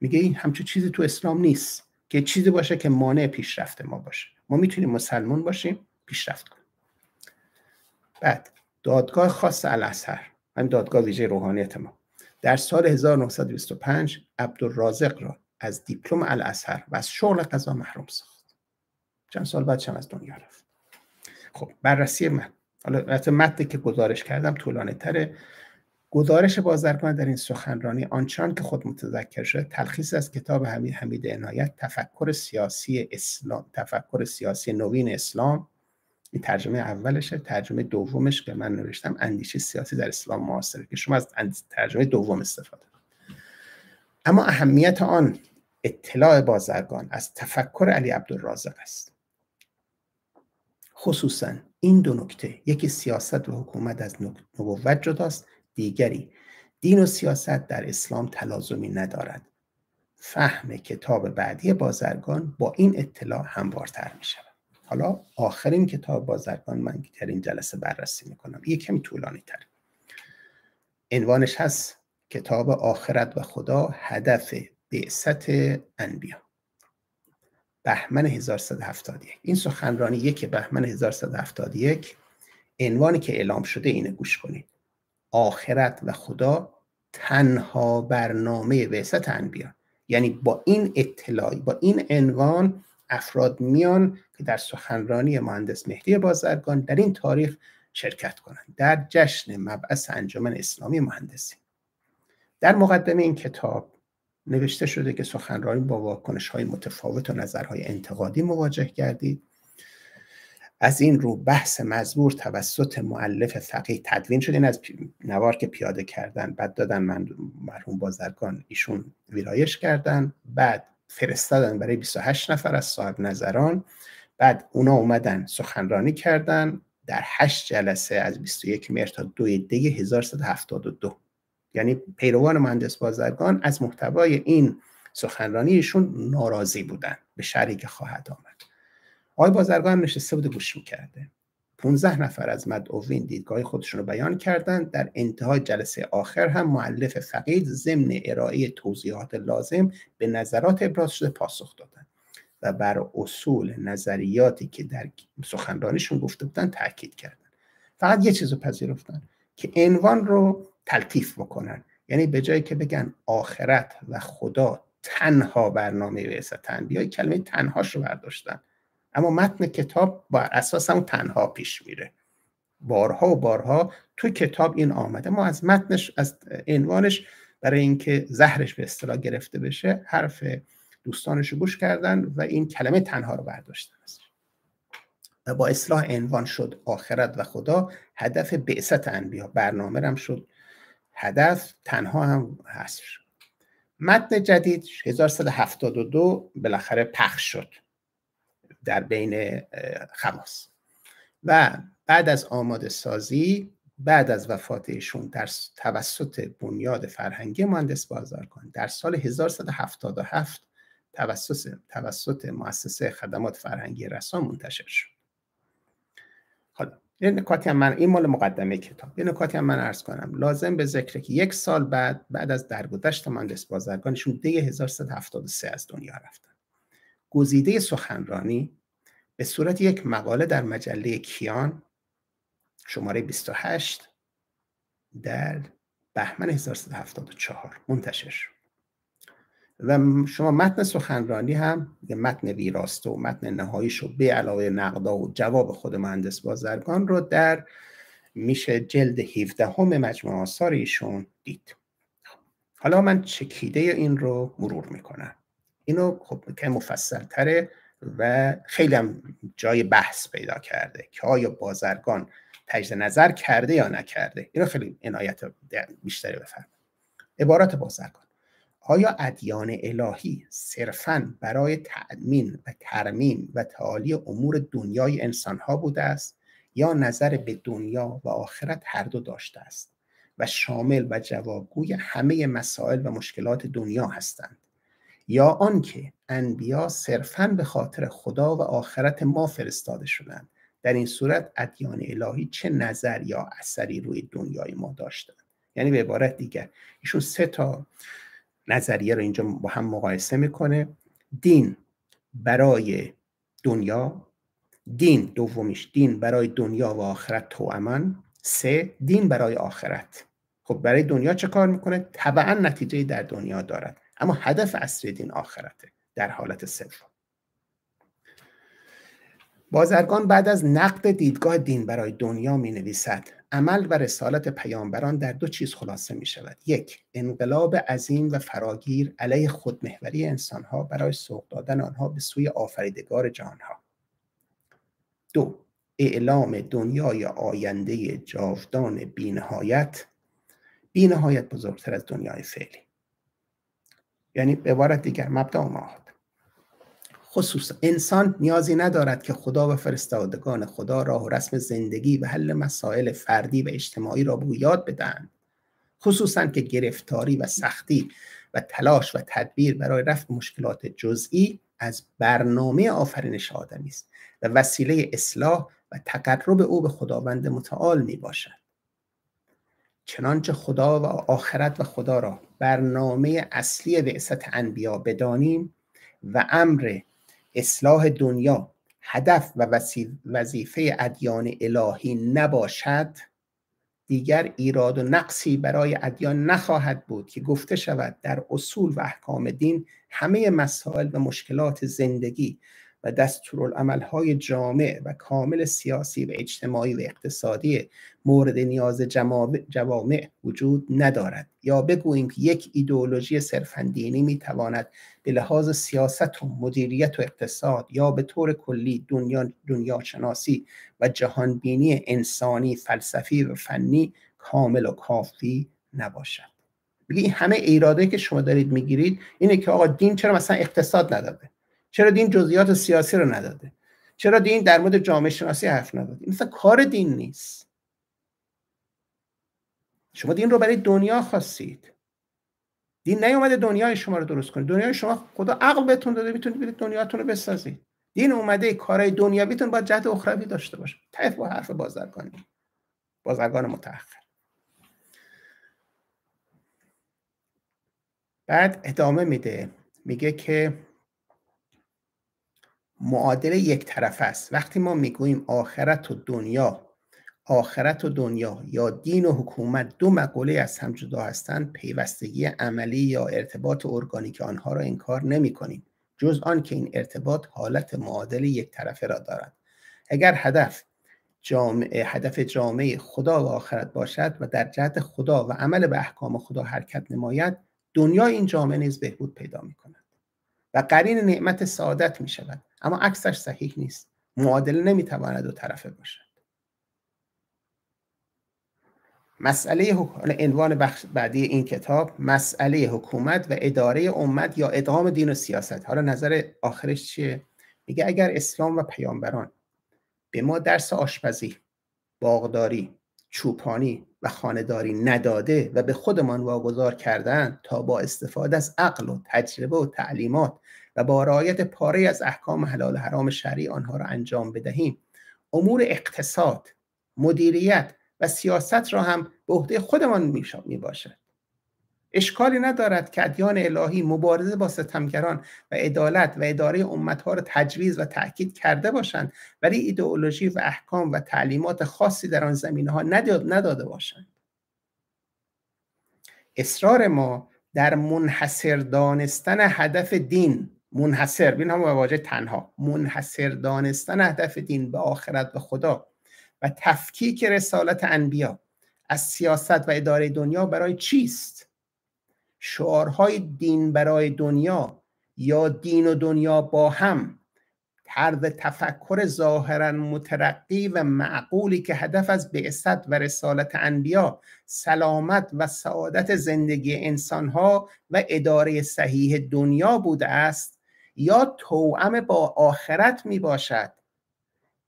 میگه این همچون چیزی تو اسلام نیست که چیزی باشه که مانع پیشرفت ما باشه. ما می‌تونیم مسلمون باشیم پیشرفت کنیم. بعد دادگاه خاص الازهر همین دادگاه ویژه روحانیت ما. در سال 1925 عبدالرازق را از دیپلم الازهر و از شغل قضا محروم ساخت. چند سال بعد از دنیا رفت. خب بررسی من. حالا متن که گزارش کردم طولانی تره گزارش بازرگان در این سخنرانی آنچان که خود متذکر شده تلخیص از کتاب حمید حمید عنایت تفکر سیاسی اسلام تفکر سیاسی نوین اسلام این ترجمه اولشه ترجمه دومش که من نوشتم اندیشه سیاسی در اسلام معاصره که شما از ترجمه دوم استفاده اما اهمیت آن اطلاع بازرگان از تفکر علی عبدالرازق است. خصوصا این دو نکته یکی سیاست و حکومت از نبوت جداست دیگری. دین و سیاست در اسلام تلازمی ندارد. فهم کتاب بعدی بازرگان با این اطلاع هموارتر می شود حالا آخرین کتاب بازرگان من در این جلسه بررسی می‌کنم. یه کمی طولانی تر عنوانش هست کتاب آخرت و خدا هدف بعثت انبیا. بهمن 1171 این سخنرانی یک بهمن 1171 عنوانی که اعلام شده اینه گوش کنید. آخرت و خدا تنها برنامه بعثت انبیا یعنی با این اطلاعی با این عنوان افراد میان که در سخنرانی مهندس مهدی بازرگان در این تاریخ شرکت کنند. در جشن مبعث انجمن اسلامی مهندسی. در مقدمه این کتاب نوشته شده که سخنرانی با واکنش های متفاوت و نظرهای انتقادی مواجه گردید. از این رو بحث مزبور توسط معلف فقیه تدوین شد. این از نوار که پیاده کردن بعد دادن من مرحوم بازرگان ایشون ویرایش کردن. بعد فرستادن برای 28 نفر از صاحب نظران. بعد اونا اومدن سخنرانی کردن. در 8 جلسه از 21 مهر تا 2 دی 1172 یعنی پیروان مهندس بازرگان از محتوای این سخنرانی ایشون ناراضی بودن. به شرحی که خواهد آمد. آقای بازرگان نشسته بوده گوش می‌کرده. 15 نفر از مدعوین دیدگاه خودشون رو بیان کردند در انتهای جلسه آخر هم معلف فقید ضمن ارائه توضیحات لازم به نظرات ابراز شده پاسخ دادند و بر اصول نظریاتی که در سخنرانیشون گفته بودن تاکید کردند فقط یه چیز رو پذیرفتن که عنوان رو تلطیف بکنن. یعنی به جایی که بگن آخرت و خدا تنها برنامه بعثت انبیا کلمه تنهاش رو برداشتن. اما متن کتاب با اساس هم تنها پیش میره. بارها و بارها تو کتاب این آمده. ما از متنش از عنوانش برای اینکه زهرش به اصطلاح گرفته بشه حرف دوستانش رو گوش کردن و این کلمه تنها رو برداشتن و با اصلاح عنوان شد آخرت و خدا هدف بعثت انبیا. برنامه هم شد هدف تنها هم هست متن جدید 1172 بالاخره پخش شد. در بین خواص و بعد از آماده سازی بعد از وفات ایشون در توسط بنیاد فرهنگی مهندس بازرگان در سال 1177 توسط توسط مؤسسه خدمات فرهنگی رسان منتشر شد. حالا یه نکاتی هم من این مال مقدمه کتاب. یه نکاتی هم من عرض کنم. لازم به ذکر که یک سال بعد بعد از درگذشت مهندس بازرگانشون دی 1373 از دنیا رفتن. گزیده سخنرانی به صورت یک مقاله در مجله کیان شماره 28 در بهمن 1374 منتشر و شما متن سخنرانی هم متن ویراسته و متن نهاییشو به علاوه نقدا و جواب خود مهندس بازرگان رو در میشه جلد 17 هم مجموعه آثار ایشون دید. حالا من چکیده این رو مرور می‌کنم. اینو خب که مفصل تره و خیلی هم جای بحث پیدا کرده که آیا بازرگان تجد نظر کرده یا نکرده. اینو خیلی عنایت بیشتری بفرم عبارات بازرگان. آیا ادیان الهی صرفا برای تأمین و ترمیم و تعالی امور دنیای انسانها بوده است یا نظر به دنیا و آخرت هر دو داشته است و شامل و جوابگوی همه مسائل و مشکلات دنیا هستند؟ یا آنکه انبیا صرفا به خاطر خدا و آخرت ما فرستاده شدند. در این صورت ادیان الهی چه نظر یا اثری روی دنیای ما داشتند؟ یعنی به عبارت دیگر ایشون سه تا نظریه رو اینجا با هم مقایسه می‌کنه. دین برای دنیا دین دومیش دین برای دنیا و آخرت توامان سه دین برای آخرت. خب برای دنیا چه کار می‌کنه؟ طبعا نتیجه در دنیا دارد. اما هدف اصلی دین آخرته در حالت سوم. بازرگان بعد از نقد دیدگاه دین برای دنیا می نویسد عمل و رسالت پیامبران در دو چیز خلاصه می شود یک انقلاب عظیم و فراگیر علیه خودمحوری انسانها برای سوق دادن آنها به سوی آفریدگار جهانها. دو اعلام دنیای آینده جاودان بینهایت. بینهایت بزرگتر از دنیای فعلی. یعنی به عبارت دیگر مبدا و خصوصا انسان نیازی ندارد که خدا و فرستادگان خدا راه و رسم زندگی و حل مسائل فردی و اجتماعی را به یاد بدهند. خصوصا که گرفتاری و سختی و تلاش و تدبیر برای رفع مشکلات جزئی از برنامه آفرینش آدمی است و وسیله اصلاح و تقرب او به خداوند متعال می باشد چنانچه خدا و آخرت و خدا را برنامه اصلی بعثت انبیا بدانیم و امر اصلاح دنیا هدف و وظیفه ادیان الهی نباشد دیگر ایراد و نقصی برای ادیان نخواهد بود که گفته شود در اصول و احکام دین همه مسائل و مشکلات زندگی و دستورالعملهای جامع و کامل سیاسی و اجتماعی و اقتصادی مورد نیاز جوامع وجود ندارد. یا بگوییم که یک ایدئولوژی صرفا دینی می‌تواند به لحاظ سیاست و مدیریت و اقتصاد یا به طور کلی دنیا, دنیا شناسی و جهانبینی انسانی فلسفی و فنی کامل و کافی نباشد. بگی همه ایراده که شما دارید می‌گیرید اینه که آقا دین چرا مثلا اقتصاد نداده؟ چرا دین جزئیات سیاسی رو نداده؟ چرا دین در مورد جامعه شناسی حرف نداده؟ مثلا کار دین نیست. شما دین رو برای دنیا خواستید. دین نیومده دنیای شما رو درست کنید دنیای شما خدا عقل بهتون داده می‌تونید برید دنیاتون رو بسازید. دین اومده کارهای دنیویتون باید جهت اخروی داشته باشه. طیف با حرف بازرگانی بازرگان متأخر. بعد ادامه میده. میگه که معادله یک طرف است. وقتی ما می‌گوییم آخرت و دنیا آخرت و دنیا یا دین و حکومت دو مقوله از هم جدا هستند پیوستگی عملی یا ارتباط ارگانیک آنها را انکار نمی کنیم جز آن که این ارتباط حالت معادل یک طرفه را دارد. اگر هدف جامعه هدف جامعه خدا و آخرت باشد و در جهت خدا و عمل به احکام خدا حرکت نماید دنیا این جامعه نیز بهبود پیدا می کند و قرین نعمت سعادت می شود اما عکسش صحیح نیست. معادله نمی تواند دو طرفه باشد. مسئله عنوان بخش بعدی این کتاب مسئله حکومت و اداره امت یا ادغام دین و سیاست. حالا نظر آخرش چیه؟ میگه اگر اسلام و پیامبران به ما درس آشپزی باغداری چوپانی و خانداری نداده و به خودمان واگذار کردن تا با استفاده از عقل و تجربه و تعلیمات و با رعایت پاره از احکام حلال حرام شرعی آنها را انجام بدهیم. امور اقتصاد مدیریت و سیاست را هم به عهده خودمان می باشد. اشکالی ندارد که ادیان الهی مبارزه با ستمگران و عدالت و اداره امتها را تجویز و تاکید کرده باشند ولی ایدئولوژی و احکام و تعلیمات خاصی در آن زمینه ها نداده باشند. اصرار ما در منحصر دانستن هدف دین منحصر بین هم واژه تنها منحصر دانستن هدف دین به آخرت و خدا و تفکیک رسالت انبیا از سیاست و اداره دنیا برای چیست؟ شعارهای دین برای دنیا یا دین و دنیا با هم؟ طرز تفکر ظاهرا مترقی و معقولی که هدف از بعثت و رسالت انبیا سلامت و سعادت زندگی انسانها و اداره صحیح دنیا بوده است؟ یا توأم با آخرت می باشد.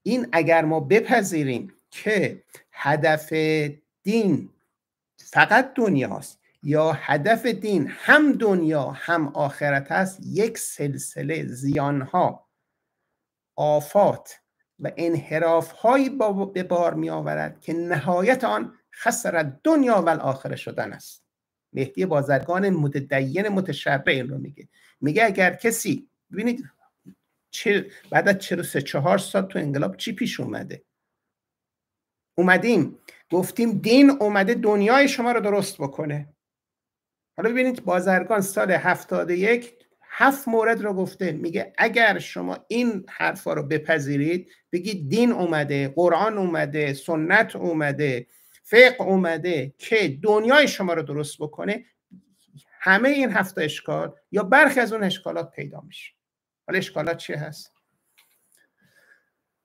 این اگر ما بپذیریم که هدف دین فقط دنیاست یا هدف دین هم دنیا هم آخرت است یک سلسله زیانها آفات و انحراف هایی به بار می آورد که نهایت آن خسر دنیا و الاخره شدن است. مهدی بازرگان متدین متشبه رو میگه. میگه اگر کسی ببینید چه بعد از 43 چهار سال تو انقلاب چی پیش اومده؟ اومدیم گفتیم دین اومده دنیای شما رو درست بکنه. حالا ببینید بازرگان سال 71 هفت مورد رو گفته میگه اگر شما این حرفا رو بپذیرید بگید دین اومده قرآن اومده سنت اومده فقه اومده که دنیای شما رو درست بکنه همه این هفت اشکال یا برخی از اون اشکالات پیدا میشه. حالا اشکالات چی هست؟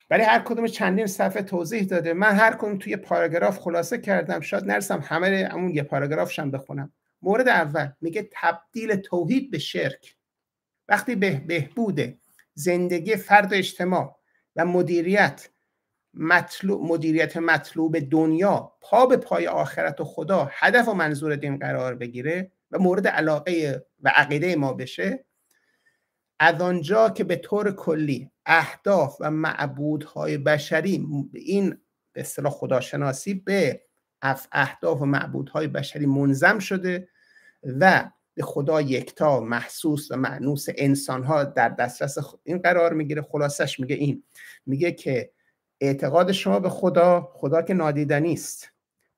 ولی هر کدوم چندین صفحه توضیح داده. من هر کدوم توی پاراگراف خلاصه کردم. شاید نرسم همه اون یه پاراگرافشم بخونم. مورد اول میگه تبدیل توحید به شرک. وقتی به بهبود زندگی فرد اجتماع و مدیریت مطلوب مدیریت مطلوب دنیا پا به پای آخرت و خدا هدف و منظور دین قرار بگیره و مورد علاقه و عقیده ما بشه از آنجا که به طور کلی اهداف و معبودهای بشری این به اصطلاح خداشناسی به اهداف و معبودهای بشری منظم شده و به خدا یکتا محسوس و معنوس انسانها در دسترس این قرار می‌گیره. خلاصش میگه این. میگه که اعتقاد شما به خدا خدا که نادیدنی است.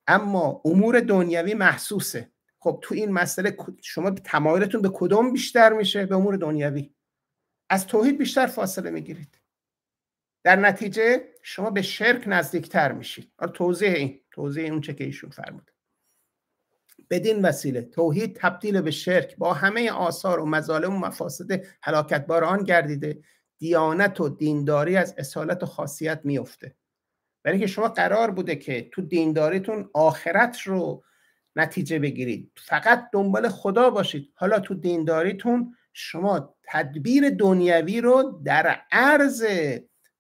اما امور دنیوی محسوسه. خب تو این مسئله شما تمایلتون به کدوم بیشتر میشه؟ به امور دنیوی. از توحید بیشتر فاصله می‌گیرید. در نتیجه شما به شرک نزدیکتر میشید. توضیح این توضیح اون چه که ایشون فرمود بدین وسیله توحید تبدیل به شرک با همه آثار و مظالم و مفاسد حلاکتبار آن گردیده دیانت و دینداری از اصالت و خاصیت میفته برای که شما قرار بوده که تو دینداریتون آخرت رو نتیجه بگیرید. فقط دنبال خدا باشید. حالا تو دینداریتون شما تدبیر دنیوی رو در عرض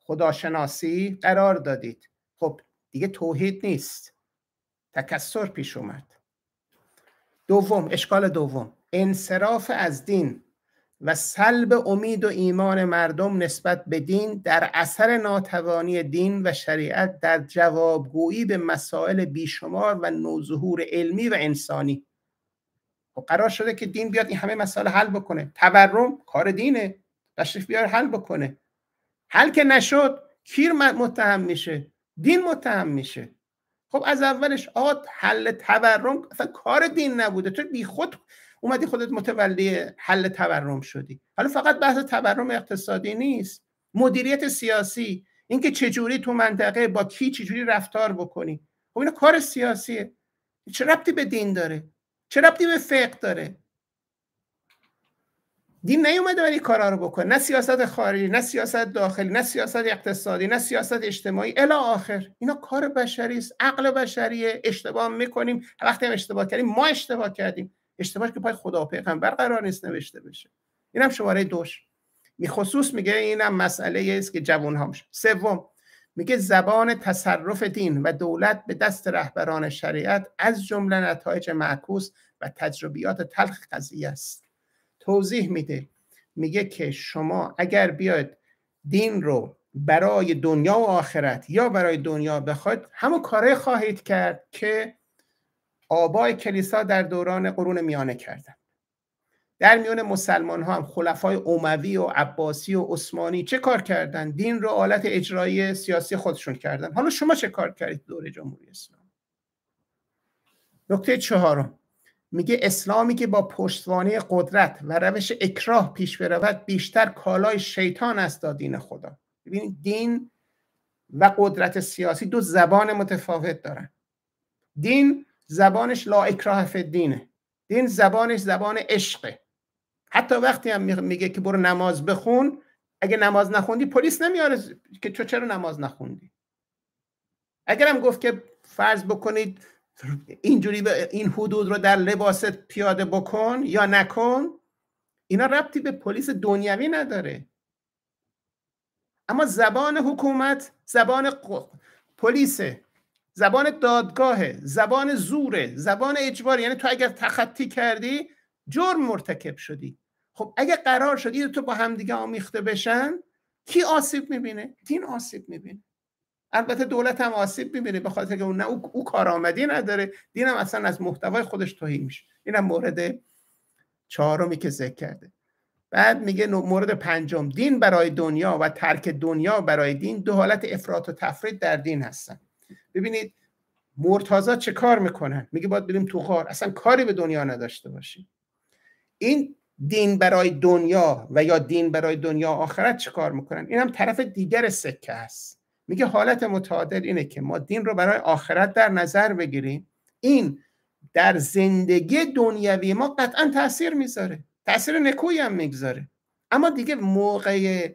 خداشناسی قرار دادید. خب دیگه توحید نیست. تکسر پیش اومد. دوم اشکال دوم. انصراف از دین و سلب امید و ایمان مردم نسبت به دین در اثر ناتوانی دین و شریعت در جوابگویی به مسائل بیشمار و نوظهور علمی و انسانی. خب قرار شده که دین بیاد این همه مسائل حل بکنه. تورم کار دینه. تشریف بیار حل بکنه. حل که نشد کیر متهم میشه؟ دین متهم میشه. خب از اولش آقا حل تورم اصلا کار دین نبوده. تو بی خود اومدی خودت متولی حل تورم شدی. حالا فقط بحث تورم اقتصادی نیست. مدیریت سیاسی. اینکه چجوری تو منطقه با کی چجوری رفتار بکنی؟ خب اینا کار سیاسیه. چه ربطی به دین داره؟ چه ربطی به فقه داره؟ دین نیومده ولی کارا رو بکنه. نه سیاست خارجی نه سیاست داخلی نه سیاست اقتصادی نه سیاست اجتماعی. الی آخر. اینا کار بشری است. عقل بشریه. اشتباه می‌کنیم. وقتی هم اشتباه کردیم ما اشتباه کردیم. اشتباه که پای خدا و پیغمبر قرار نیست نوشته بشه. اینم شماره دوش. می میگه اینم مسئله است که جوان میشه سوم. میگه زبان تصرف دین و دولت به دست رهبران شریعت از جمله نتایج معکوس و تجربیات تلخ قضیه است. توضیح میده. میگه که شما اگر بیاید دین رو برای دنیا و آخرت یا برای دنیا بخواید همون کاره خواهید کرد که آبای کلیسا در دوران قرون میانه کردن. در میان مسلمان ها هم خلفای اوموی و عباسی و عثمانی چه کار کردن؟ دین رو آلت اجرایی سیاسی خودشون کردن. حالا شما چه کار کردید دوره جمهوری اسلام نکته چهارم. میگه اسلامی که با پشتوانه قدرت و روش اکراه پیش برود بیشتر کالای شیطان است تا دین خدا. ببینید دین و قدرت سیاسی دو زبان متفاوت دارن. دین زبانش لا اکراه فی دینه دین زبانش زبان عشقه. حتی وقتی هم میگه که برو نماز بخون اگه نماز نخوندی پلیس نمیاره که تو چرا نماز نخوندی؟ اگرم گفت که فرض بکنید اینجوری به این حدود رو در لباست پیاده بکن یا نکن اینا ربطی به پلیس دنیوی نداره. اما زبان حکومت زبان پلیسه زبان دادگاهه زبان زوره زبان اجبار یعنی تو اگر تخطی کردی جرم مرتکب شدی. خب اگه قرار شد تو با همدیگه آمیخته بشن کی آسیب می‌بینه؟ دین آسیب می‌بینه. البته دولت هم آسیب می‌بینه به خاطر که اون نه او, او کارآمدی نداره. دین هم اصلا از محتوای خودش توهی میشه. اینم مورد چهارمی که ذکر کرده. بعد میگه مورد پنجم دین برای دنیا و ترک دنیا برای دین دو حالت افراط و تفرید در دین هستن. ببینید مرتازا چه کار می‌کنن؟ میگه باید بریم تو خار اصلا کاری به دنیا نداشته باشیم. این دین برای دنیا و یا دین برای دنیا آخرت چه کار می‌کنن؟ این هم طرف دیگر سکه است. میگه حالت متعادل اینه که ما دین رو برای آخرت در نظر بگیریم. این در زندگی دنیوی ما قطعا تاثیر می‌ذاره. تاثیر نکویی هم می‌گذاره. اما دیگه موقع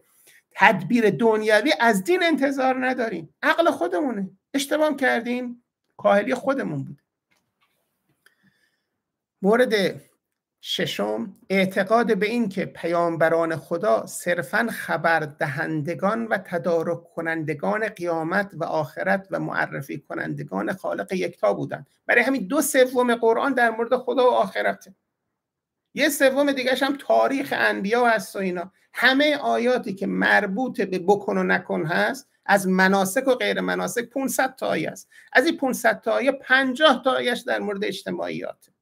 تدبیر دنیوی از دین انتظار نداریم. عقل خودمونه. اشتباه کردیم کاهلی خودمون بود مورد ششم اعتقاد به این که پیامبران خدا صرفا خبر دهندگان و تدارک کنندگان قیامت و آخرت و معرفی کنندگان خالق یکتا بودند. برای همین دو سوم قرآن در مورد خدا و آخرته. یه سوم دیگرش هم تاریخ انبیا هست و اینا. همه آیاتی که مربوط به بکن و نکن هست از مناسک و غیر مناسک 500 تا آیه است از این 500 تا آیه 50 تا آیهش در مورد اجتماعیات.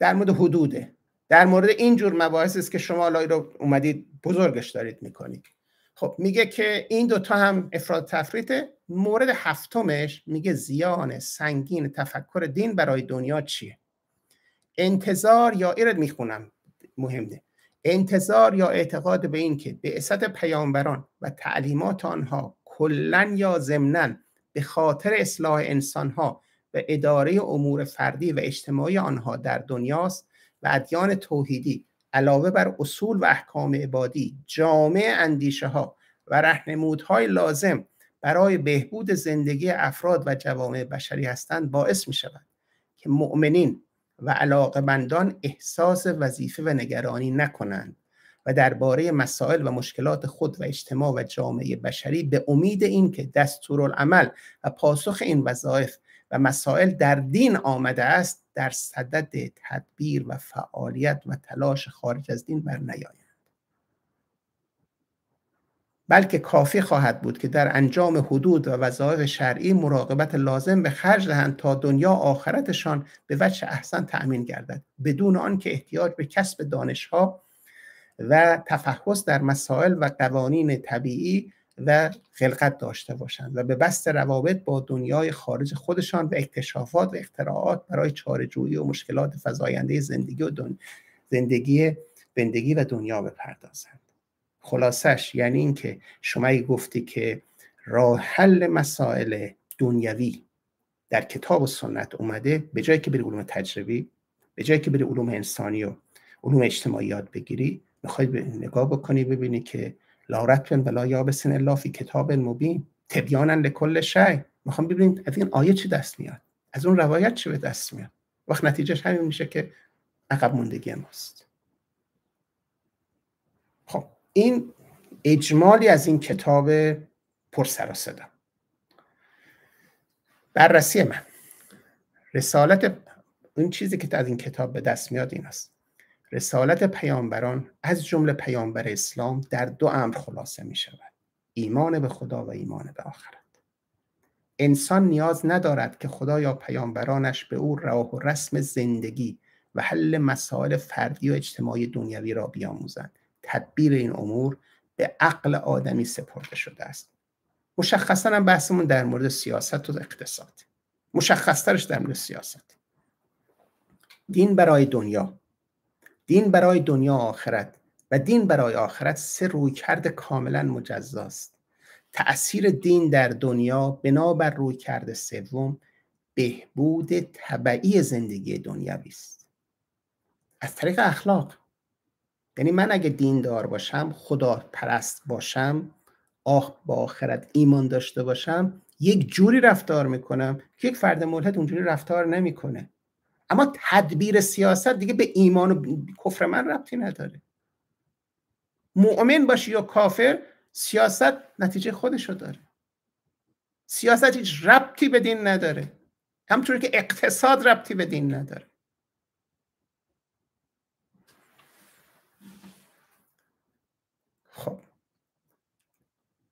در مورد حدوده. در مورد این جور مباحث است که شما لای رو اومدید بزرگش دارید می‌کنید. خب میگه که این دوتا هم افراد تفریطه. مورد هفتمش میگه زیان سنگین تفکر دین برای دنیا چیه؟ انتظار یا ایرد می‌خونم مهمه. انتظار یا اعتقاد به این که به اسط پیامبران و تعلیمات آنها کلا یا ضمنا به خاطر اصلاح انسانها و اداره امور فردی و اجتماعی آنها در دنیاست و ادیان توحیدی علاوه بر اصول و احکام عبادی جامع اندیشه ها و رهنمودهای لازم برای بهبود زندگی افراد و جوامع بشری هستند باعث می شود که مؤمنین و علاقمندان احساس وظیفه و نگرانی نکنند و درباره مسائل و مشکلات خود و اجتماع و جامعه بشری به امید اینکه دستورالعمل و پاسخ این وظایف و مسائل در دین آمده است در صدد تدبیر و فعالیت و تلاش خارج از دین بر نیایند. بلکه کافی خواهد بود که در انجام حدود و وظایف شرعی مراقبت لازم به خرج دهند تا دنیا آخرتشان به وجه احسن تأمین گردد. بدون آنکه احتیاج به کسب دانشها و تفحص در مسائل و قوانین طبیعی و خلقت داشته باشند و به بست روابط با دنیای خارج خودشان و اکتشافات و اختراعات برای چارهجویی و مشکلات فزاینده زندگی و زندگی زندگی و دنیا بپردازند. خلاصش یعنی اینکه شما گفتی که راه حل مسائل دنیوی در کتاب و سنت اومده به جایی که بری علوم تجربی به جایی که بری علوم انسانی و علوم اجتماعی یاد بگیری می‌خوای نگاه بکنی ببینی که لا رتبن ولا یابسن الا فی کتاب مبین. تبیانا لکل شی. می‌خوام ببینیم از این آیه چی دست میاد؟ از اون روایت چی به دست میاد؟ وقت نتیجهش همین میشه که عقب موندگی ماست. خب این اجمالی از این کتاب پر سر صدا بررسی من. رسالت این چیزی که از این کتاب به دست میاد این است. رسالت پیامبران از جمله پیامبر اسلام در دو امر خلاصه می شود. ایمان به خدا و ایمان به آخرت. انسان نیاز ندارد که خدا یا پیامبرانش به او راه و رسم زندگی و حل مسائل فردی و اجتماعی دنیوی را بیاموزند. تدبیر این امور به عقل آدمی سپرده شده است. مشخصا هم بحثمون در مورد سیاست و اقتصاد. مشخصترش در مورد سیاست. دین برای دنیا. دین برای دنیا آخرت و دین برای آخرت سه رویکرد کاملا مجزاست. تأثیر دین در دنیا بنابر رویکرد سوم بهبود طبعی زندگی دنیوی است. از طریق اخلاق. یعنی من اگه دین دار باشم خدا پرست باشم آخ با آخرت ایمان داشته باشم یک جوری رفتار می‌کنم که یک فرد ملحد اونجوری رفتار نمی‌کنه. اما تدبیر سیاست دیگه به ایمان و کفر من ربطی نداره. مؤمن باشی یا کافر سیاست نتیجه خودشو داره. سیاست هیچ ربطی به دین نداره. همطور که اقتصاد ربطی به دین نداره. خب.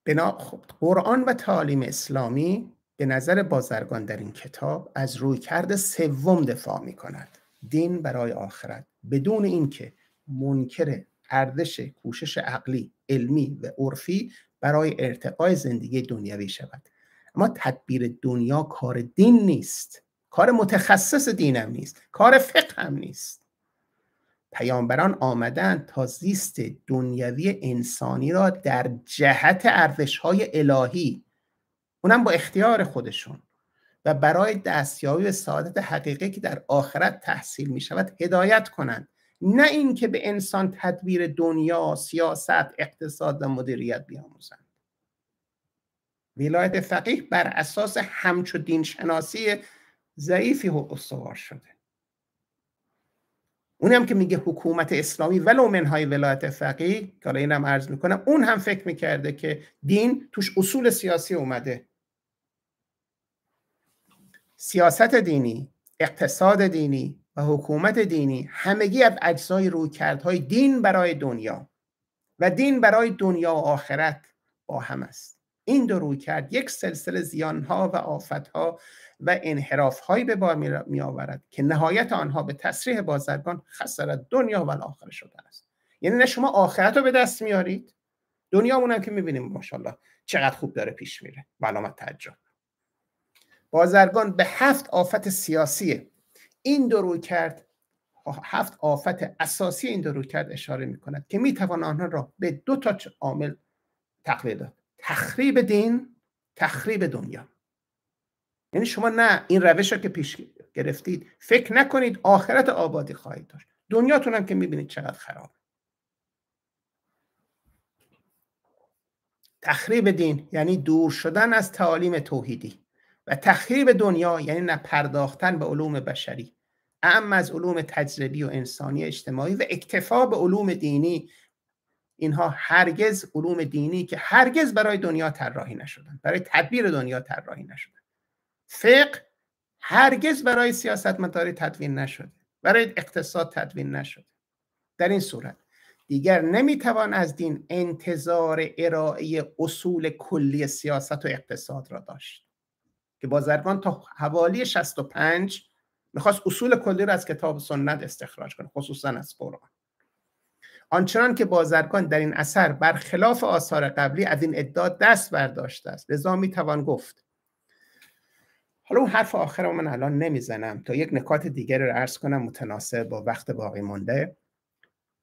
بنا خب قرآن و تعالیم اسلامی به نظر بازرگان در این کتاب از روی کرده سوم دفاع می کند دین برای آخرت. بدون اینکه منکر ارزش کوشش عقلی علمی و عرفی برای ارتقای زندگی دنیوی شود. اما تدبیر دنیا کار دین نیست. کار متخصص دینم نیست. کار فقه هم نیست. پیامبران آمدند تا زیست دنیوی انسانی را در جهت ارزش های الهی اونم با اختیار خودشون. و برای دستیابی به سعادت حقیقی که در آخرت تحصیل می شود هدایت کنند. نه اینکه به انسان تدبیر دنیا سیاست اقتصاد و مدیریت بیاموزند. ولایت فقیه بر اساس همچو دین شناسی ضعیفی استوار شده. اون هم که میگه حکومت اسلامی ولو منهای ولایت فقیه که حالا اینم عرض می‌کنم اون هم فکر می‌کرده که دین توش اصول سیاسی اومده. سیاست دینی اقتصاد دینی و حکومت دینی همگی از اجزای رویکردهای دین برای دنیا و دین برای دنیا و آخرت با هم است. این دو رویکرد یک سلسله زیانها و آفتها و انحرافهایی به بار می آورد که نهایت آنها به تصریح بازرگان خسارت دنیا و آخره شده است. یعنی نه شما آخرت رو به دست میارید. دنیا هم که می‌بینیم ماشاءالله چقدر خوب داره پیش میره. علامت تعجب. بازرگان به هفت آفت سیاسی این دو روی کرد هفت آفت اساسی این دو روی کرد اشاره می کند که می توان آنها را به دو تا عامل تقویه داد. تخریب دین تخریب دنیا. یعنی شما نه این روش رو که پیش گرفتید. فکر نکنید آخرت آبادی خواهید داشت. دنیاتون هم که می‌بینید چقدر خراب تخریب دین یعنی دور شدن از تعالیم توحیدی و تخریب دنیا یعنی نپرداختن به علوم بشری. اعم از علوم تجربی و انسانی اجتماعی و اکتفا به علوم دینی. اینها هرگز علوم دینی که هرگز برای دنیا طراحی نشدن. برای تدبیر دنیا طراحی نشدن. فقه هرگز برای سیاست مداری تدوین نشده. برای اقتصاد تدوین نشده. در این صورت دیگر نمی‌توان از دین انتظار ارائه اصول کلی سیاست و اقتصاد را داشت. که بازرگان تا حوالی 65 می‌خواست اصول کلی را از کتاب سنت استخراج کنه خصوصا از قرآن. آنچنان که بازرگان در این اثر برخلاف آثار قبلی از این ادعا دست برداشته است لذا می‌توان گفت حالا اون حرف آخر رو من الان نمی‌زنم تا یک نکات دیگر رو عرض کنم متناسب با وقت باقی مونده.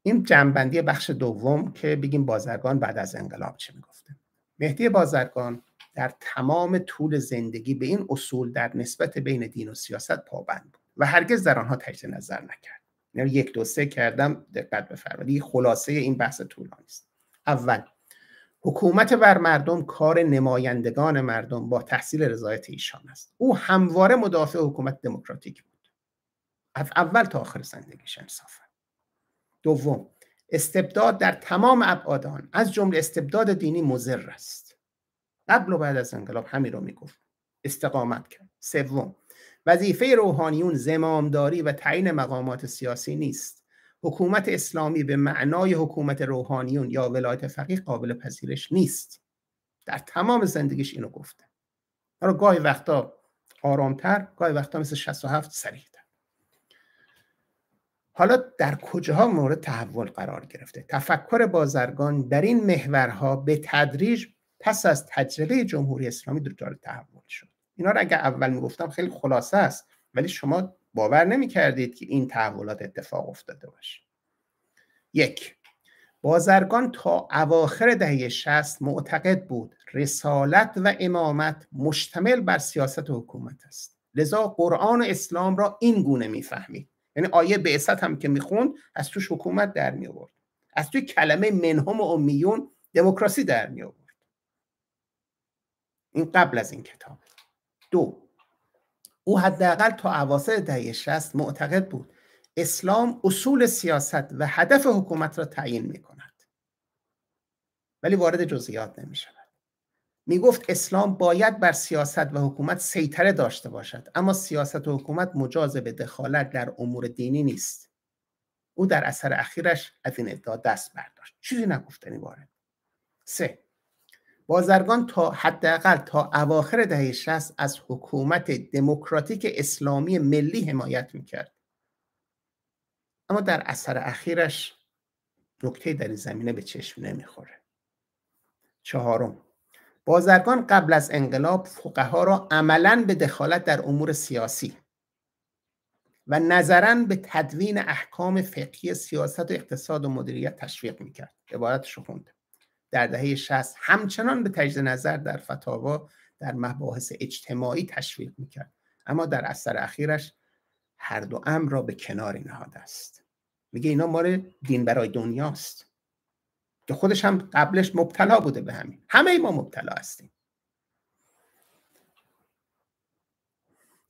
این جنبندی بخش دوم که بگیم بازرگان بعد از انقلاب چه می‌گفته. مهدی بازرگان در تمام طول زندگی به این اصول در نسبت بین دین و سیاست پابند بود و هرگز در آنها تجدید نظر نکرد. یعنی یک دو سه کردم دقت بفرمایید. خلاصه این بحث طولانی است. اول حکومت بر مردم کار نمایندگان مردم با تحصیل رضایت ایشان است. او همواره مدافع حکومت دموکراتیک بود. از اول تا آخر زندگیش انصافا دوم استبداد در تمام ابعاد آن از جمله استبداد دینی مضر است. قبل و بعد از انقلاب همین رو می‌گفت. استقامت کرد. سوم وظیفه روحانیون زمامداری و تعیین مقامات سیاسی نیست. حکومت اسلامی به معنای حکومت روحانیون یا ولایت فقیه قابل پذیرش نیست. در تمام زندگیش اینو گفته. حالا گاهی وقتا آرامتر گاهی وقتا مثل 67 سریعتر. حالا در کجاها مورد تحول قرار گرفته؟ تفکر بازرگان در این محورها به تدریج پس از تجربه جمهوری اسلامی دچار تحول شد. اینا رو اگر اول می‌گفتم خیلی خلاصه است ولی شما باور نمی کردید که این تحولات اتفاق افتاده باشه. یک بازرگان تا اواخر دهه شست معتقد بود رسالت و امامت مشتمل بر سیاست و حکومت است. لذا قرآن و اسلام را این گونه می‌فهمید. یعنی آیه بعثت هم که می‌خوند از توش حکومت در می آورد از توی کلمه منهم و امیون دموکراسی در می آورد این قبل از این کتاب. دو او حداقل تا اواسط دهه 60 معتقد بود. اسلام اصول سیاست و هدف حکومت را تعیین می کند ولی وارد جزئیات نمی شود می گفت اسلام باید بر سیاست و حکومت سیطره داشته باشد اما سیاست و حکومت مجاز به دخالت در امور دینی نیست. او در اثر اخیرش از این ادعا دست برداشت. چیزی نگفتنی وارد سه بازرگان تا حداقل تا اواخر دهه 60 از حکومت دموکراتیک اسلامی ملی حمایت می‌کرد. اما در اثر اخیرش نکته در این زمینه به چشم نمی‌خوره. چهارم بازرگان قبل از انقلاب فقها را عملا به دخالت در امور سیاسی و نظرا به تدوین احکام فقهی سیاست و اقتصاد و مدیریت تشویق می‌کرد. عبارتشو خونده در دهه 60 همچنان به تجدید نظر در فتاوا در مباحث اجتماعی تشویق می‌کرد. اما در اثر اخیرش هر دو امر را به کناری نهاده است. میگه اینا مال دین برای دنیاست. که خودش هم قبلش مبتلا بوده به همین. همه ما مبتلا هستیم.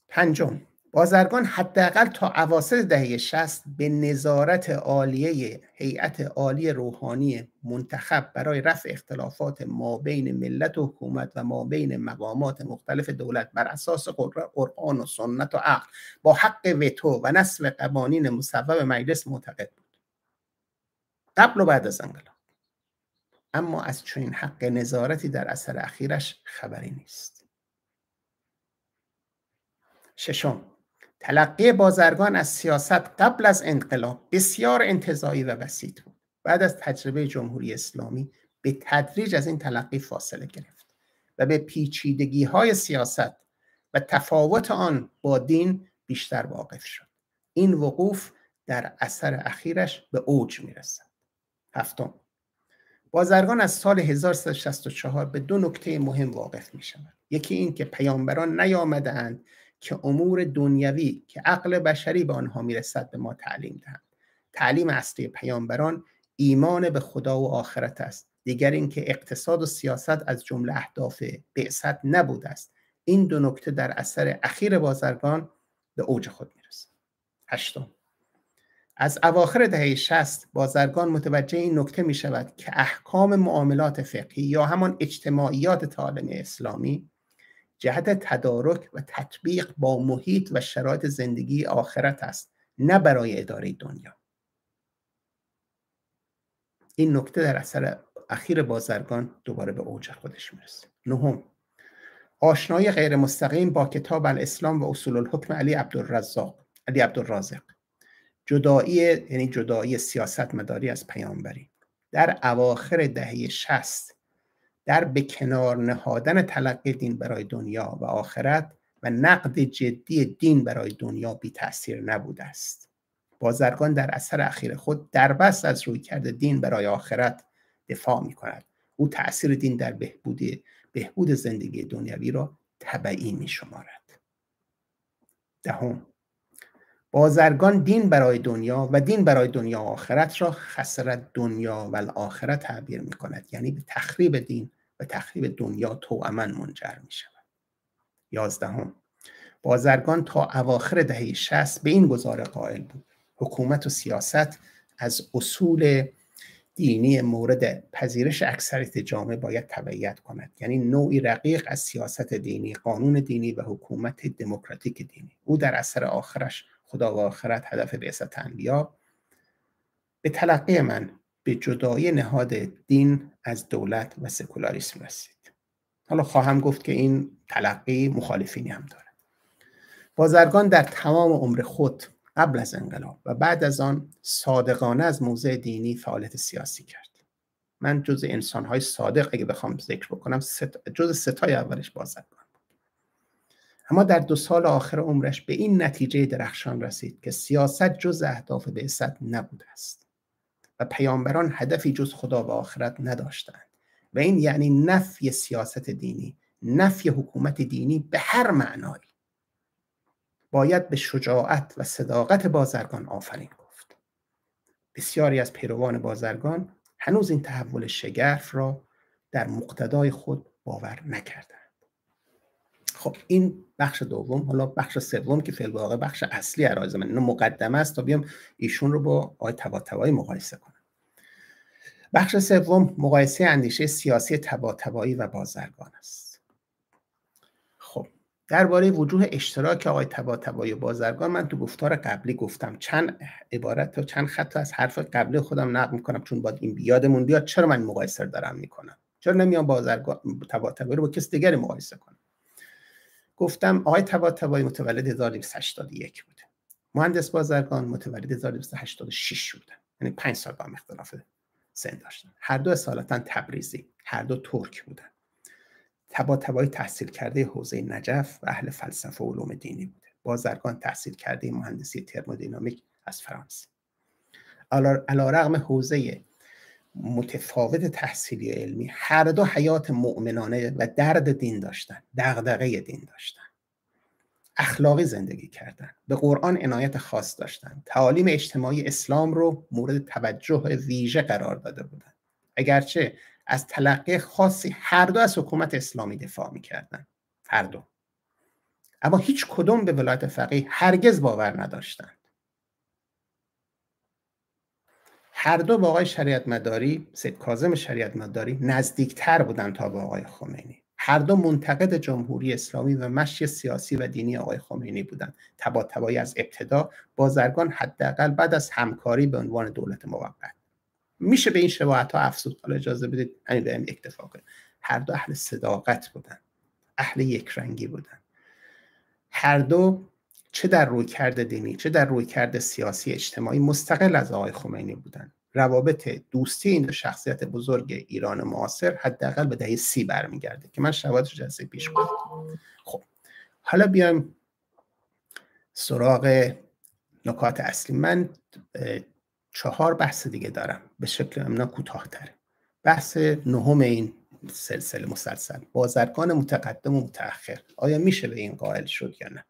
پنجم بازرگان حداقل تا اواسط دهه 60 به نظارت عالیه هیئت عالی روحانی منتخب برای رفع اختلافات ما بین ملت و حکومت و ما بین مقامات مختلف دولت بر اساس قرآن و سنت و عقل با حق وتو و نصب قوانین مصوب مجلس معتقد بود. قبل و بعد از انقلاب. اما از چنین حق نظارتی در اثر اخیرش خبری نیست. ششم. تلقی بازرگان از سیاست قبل از انقلاب بسیار انتظایی و بسیط بود. بعد از تجربه جمهوری اسلامی به تدریج از این تلقی فاصله گرفت و به پیچیدگی های سیاست و تفاوت آن با دین بیشتر واقف شد. این وقوف در اثر اخیرش به اوج می‌رسد. هفتم بازرگان از سال 1364 به دو نکته مهم واقف می شود یکی این که پیامبران نیامدهاند که امور دنیوی که عقل بشری به آنها می‌رسد به ما تعلیم دهند. تعلیم اصلی پیامبران ایمان به خدا و آخرت است. دیگر اینکه اقتصاد و سیاست از جمله اهداف بعثت نبوده است. این دو نکته در اثر اخیر بازرگان به اوج خود می‌رسد. هشتم. از اواخر دهه 60 بازرگان متوجه این نکته می شود که احکام معاملات فقهی یا همان اجتماعیات تعالیم اسلامی جهت تدارک و تطبیق با محیط و شرایط زندگی آخرت است نه برای اداره دنیا. این نکته در اثر اخیر بازرگان دوباره به اوج خودش می‌رسه. نهم آشنایی غیر مستقیم با کتاب الاسلام و اصول الحکم علی عبدالرزاق علی عبدالرازق. جدایی یعنی جدایی سیاست مداری از پیامبری. در اواخر دهه شست در به کنار نهادن تلقی دین برای دنیا و آخرت و نقد جدی دین برای دنیا بی تاثیر نبوده است. بازرگان در اثر اخیر خود در بس از روی کرده دین برای آخرت دفاع می کند. او تاثیر دین در بهبود بهبود زندگی دنیوی را طبعی می شمارد. دهم بازرگان دین برای دنیا و دین برای دنیا و آخرت را خسرت دنیا و آخرت تعبیر می کند. یعنی به تخریب دین و تخریب دنیا توأما منجر می شود یازدهم بازرگان تا اواخر دهه 60 به این گزاره قائل بود. حکومت و سیاست از اصول دینی مورد پذیرش اکثریت جامعه باید تبعیت کند. یعنی نوعی رقیق از سیاست دینی قانون دینی و حکومت دموکراتیک دینی. او در اثر آخرش خدا و آخرت هدف بعثت انبیا به تلقی من به جدای نهاد دین از دولت و سکولاریسم رسید. حالا خواهم گفت که این تلقی مخالفینی هم داره. بازرگان در تمام عمر خود قبل از انقلاب و بعد از آن صادقانه از موضع دینی فعالیت سیاسی کرد. من جز انسانهای صادق اگه بخوام ذکر بکنم ست... جز ستای اولش بازرگان بود. اما در دو سال آخر عمرش به این نتیجه درخشان رسید که سیاست جز اهداف بعثت نبوده است. و پیامبران هدفی جز خدا و آخرت نداشتند. و این یعنی نفی سیاست دینی نفی حکومت دینی به هر معنایی. باید به شجاعت و صداقت بازرگان آفرین گفت. بسیاری از پیروان بازرگان هنوز این تحول شگرف را در مقتدای خود باور نکردند. خب این بخش دوم حالا بخش سوم که فعل واقع بخش اصلی عرایز من اینو مقدمه است تا بیام ایشون رو با آقای تباتبایی مقایسه کنم. بخش سوم مقایسه اندیشه سیاسی تباتبایی و بازرگان است. درباره وجوه اشتراک آقای تباتبایی و بازرگان من تو گفتار قبلی گفتم. چند عبارت و چند خط از حرف قبلی خودم نقل می‌کنم چون باید این بیادمون بیاد. چرا من مقایسه دارم می‌کنم؟ چرا نمیام بازرگان تباتبایی رو با کس دیگری مقایسه کنم؟ گفتم آقای تباتبایی متولد 1281 بوده. مهندس بازرگان متولد 1286 بوده. یعنی 5 سال با اختلاف سن داشتن. هر دو اصالتا تبریزی. هر دو ترک بودن. تبا تبای تحصیل کرده حوزه نجف و اهل فلسفه و علوم دینی بوده. بازرگان تحصیل کرده مهندسی ترمودینامیک از فرانسه. علا رغم حوزه متفاوت تحصیلی علمی هر دو حیات مؤمنانه و درد دین داشتن دغدغه دین داشتن. اخلاقی زندگی کردن. به قرآن عنایت خاص داشتن. تعالیم اجتماعی اسلام رو مورد توجه ویژه قرار داده بودن. اگرچه از تلقی خاصی هر دو از حکومت اسلامی دفاع می‌کردن. هر دو. اما هیچ کدوم به ولایت فقیه هرگز باور نداشتند هر دو با آقای شریعت مداری سید کازم شریعت مداری نزدیکتر بودند تا با آقای خمینی. هر دو منتقد جمهوری اسلامی و مشی سیاسی و دینی آقای خمینی بودند تبا تبایی از ابتدا بازرگان حداقل بعد از همکاری به عنوان دولت موقت. میشه به این شباهت ها افسود حالا اجازه بدید همین به کنیم. هر دو اهل صداقت بودن. اهل یک رنگی بودن. هر دو چه در روی کرده دینی چه در روی کرده سیاسی اجتماعی مستقل از آقای خمینی بودن. روابط دوستی این شخصیت بزرگ ایران معاصر حداقل به دهه سی برمیگرده که من شواهدش جلسه پیش گفتم خب حالا بیایم سراغ نکات اصلی. من چهار بحث دیگه دارم به شکل امنا کوتاهتره بحث نهم این سلسله مسلسل بازرگان متقدم و متأخر. آیا میشه به این قائل شد یا نه؟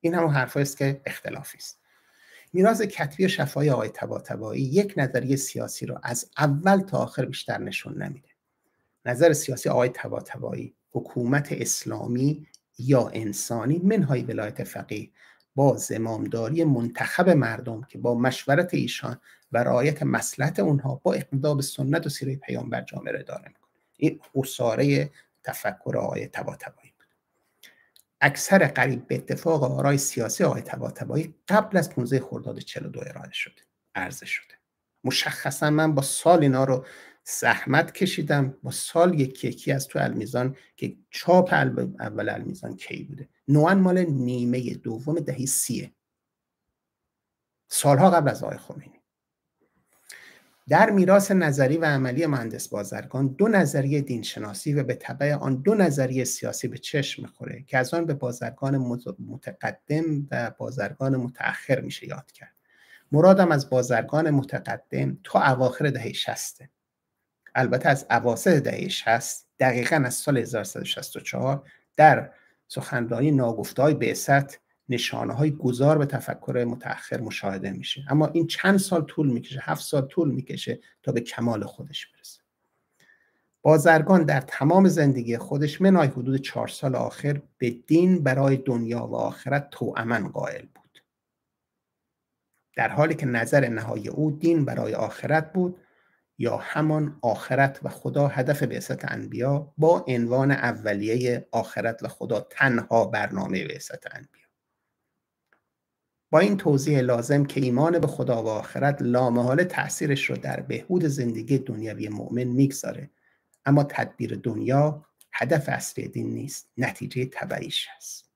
این همون حرفایی است که اختلافی است میراث کتبی شفای آقای تباتبایی یک نظریه سیاسی را از اول تا آخر بیشتر نشون نمیده. نظر سیاسی آقای تباتبایی حکومت اسلامی یا انسانی منهای ولایت فقیه با زمامداری منتخب مردم که با مشورت ایشان و رعایت مسلحت اونها با اقتدا به سنت و سیره پیامبر جامعه را اداره می‌کنه. این اصاره تفکر آقای تباتبایی اکثر قریب به اتفاق آرای سیاسی آقای تباتبایی قبل از 15 خرداد 42 ارائه شده عرضه شده. مشخصا من با سال اینا رو زحمت کشیدم با سال یکی یکی از تو المیزان که چاپ اول المیزان کی بوده. نوان مال نیمه دوم دهی سیه. سالها قبل از آقای خمینی. در میراث نظری و عملی مهندس بازرگان دو نظریه دینشناسی و به طبع آن دو نظریه سیاسی به چشم می‌خوره که از آن به بازرگان متقدم و بازرگان متأخر میشه یاد کرد. مرادم از بازرگان متقدم تا اواخر دهه 60 البته از اواسط دهه 60 دقیقا از سال 1364 در سخنرانی ناگفته های بعثت نشانه های گذار به تفکر متأخر مشاهده میشه. اما این چند سال طول می‌کشه هفت سال طول می‌کشه تا به کمال خودش برسه. بازرگان در تمام زندگی خودش منای حدود چهار سال آخر به دین برای دنیا و آخرت توأمن قائل بود. در حالی که نظر نهایی او دین برای آخرت بود یا همان آخرت و خدا هدف بعثت انبیا با عنوان اولیه آخرت و خدا تنها برنامه بعثت انبیا. با این توضیح لازم که ایمان به خدا و آخرت لامحال تاثیرش رو در بهبود زندگی دنیوی مؤمن می‌گذاره. اما تدبیر دنیا هدف اصلی دین نیست نتیجه تبعیش است.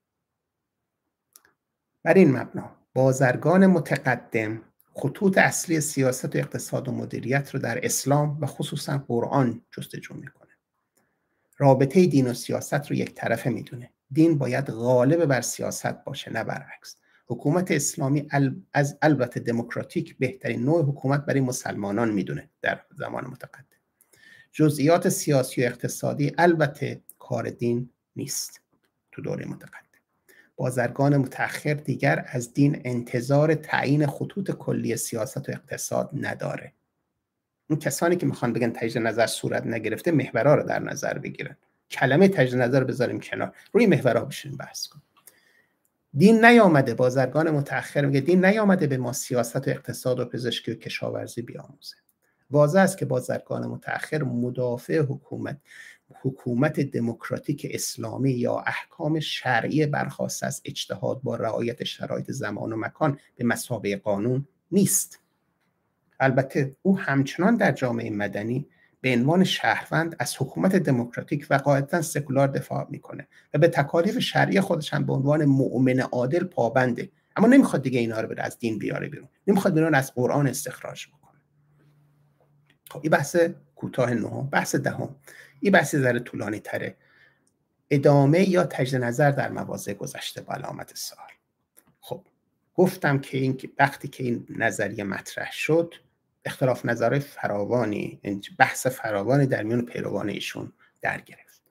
بر این مبنا بازرگان متقدم خطوط اصلی سیاست و اقتصاد و مدیریت رو در اسلام و خصوصا قرآن جستجو می‌کنه. رابطه دین و سیاست رو یک طرفه می‌دونه. دین باید غالب بر سیاست باشه نه برعکس. حکومت اسلامی از البته دموکراتیک بهترین نوع حکومت برای مسلمانان می‌دونه در زمان متقدم. جزئیات سیاسی و اقتصادی البته کار دین نیست تو دوره متقدم. بازرگان متأخر دیگر از دین انتظار تعیین خطوط کلی سیاست و اقتصاد نداره. اون کسانی که می‌خوان بگن تجدید نظر صورت نگرفته محورها رو در نظر بگیرن. کلمه تجدید نظر بذاریم کنار. روی محورها بشین بحث کن دین نیامده بازرگان متأخر میگه دین نیامده به ما سیاست و اقتصاد و پزشکی و کشاورزی بیاموزه. واضح است که بازرگان متأخر مدافع حکومت حکومت دموکراتیک اسلامی یا احکام شرعی برخواست از اجتهاد با رعایت شرایط زمان و مکان به مسابقه قانون نیست. البته او همچنان در جامعه مدنی به عنوان شهروند از حکومت دموکراتیک و قاعدتا سکولار دفاع می‌کنه و به تکالیف شرعی خودش هم به عنوان مؤمن عادل پابنده. اما نمی‌خواد دیگه اینا رو بره از دین بیاره بیرون. نمی‌خواد بیرون از قرآن استخراج بکنه. خب این بحث کوتاه نهم بحث دهم. این بحث ذره طولانی تره. ادامه یا تجد نظر در مواضع گذشته با علامت سال خب گفتم که این وقتی که این نظریه مطرح شد اختلاف نظر فراوانی بحث فراوانی در میان پیروان ایشون در گرفت.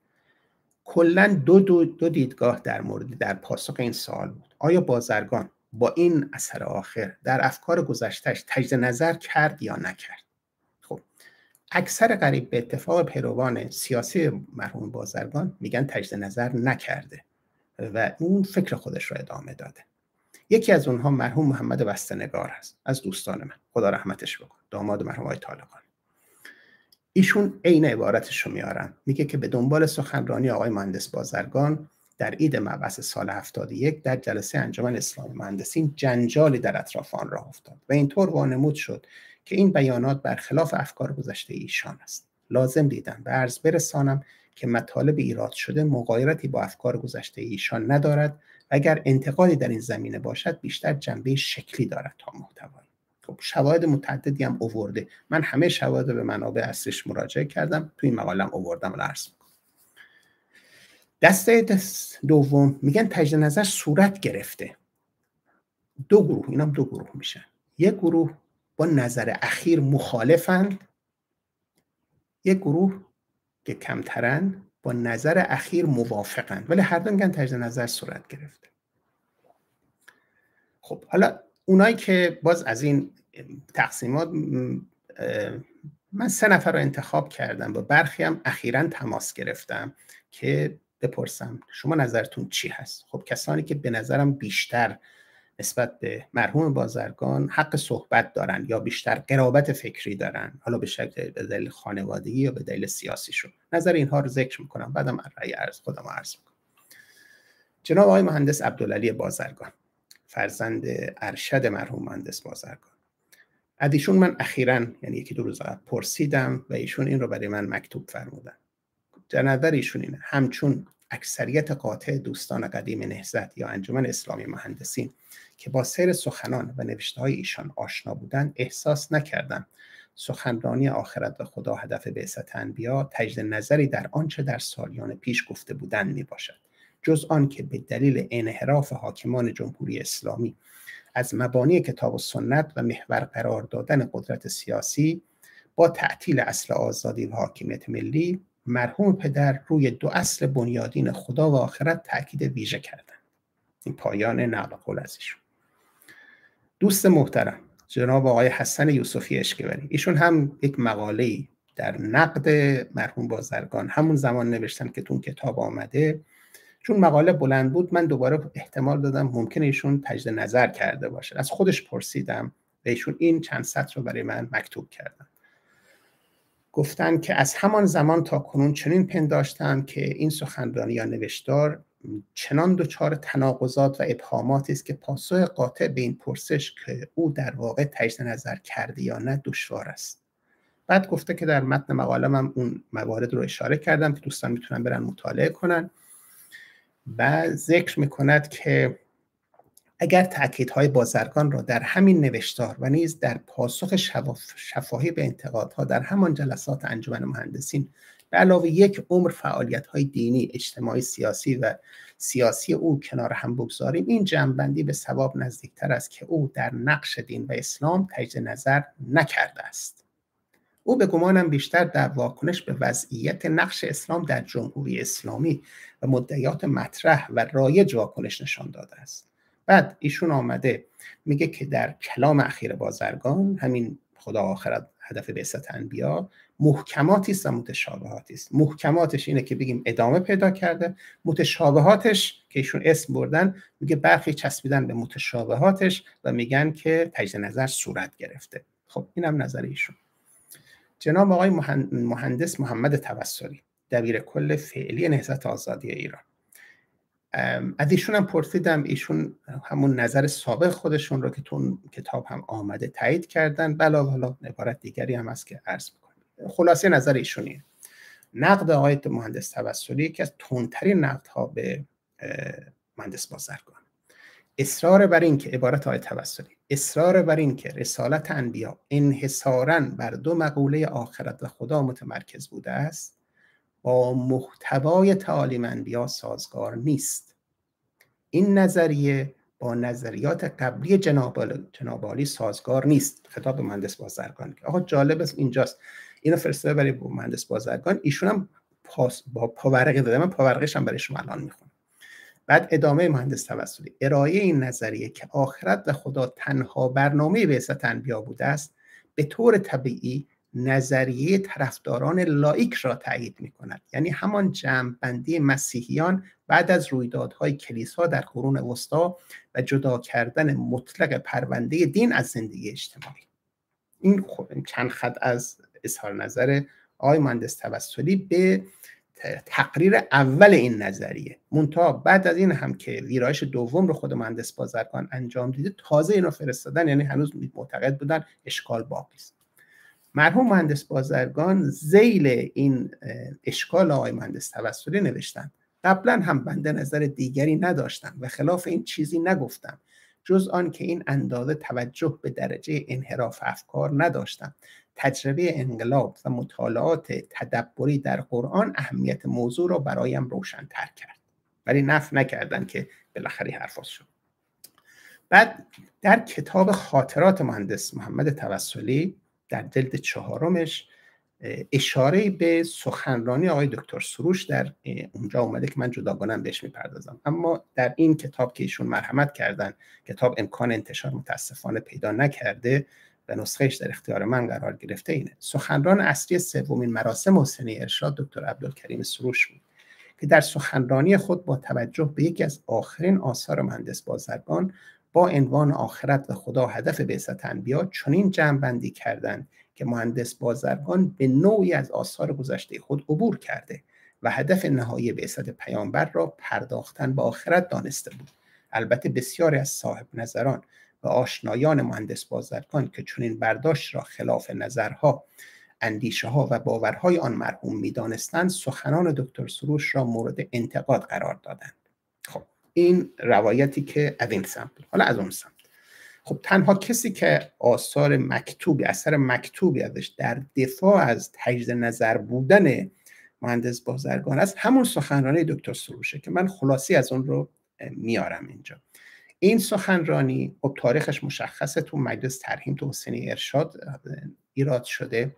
کلا دو, دو, دو دیدگاه در مورد در پاسخ این سوال بود. آیا بازرگان با این اثر آخر در افکار گذشتهش تجد نظر کرد یا نکرد؟ خب اکثر قریب به اتفاق پیروان سیاسی مرحوم بازرگان میگن تجد نظر نکرده و اون فکر خودش رو ادامه داده. یکی از اونها مرحوم محمد وستنگار هست از دوستان من. خدا رحمتش بکن. داماد مرحوم آقای طالقان. ایشون عین عبارتش رو میارن. میگه که به دنبال سخنرانی آقای مهندس بازرگان در عید مبعث سال 71 در جلسه انجمن اسلامی مهندسین جنجالی در اطراف آن راه افتاد و اینطور وانمود شد که این بیانات برخلاف افکار گذشته ایشان است. لازم دیدم به عرض برسانم که مطالب ایراد شده مقایرتی با افکار گذشته ایشان ندارد اگر انتقادی در این زمینه باشد بیشتر جنبه شکلی دارد تا محتوایی. خب شواهد متعددی هم اوورده من همه شواهد به منابع اصلیش مراجعه کردم. توی این مقالم اووردم و عرض دسته دوم میگن تجدید نظر صورت گرفته. دو گروه اینا دو گروه میشن. یک گروه با نظر اخیر مخالفند. یک گروه که کمترن. با نظر اخیر موافقن. ولی هر دو میگن تجدید نظر صورت گرفته. خب حالا اونایی که باز از این تقسیمات من سه نفر رو انتخاب کردم. با برخی هم اخیرا تماس گرفتم که بپرسم شما نظرتون چی هست؟ خب کسانی که به نظرم بیشتر نسبت به مرحوم بازرگان حق صحبت دارن یا بیشتر قرابت فکری دارن حالا به شکل به دلیل خانوادگی یا به دلیل سیاسی شد نظر اینها رو ذکر می‌کنم بعدم رأی عرض خودم عرض می‌کنم. جناب آقای مهندس عبدالعلی بازرگان فرزند ارشد مرحوم مهندس بازرگان. از ایشون من اخیرا یعنی یکی دو روز قبل پرسیدم و ایشون این رو برای من مکتوب فرمودن. در نظر ایشون اینه. همچون اکثریت قاطع دوستان قدیم نهزت یا انجمن اسلامی مهندسین که با سیر سخنان و نوشته های ایشان آشنا بودند احساس نکردم. سخنرانی آخرت و خدا هدف بعثت انبیا تجد نظری در آنچه در سالیان پیش گفته بودند می باشد جز آن که به دلیل انحراف حاکمان جمهوری اسلامی از مبانی کتاب و سنت و محور قرار دادن قدرت سیاسی با تعطیل اصل آزادی و حاکمیت ملی مرحوم پدر روی دو اصل بنیادین خدا و آخرت تاکید ویژه کردن این پایان نقل قول از ایشون دوست محترم جناب آقای حسن یوسفی اشکبری. ایشون هم یک مقاله در نقد مرحوم بازرگان. همون زمان نوشتن که تون کتاب آمده. چون مقاله بلند بود من دوباره احتمال دادم ممکنه ایشون تجد نظر کرده باشه. از خودش پرسیدم و ایشون این چند سطر رو برای من مکتوب کردن. گفتن که از همان زمان تا کنون چنین پنداشتم که این سخنرانی یا نوشتار چنان دچار تناقضات و ابهاماتی است که پاسخ قاطع به این پرسش که او در واقع تجد نظر کرده یا نه دشوار است. بعد گفته که در متن مقاله من اون موارد رو اشاره کردم که دوستان می‌تونن برن مطالعه کنن و ذکر می‌کند که اگر تاکیدهای بازرگان را در همین نوشتار و نیز در پاسخ شفاهی به انتقادها در همان جلسات انجمن مهندسین به علاوه یک عمر فعالیت های دینی اجتماعی سیاسی و سیاسی او کنار هم بگذاریم این جمعبندی به ثواب نزدیکتر است که او در نقش دین و اسلام تجد نظر نکرده است. او به گمانم بیشتر در واکنش به وضعیت نقش اسلام در جمهوری اسلامی و مدعیات مطرح و رایج واکنش نشان داده است. بعد ایشون آمده میگه که در کلام اخیر بازرگان همین خدا آخرت هدف بعثت انبیا محکماتی است و متشابهاتی است محکماتش اینه که بگیم ادامه پیدا کرده. متشابهاتش که ایشون اسم بردن میگه برخی چسبیدن به متشابهاتش و میگن که تجد نظر صورت گرفته. خب اینم نظر ایشون. جناب آقای مهندس محمد توسلی دبیر کل فعلی نهضت آزادی ایران. از ایشون هم پرسیدم ایشون همون نظر سابق خودشون رو که تو کتاب هم آمده تایید کردن. بلا حالا عبارت دیگری هم هست که عرض خلاصه نظر ایشونیه. نقد آقای مهندس توسلی یکی از تندترین نقدها به مهندس بازرگان. اصرار بر این که عبارت آقای توسلی اصرار بر این که رسالت انبیا انحصارا بر دو مقوله آخرت و خدا متمرکز بوده است با محتوای تعالیم انبیا سازگار نیست. این نظریه با نظریات قبلی جناب سازگار نیست. خطاب مهندس بازرگان آقا جالب است اینجاست. اینو فرستاده برای مهندس بازرگان. ایشون هم پاس با پاورقی داده. من پاورقش هم برای شما الان می‌خونم. بعد ادامه مهندس توسلی. ارائه این نظریه که آخرت و خدا تنها برنامه بعثت انبیا بوده است به طور طبیعی نظریه طرفداران لایک را تایید می کند یعنی همان جمع مسیحیان بعد از رویدادهای کلیسا در قرون وسطا و جدا کردن مطلق پرونده دین از زندگی اجتماعی. این چند خط از اظهار نظر آقای مهندس توسلی به تقریر اول این نظریه. منتها بعد از این هم که ویرایش دوم رو خود مهندس بازرگان انجام دیده تازه اینو فرستادن یعنی هنوز معتقد بودن اشکال باقی است. مرحوم مهندس بازرگان زیل این اشکال آقای مهندس توسلی نوشتن. قبلا هم بنده نظر دیگری نداشتم و خلاف این چیزی نگفتم. جز آن که این اندازه توجه به درجه انحراف افکار نداشتم. تجربه انقلاب و مطالعات تدبری در قرآن اهمیت موضوع را برایم روشنتر کرد. ولی نف نکردن که بالاخره حرفاز شد. بعد در کتاب خاطرات مهندس محمد توسلی در جلد چهارمش اشاره به سخنرانی آقای دکتر سروش در اونجا اومده که من جداگانم بهش می‌پردازم. اما در این کتاب که ایشون مرحمت کردن کتاب امکان انتشار متاسفانه پیدا نکرده. و نسخهش در اختیار من قرار گرفته اینه. سخنران اصلی سومین مراسم حسینی ارشاد دکتر عبدالکریم سروش بود که در سخنرانی خود با توجه به یکی از آخرین آثار مهندس بازرگان با عنوان آخرت و خدا هدف بعثت انبیا چنین جمع کردند که مهندس بازرگان به نوعی از آثار گذشته خود عبور کرده و هدف نهایی بعثت پیامبر را پرداختن به آخرت دانسته بود. البته بسیاری از صاحب نظران و آشنایان مهندس بازرگان که چنین برداشت را خلاف نظرها اندیشه ها و باورهای آن مرحوم می‌دانستند سخنان دکتر سروش را مورد انتقاد قرار دادند. خب این روایتی که از این سمت حالا از اون سمت. خب تنها کسی که آثار مکتوبی اثر مکتوبی ازش در دفاع از تجدید نظر بودن مهندس بازرگان است همون سخنرانی دکتر سروشه که من خلاصی از اون رو میارم اینجا. این سخنرانی خب تاریخش مشخصه تو مجلس ترهیم تو حسینی ارشاد ایراد شده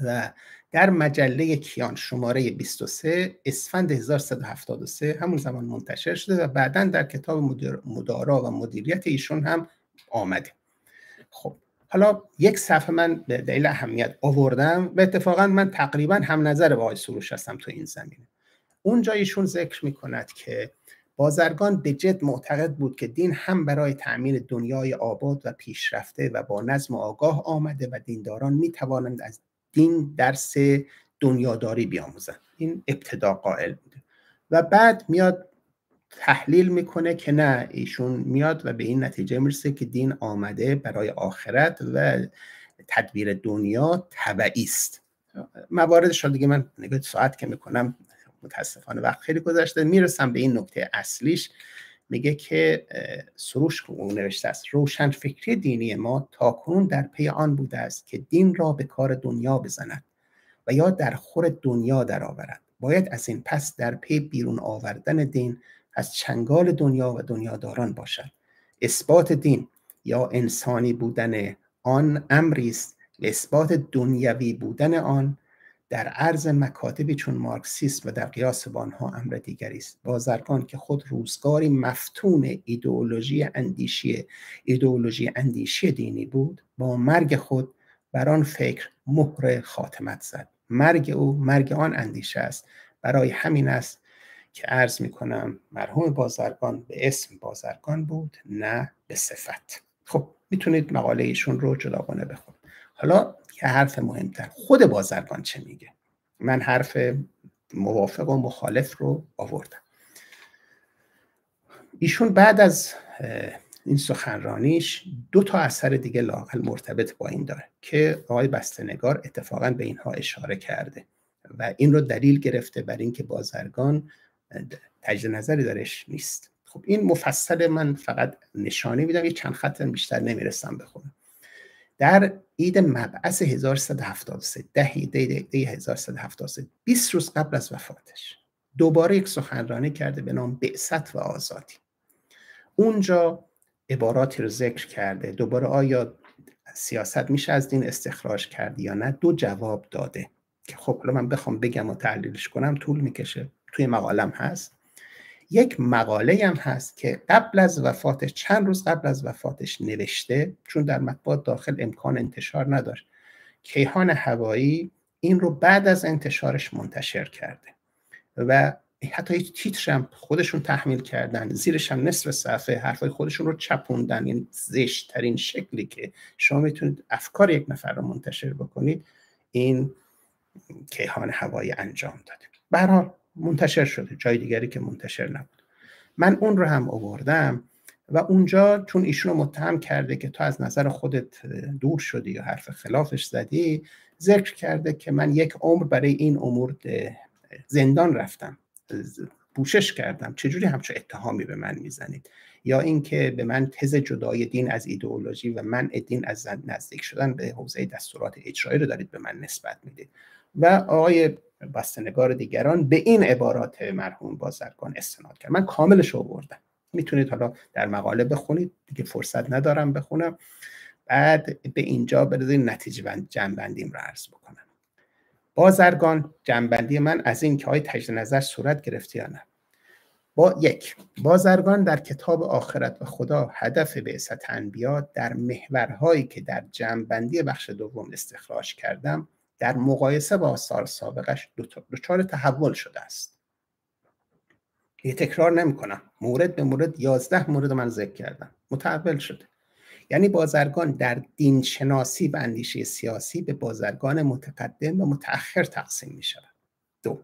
و در مجله کیان شماره 23 اسفند 1373 همون زمان منتشر شده و بعدا در کتاب مدارا و مدیریت ایشون هم آمده. خب حالا یک صفحه من به دلیل اهمیت آوردم و اتفاقا من تقریبا هم نظر با آقای سروش هستم تو این زمینه. اونجا ایشون ذکر می کند که بازرگان به جد معتقد بود که دین هم برای تأمین دنیای آباد و پیشرفته و با نظم آگاه آمده و دینداران می توانند از دین درس دنیاداری بیاموزند. این ابتدا قائل بوده. و بعد میاد تحلیل می‌کنه که نه ایشون میاد و به این نتیجه می‌رسه که دین آمده برای آخرت و تدبیر دنیا طبعی است. مواردش دیگه من نگاه ساعت که می‌کنم متاسفانه وقت خیلی گذشته. می‌رسم به این نکته اصلیش. میگه که سروش اون نوشته است. روشن فکری دینی ما تا کنون در پی آن بوده است که دین را به کار دنیا بزند و یا در خور دنیا درآورد. باید از این پس در پی بیرون آوردن دین از چنگال دنیا و دنیاداران باشد. اثبات دین یا انسانی بودن آن امری است. اثبات دنیوی بودن آن در عرض مکاتبی چون مارکسیست و در قیاس با آنها امر دیگری است. بازرگان که خود روزگاری مفتون ایدئولوژی اندیشی ایدئولوژی اندیشی دینی بود با مرگ خود بر آن فکر مهر خاتمت زد. مرگ او مرگ آن اندیشه است. برای همین است که عرض می کنم مرحوم بازرگان به اسم بازرگان بود نه به صفت. خب می‌تونید مقاله ایشون رو جداگانه بخونید. حالا یه حرف مهمتر. خود بازرگان چه میگه؟ من حرف موافق و مخالف رو آوردم. ایشون بعد از این سخنرانیش دو تا اثر دیگه لاقل مرتبط با این داره که آقای بستنگار اتفاقا به اینها اشاره کرده و این رو دلیل گرفته بر اینکه بازرگان تجد نظری درش نیست. خب این مفصل من فقط نشانه میدم یه چند خط بیشتر نمی‌رسم بخونم. در عید مبعث 1173 ده ده 1173 20 روز قبل از وفاتش دوباره یک سخنرانی کرده به نام بعثت و آزادی. اونجا عباراتی رو ذکر کرده دوباره آیا سیاست میشه از دین استخراج کرد یا نه؟ دو جواب داده که خب حالا من بخوام بگم و تحلیلش کنم طول می‌کشه توی مقالم هست. یک مقاله هم هست که قبل از وفاتش چند روز قبل از وفاتش نوشته چون در مطبوعات داخل امکان انتشار نداشت کیهان هوایی این رو بعد از انتشارش منتشر کرده و حتی هیچ تیتر هم خودشون تحمیل کردن زیرش هم نصف صفحه حرفای خودشون رو چپوندن یعنی زشت ترین شکلی که شما می‌تونید افکار یک نفر رو منتشر بکنید این کیهان هوایی انجام داده. برحال منتشر شده جای دیگری که منتشر نبود. من اون رو هم آوردم و اونجا چون ایشون رو متهم کرده که تو از نظر خودت دور شدی یا حرف خلافش زدی ذکر کرده که من یک عمر برای این امور زندان رفتم. پوشش کردم. چجوری همچون اتهامی به من می‌زنید؟ یا اینکه به من تز جدای دین از ایدئولوژی و منع دین از نزدیک شدن به حوزه دستورات اجرایی رو دارید به من نسبت می‌دید. و آقای بستنگار دیگران به این عبارات مرحوم بازرگان استناد کرد. من کاملش آوردم. می‌تونید حالا در مقاله بخونید. دیگه فرصت ندارم بخونم. بعد به اینجا برزید نتیجه جنبندیم رو عرض بکنم. بازرگان جنبندی من از این که های تجد نظر صورت گرفته یا نه. با یک بازرگان در کتاب آخرت و خدا هدف بعثت انبیا در محورهایی که در جنبندی بخش دوم استخراج کردم در مقایسه با آثار سابقش دچار تحول شده است. یه تکرار نمی کنم مورد به مورد یازده مورد من ذکر کردم. متحول شده. یعنی بازرگان در دین شناسی و اندیشه سیاسی به بازرگان متقدم و متأخر تقسیم می شود دو.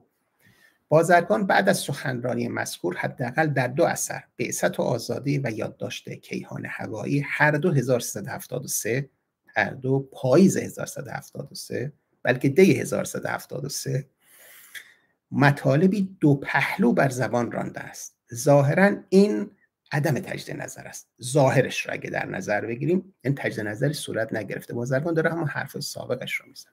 بازرگان بعد از سخنرانی مذکور حداقل در دو اثر بعثت و آزادی و یادداشت کیهان هوایی هر دو 1373 هر دو پاییز 1373 بلکه دی 1373 مطالبی دو پهلو بر زبان رانده است. ظاهرا این عدم تجدید نظر است. ظاهرش رو اگه در نظر بگیریم این تجدید نظری صورت نگرفته. بازرگان داره همون حرف سابقش رو میزن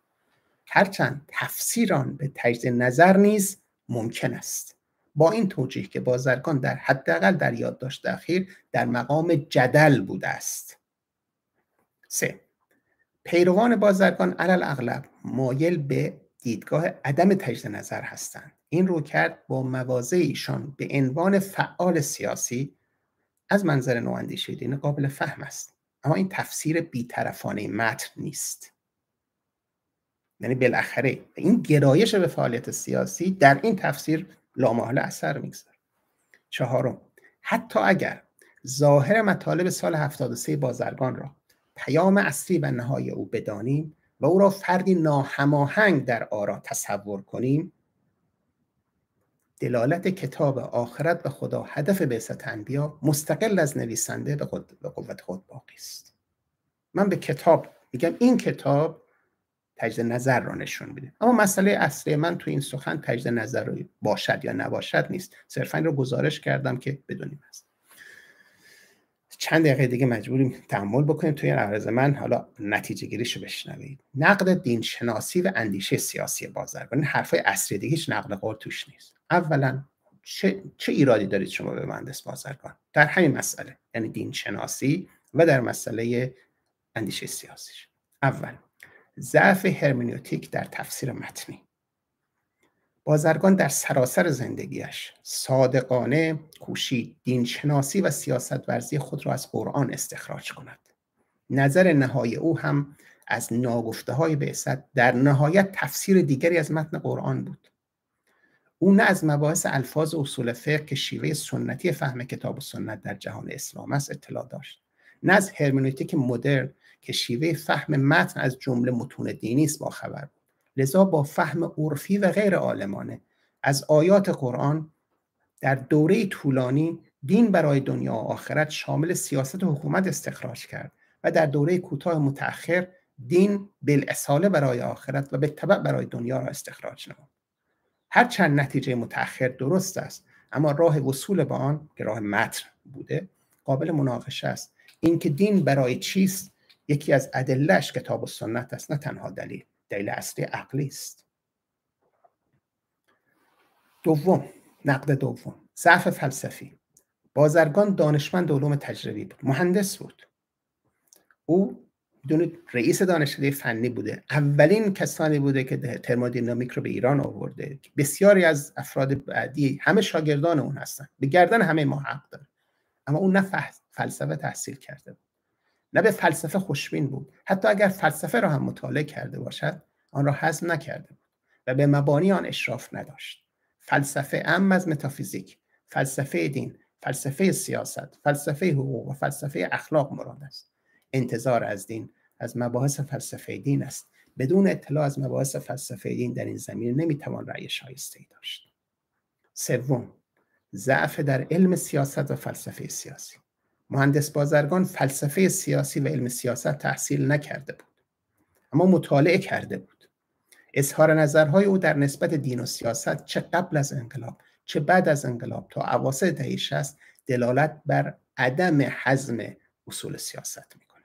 هرچند تفسیران به تجدید نظر نیز ممکن است. با این توجیه که بازرگان در حداقل در یادداشت اخیر در مقام جدل بوده است. سه. پیروان بازرگان علل اغلب مایل به دیدگاه عدم تجدید نظر هستند. این رو کرد با مواضع ایشان به عنوان فعال سیاسی از منظر نواندیشه دین قابل فهم است. اما این تفسیر بیطرفانه متن نیست. یعنی بالاخره این گرایش به فعالیت سیاسی در این تفسیر لامحاله اثر می‌گذاره. چهارم حتی اگر ظاهر مطالب سال 73 بازرگان را پیام اصلی و نهایی او بدانیم و او را فردی ناهماهنگ در آرا تصور کنیم. دلالت کتاب آخرت و خدا هدف بعثت انبیا مستقل از نویسنده به, به قوت خود باقی است. من به کتاب میگم این کتاب تجدید نظر را نشون میده. اما مسئله اصلی من تو این سخن تجدید نظر باشد یا نباشد نیست. صرفا این رو گزارش کردم که بدونیم هست چند دقیقه دیگه مجبوریم تحمل بکنیم. توی عرض من حالا نتیجه گیریشو بشنوید. نقد دین شناسی و اندیشه سیاسی بازرگان. این حرفای اصلی دیگه هیچ نقد قول توش نیست. اولا چه, چه ایرادی دارید شما به مهندس بازرگان؟ در همین مسئله. یعنی دین شناسی و در مسئله اندیشه سیاسیش. اول ضعف هرمنوتیک در تفسیر متنی. بازرگان در سراسر زندگیش صادقانه کوشید دینشناسی و سیاست ورزی خود را از قرآن استخراج کند. نظر نهایی او هم از ناگفته های بعثت در نهایت تفسیر دیگری از متن قرآن بود. او نه از مباحث الفاظ اصول فقه که شیوه سنتی فهم کتاب و سنت در جهان اسلام است اطلاع داشت نه از هرمنوتیک مدرن که شیوه فهم متن از جمله متون دینی است با خبر بود. لذا با فهم عرفی و غیر عالمانه. از آیات قرآن در دوره طولانی دین برای دنیا و آخرت شامل سیاست و حکومت استخراج کرد و در دوره کوتاه متأخر دین بالاصاله برای آخرت و به طبع برای دنیا را استخراج نمود. هر چند نتیجه متأخر درست است اما راه وصول به آن که راه متن بوده قابل مناقشه است. اینکه دین برای چیست؟ یکی از ادلهش کتاب و سنت است نه تنها دلیل. دلیل اصلی عقلی است. دوم نقد دوم. ضعف فلسفی. بازرگان دانشمند علوم تجربی بود. مهندس بود. او بدونید رئیس دانشکده فنی بوده. اولین کسانی بوده که ترمودینامیک رو به ایران آورده. بسیاری از افراد بعدی همه شاگردان اون هستن. به گردن همه ما حق داره اما اون نه فلسفه تحصیل کرده بود. نه به فلسفه خوشبین بود. حتی اگر فلسفه را هم مطالعه کرده باشد آن را هضم نکرده بود و به مبانی آن اشراف نداشت. فلسفه ام از متافیزیک فلسفه دین فلسفه سیاست فلسفه حقوق و فلسفه اخلاق مراد است. انتظار از دین از مباحث فلسفه دین است. بدون اطلاع از مباحث فلسفه دین در این زمینه نمی‌توان رأی شایسته داشت. سوم ضعف در علم سیاست و فلسفه سیاسی. مهندس بازرگان فلسفه سیاسی و علم سیاست تحصیل نکرده بود اما مطالعه کرده بود. اظهار نظرهای او در نسبت دین و سیاست چه قبل از انقلاب چه بعد از انقلاب تا اواسط دهه 60 دلالت بر عدم حزم اصول سیاست می کند.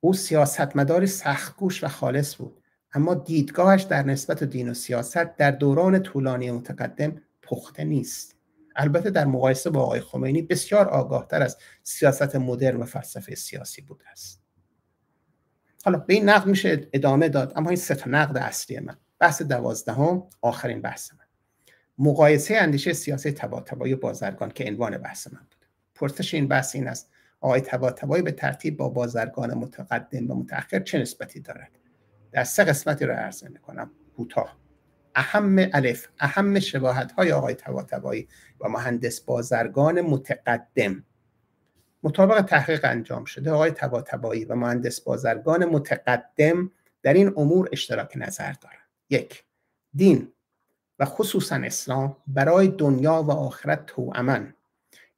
او سیاستمداری سختگوش و خالص بود اما دیدگاهش در نسبت دین و سیاست در دوران طولانی متقدم پخته نیست. البته در مقایسه با آقای خمینی بسیار آگاهتر از سیاست مدرن و فلسفه سیاسی بوده است. حالا به این نقد میشه ادامه داد اما این سه نقد اصلی من. بحث دوازدهم آخرین بحث من. مقایسه اندیشه سیاسی تبا بازرگان که عنوان بحث من بود. پرسش این بحث این است آقای تبا به ترتیب با بازرگان متقدم و متأخر چه نسبتی دارد؟ در سه قسمتی را عرض می‌کنم کوتاه. اهم الف اهم شباهت های آقای تواتبایی و مهندس بازرگان متقدم. مطابق تحقیق انجام شده آقای تواتبایی و مهندس بازرگان متقدم در این امور اشتراک نظر دارند. یک دین و خصوصا اسلام برای دنیا و آخرت توأمن.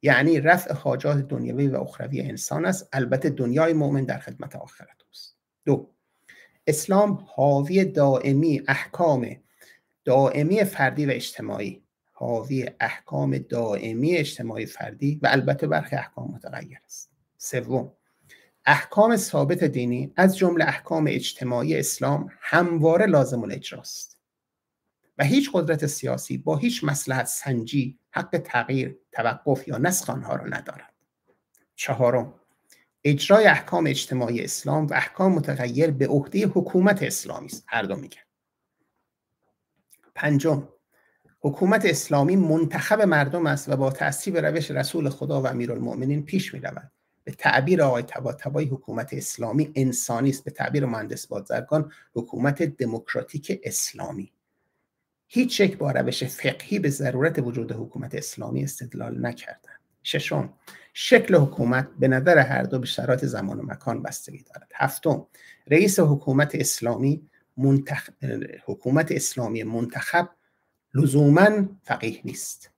یعنی رفع حاجات دنیوی و اخروی انسان است. البته دنیای مؤمن در خدمت آخرت است. دو اسلام حاوی دائمی احکام دائمی فردی و اجتماعی. حاوی احکام دائمی اجتماعی فردی و البته برخی احکام متغیر است. سوم احکام ثابت دینی از جمله احکام اجتماعی اسلام همواره لازم الاجراست و هیچ قدرت سیاسی با هیچ مسلحت سنجی حق تغییر توقف یا نسخ آنها را ندارد. چهارم اجرای احکام اجتماعی اسلام و احکام متغیر به عهده حکومت اسلامی است. هر دو میگن. پنجم حکومت اسلامی منتخب مردم است و با تصویب روش رسول خدا و امیرالمؤمنین پیش می رود. به تعبیر آقای تبا حکومت اسلامی انسانی است. به تعبیر مهندس بازرگان حکومت دموکراتیک اسلامی. هیچ یک با روش فقهی به ضرورت وجود حکومت اسلامی استدلال نکردند ششم شکل حکومت به نظر هر دو به شرایط زمان و مکان بستگی دارد. هفتم رئیس حکومت اسلامی منتخ... حکومت اسلامی منتخب لزوما فقیه نیست.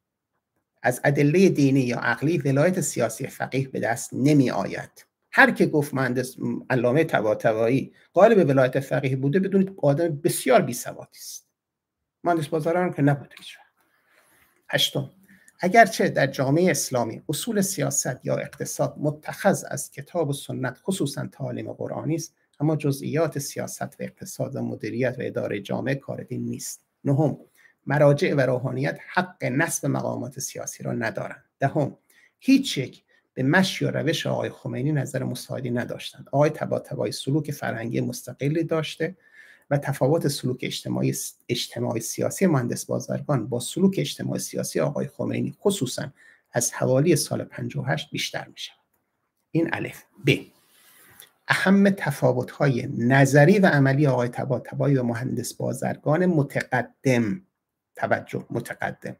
از ادله دینی یا عقلی ولایت سیاسی فقیه به دست نمی آید. هر که گفت مهندس علامه طباطبایی قالب ولایت فقیه بوده بدونید آدم بسیار بی سوادی است. مهندس بازاران که نبوده هشتم اگرچه در جامعه اسلامی اصول سیاست یا اقتصاد متخذ از کتاب و سنت خصوصا تعالیم قرآنی است اما جزئیات سیاست و اقتصاد و مدیریت و اداره جامعه کار دین نیست. نهم مراجع و روحانیت حق نصب مقامات سیاسی را ندارند. دهم هیچ یک به مشی و روش آقای خمینی نظر مساعدی نداشتند. آقای تبا سلوک فرهنگی مستقلی داشته و تفاوت سلوک اجتماعی, اجتماعی سیاسی مهندس بازرگان با سلوک اجتماعی سیاسی آقای خمینی خصوصا از حوالی سال 58 بیشتر می شود این الف. ب. اهم تفاوت های نظری و عملی آقای تبا و مهندس بازرگان متقدم. توجه متقدم.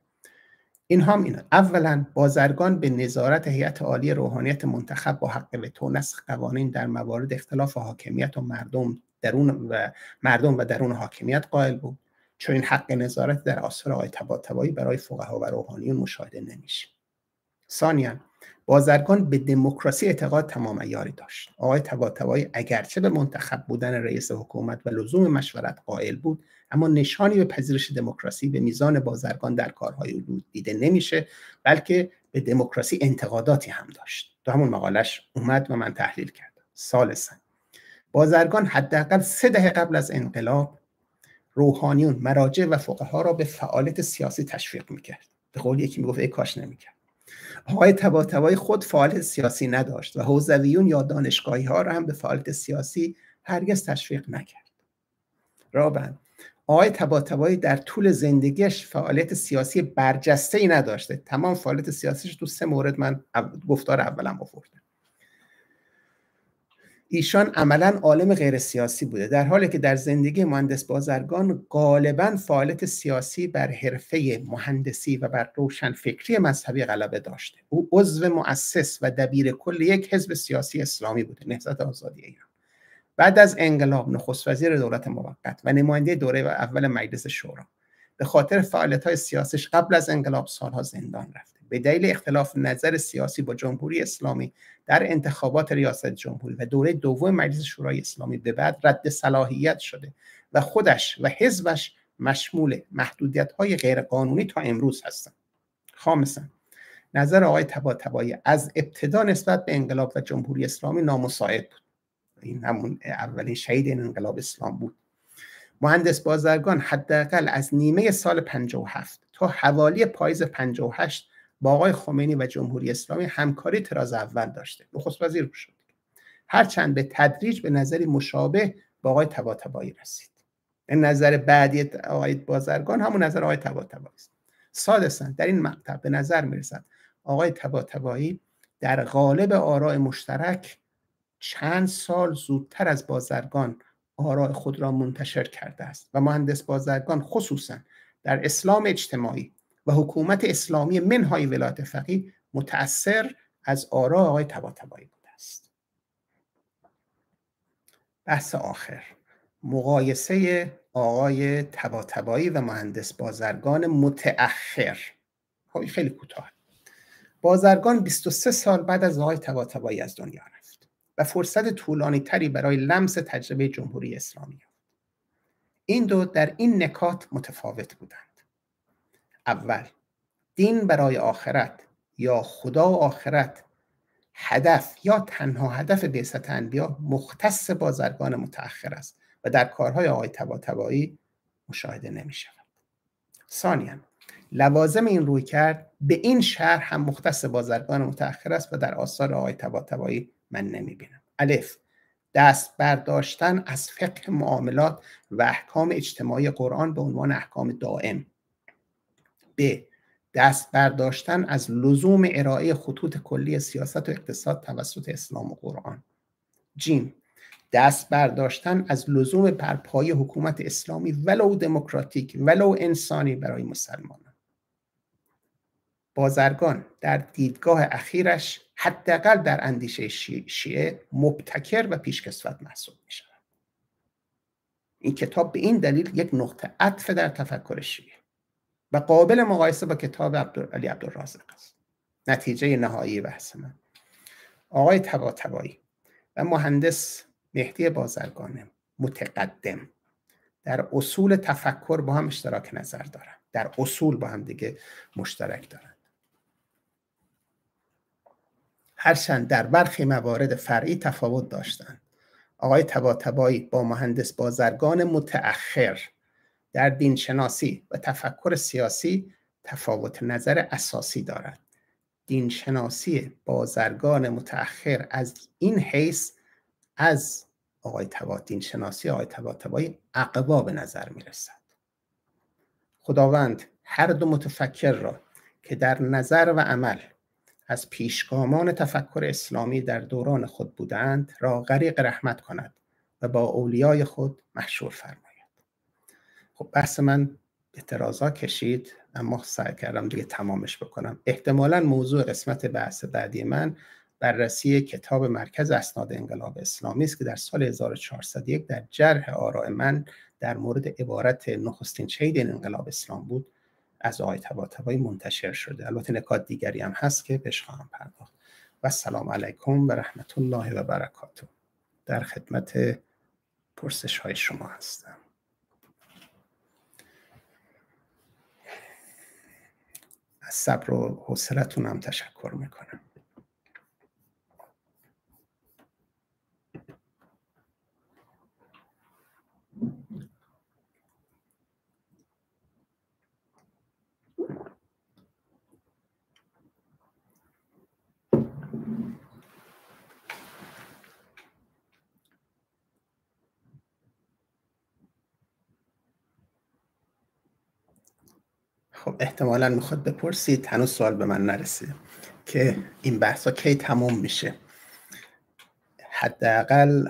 این هم اینا. اولا بازرگان به نظارت هیئت عالی روحانیت منتخب با حق وتو نسخ قوانین در موارد اختلاف حاکمیت و مردم درون و مردم و درون حاکمیت قائل بود. چون این حق نظارت در آثار آقای تباتبایی برای فقها و روحانیون مشاهده نمیشه. ثانیا بازرگان به دموکراسی اعتقاد تمام ایاری داشت. آقای تباتبایی اگرچه به منتخب بودن رئیس حکومت و لزوم مشورت قائل بود اما نشانی به پذیرش دموکراسی به میزان بازرگان در کارهای او دیده نمیشه بلکه به دموکراسی انتقاداتی هم داشت. تو همون مقالش اومد و من تحلیل کردم. سالسا بازرگان حداقل سه دهه قبل از انقلاب روحانیون مراجع و فقها را به فعالیت سیاسی تشویق می‌کرد. به قول یکی می‌گفت ای کاش نمی‌کرد. آقای تباتبایی خود فعالیت سیاسی نداشت و حوزویون یا دانشگاهی ها را هم به فعالیت سیاسی هرگز تشویق نکرد. رابن آقای تباتبایی در طول زندگیش فعالیت سیاسی برجسته ای نداشته. تمام فعالیت سیاسیش تو سه مورد من گفتار اولم آوردم ایشان عملا عالم غیر سیاسی بوده. در حالی که در زندگی مهندس بازرگان غالبا فعالیت سیاسی بر حرفه مهندسی و بر روشن فکری مذهبی غلبه داشته. او عضو مؤسس و دبیر کل یک حزب سیاسی اسلامی بوده نهضت آزادی ایران. بعد از انقلاب نخست وزیر دولت موقت و نماینده دوره اول مجلس شورا. به خاطر فعالیت های سیاسیش قبل از انقلاب سالها زندان رفته. به دلیل اختلاف نظر سیاسی با جمهوری اسلامی در انتخابات ریاست جمهوری و دوره دوم مجلس شورای اسلامی به بعد رد صلاحیت شده و خودش و حزبش مشمول محدودیت های غیرقانونی تا امروز هستند. خامسا نظر آقای تبا از ابتدا نسبت به انقلاب و جمهوری اسلامی نامساعد بود. این همون اولین شهید این انقلاب اسلام بود. مهندس بازرگان حداقل از نیمه سال 57 تا حوالی پاییز 58 با آقای خمینی و جمهوری اسلامی همکاری تراز اول داشته. نخست وزیر شد هرچند به تدریج به نظری مشابه با آقای تباتبایی رسید. این نظر بعدی آقای بازرگان همون نظر آقای تباتبایی است. سادسا در این مقطع به نظر می‌رسد آقای تباتبایی در غالب آراء مشترک چند سال زودتر از بازرگان آراء خود را منتشر کرده است و مهندس بازرگان خصوصا در اسلام اجتماعی و حکومت اسلامی منهای ولایت فقیه متأثر از آراء آقای تباتبایی بوده است. بحث آخر. مقایسه آقای تباتبایی و مهندس بازرگان متأخر. خب، خیلی کوتاه. بازرگان 23 سال بعد از آقای تباتبایی از دنیا رفت و فرصت طولانی تری برای لمس تجربه جمهوری اسلامی این دو در این نکات متفاوت بودند. اول. دین برای آخرت یا خدا و آخرت هدف یا تنها هدف بعثت انبیا مختص بازرگان متأخر است و در کارهای آقای تباتبایی مشاهده نمی شود. ثانیا لوازم این روی کرد به این شهر هم مختص بازرگان متأخر است و در آثار آقای تباتبایی من نمی بینم. الف دست برداشتن از فقه معاملات و احکام اجتماعی قرآن به عنوان احکام دائم. ب دست برداشتن از لزوم ارائه خطوط کلی سیاست و اقتصاد توسط اسلام و قرآن. جیم دست برداشتن از لزوم برپایی حکومت اسلامی ولو دموکراتیک ولو انسانی برای مسلمانان بازرگان در دیدگاه اخیرش حداقل در اندیشه شیعه مبتکر و پیشکسوت محسوب می شود این کتاب به این دلیل یک نقطه عطف در تفکر شیعه. و قابل مقایسه با کتاب علی عبدالرازق است. نتیجه نهایی بحث من. آقای تبا تبایی و مهندس مهدی بازرگانه متقدم. در اصول تفکر با هم اشتراک نظر دارند در اصول با هم دیگه مشترک دارند هرچند در برخی موارد فرعی تفاوت داشتند. آقای تباتبایی با مهندس بازرگان متأخر در دینشناسی و تفکر سیاسی تفاوت نظر اساسی دارد. دینشناسی بازرگان متأخر از این حیث از آقای تبا دینشناسی آقای تباتبایی اقوا به نظر می رسد خداوند هر دو متفکر را که در نظر و عمل از پیشگامان تفکر اسلامی در دوران خود بودند را غریق رحمت کند و با اولیای خود محشور فرماید. خب بحث من اعتراضا کشید اما سعی کردم دیگه تمامش بکنم. احتمالا موضوع قسمت بحث بعدی من بررسی کتاب مرکز اسناد انقلاب اسلامی است که در سال 1401 در جرح آراء من در مورد عبارت نخستین شهید انقلاب اسلام بود از آقای تباتبایی منتشر شده. البته نکات دیگری هم هست که بهش خواهم پرداخت. و السلام علیکم و رحمت الله و برکاته. در خدمت پرسش های شما هستم. از صبر و حوصلتون هم تشکر می‌کنم. خب احتمالا می‌خواد بپرسید هنوز سوال به من نرسید که این بحثا کی تموم میشه. حداقل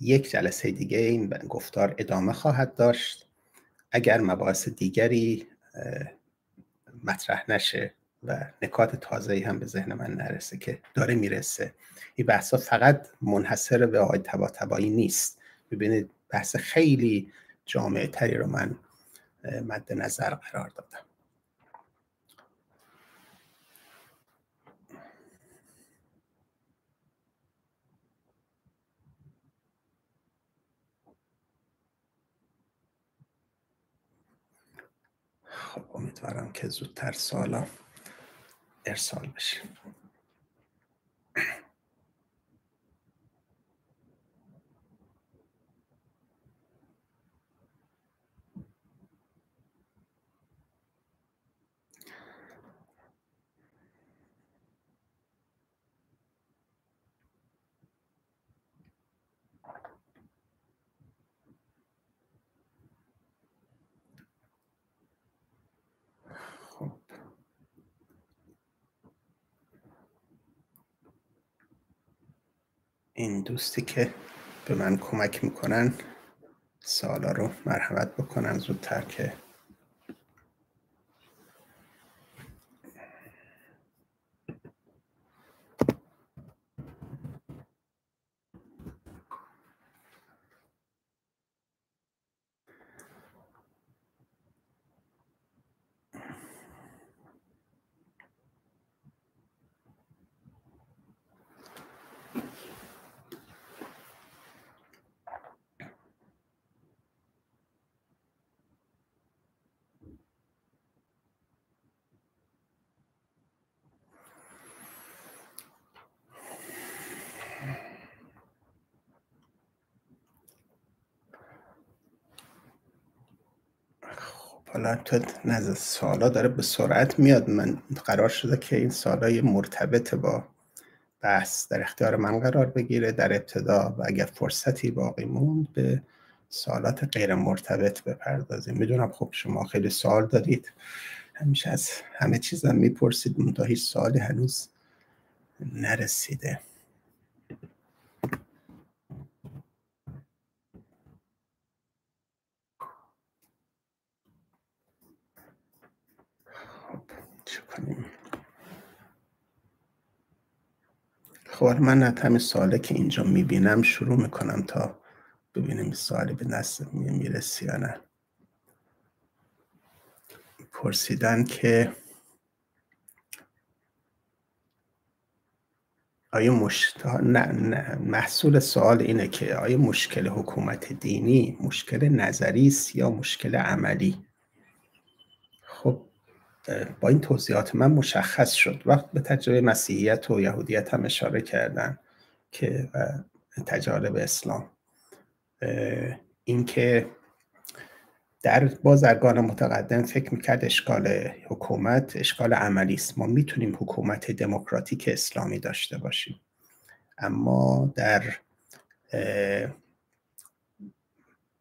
یک جلسه دیگه این گفتار ادامه خواهد داشت. اگر مباحث دیگری مطرح نشه و نکات تازه هم به ذهن من نرسه که داره می‌رسه این بحثا فقط منحصر به آقای تبا تبایی نیست. ببینید بحث خیلی جامعه تری رو من مد نظر قرار دادم. خب امیدوارم که زودتر سوالا ارسال بشه این دوستی که به من کمک می‌کنن سالا رو مرحمت بکنن زودتر که حالا تو نظر سالا داره به سرعت میاد. من قرار شده که این سالای مرتبط با بحث در اختیار من قرار بگیره در ابتدا و اگر فرصتی باقی موند به سوالات غیر مرتبط بپردازیم. می‌دونم خب شما خیلی سوال دارید. همیشه از همه چیزم می‌پرسید تا هیچ سوالی هنوز نرسیده. خب من از همین سواله که اینجا می‌بینم شروع می‌کنم تا ببینیم سوالی به نسل می‌رسی یا نه پرسیدن که آیا مش... نه, نه. محصول سوال اینه که آیا مشکل حکومت دینی مشکل نظری است یا مشکل عملی خب با این توضیحات من مشخص شد. وقت به تجربه مسیحیت و یهودیت هم اشاره کردن که تجارب اسلام. اینکه در بازرگان متقدم فکر می‌کرد اشکال حکومت اشکال عملی است. ما می‌تونیم حکومت دموکراتیک اسلامی داشته باشیم. اما در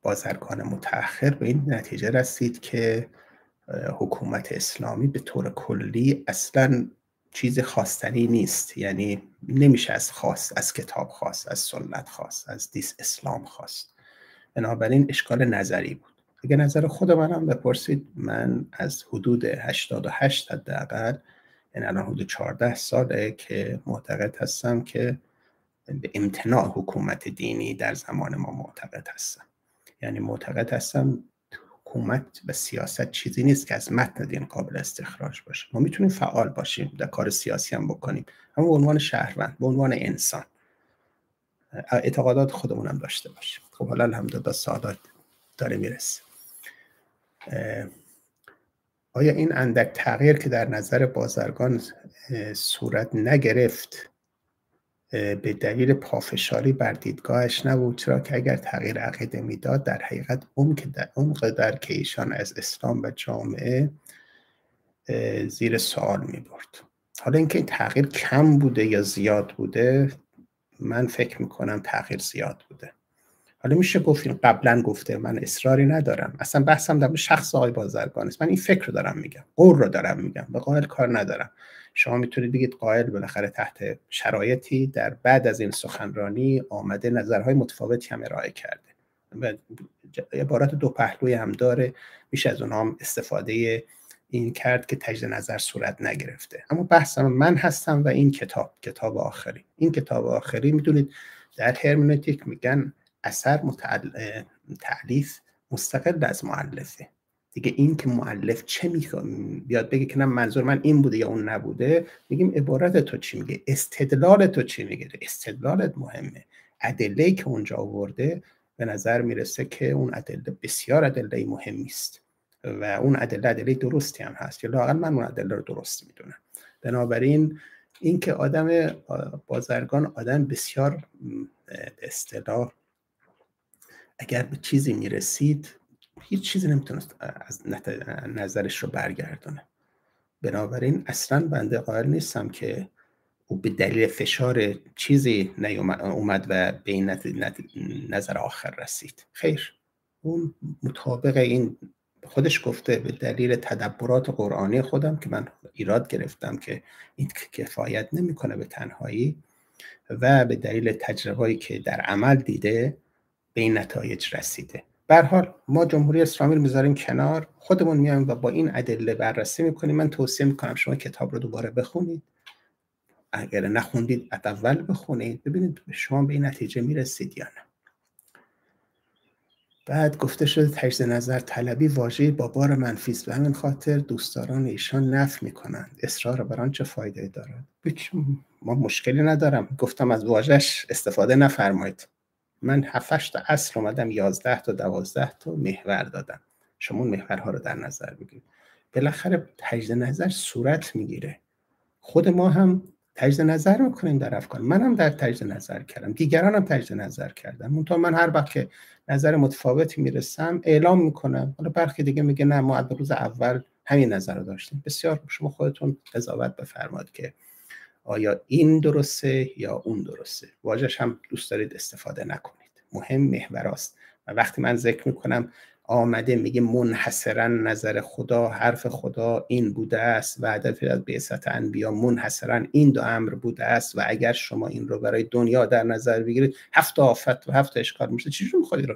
بازرگان متأخر به این نتیجه رسید که حکومت اسلامی به طور کلی اصلا چیز خواستنی نیست. یعنی نمیشه از خواست از کتاب خواست از سنت خواست از دیس اسلام خواست. بنابراین اشکال نظری بود. اگه نظر خود منم بپرسید من از حدود 88 حداقل یعنی الان حدود 14 ساله که معتقد هستم که به امتناع حکومت دینی در زمان ما معتقد هستم. یعنی معتقد هستم حکومت و سیاست چیزی نیست که از متن دین قابل استخراج باشه. ما می‌تونیم فعال باشیم در کار سیاسی هم بکنیم اما به عنوان شهروند به عنوان انسان اعتقادات خودمون هم داشته باشیم. خب حالا الحمدلله سعادت داره می‌رسه. آیا این اندک تغییر که در نظر بازرگان صورت نگرفت به دلیل پافشاری بر دیدگاهش نبود چرا که اگر تغییر عقیده می‌داد در حقیقت که در اون قدر که ایشان از اسلام و جامعه زیر سوال می برد حالا اینکه این تغییر کم بوده یا زیاد بوده من فکر می‌کنم تغییر زیاد بوده. حالا میشه گفت قبلا گفته من اصراری ندارم. اصلا بحثم در شخص آقای بازرگان است من این فکر رو دارم میگم قول رو دارم میگم به قائل کار ندارم. شما می‌تونید بگید قائل بالاخره تحت شرایطی در بعد از این سخنرانی آمده نظرهای متفاوتی هم ارائه کرده. و عبارت دو پهلوی هم داره میشه از اونها هم استفاده این کرد که تجد نظر صورت نگرفته. اما بحثم من هستم و این کتاب کتاب آخری. این کتاب آخری می‌دونید در هرمنوتیک میگن اثر تعلیف مستقل از معلفه دیگه این که معلف چه می‌خواد بیاد بگه که نه منظور من این بوده یا اون نبوده میگیم عبارت تو چی میگه؟ استدلال تو چی میگه؟ استدلالت مهمه. ادله که اونجا آورده به نظر می‌رسه که اون ادله بسیار ادله مهمی است و اون ادله ادله درستی هم هست. یا لاقل من اون ادله رو درست می‌دونم. بنابراین این که آدم بازرگان آدم بسیار اصطلاح اگر به چیزی می‌رسید هیچ چیزی نمی‌تونست از نظرش رو برگردونه. بنابراین اصلا بنده قائل نیستم که او به دلیل فشار چیزی اومد و به این نظر آخر رسید. خیر. اون مطابق این خودش گفته به دلیل تدبرات قرآنی خودم که من ایراد گرفتم که این کفایت نمی‌کنه به تنهایی و به دلیل تجربه‌ای که در عمل دیده به این نتایج رسیده. بر حال ما جمهوری اسلامی رو می‌ذاریم کنار. خودمون میایم و با این ادله بررسی می‌کنیم. من توصیه می‌کنم شما کتاب رو دوباره بخونید. اگر نخوندید اول بخونید. ببینید شما به این نتیجه می‌رسید یا نه. بعد گفته شده تجزیه نظر طلبی واژه با بار منفی است به همین خاطر دوستداران ایشان نف می‌کنند. اصرار بر آن چه فایده دارد. ما مشکلی ندارم. گفتم از واژش استفاده نفرمایید. من 7 تا اصل اومدم 11 تا 12 تا محور دادم. شما اون محورها رو در نظر بگیرید. بالاخره تجدید نظر صورت می‌گیره. خود ما هم تجدید نظر می‌کنیم در افکار. منم در تجدید نظر کردم. دیگرانم تجدید نظر کردم منتها من هر وقت که نظر متفاوتی می‌رسم اعلام می‌کنم. حالا برخی دیگه میگه نه ما از روز اول همین نظر رو داشتیم. بسیار شما خودتون قضاوت بفرماد که آیا این درسته یا اون درسته؟ واجهش هم دوست دارید استفاده نکنید. مهم محوراست و وقتی من ذکر می‌کنم آمده میگه منحصرا نظر خدا حرف خدا این بوده است و هدف از بعثت انبیا منحصرا این دو امر بوده است و اگر شما این رو برای دنیا در نظر بگیرید هفت آفت و هفت اشکال میشه چجوری می‌خواید رو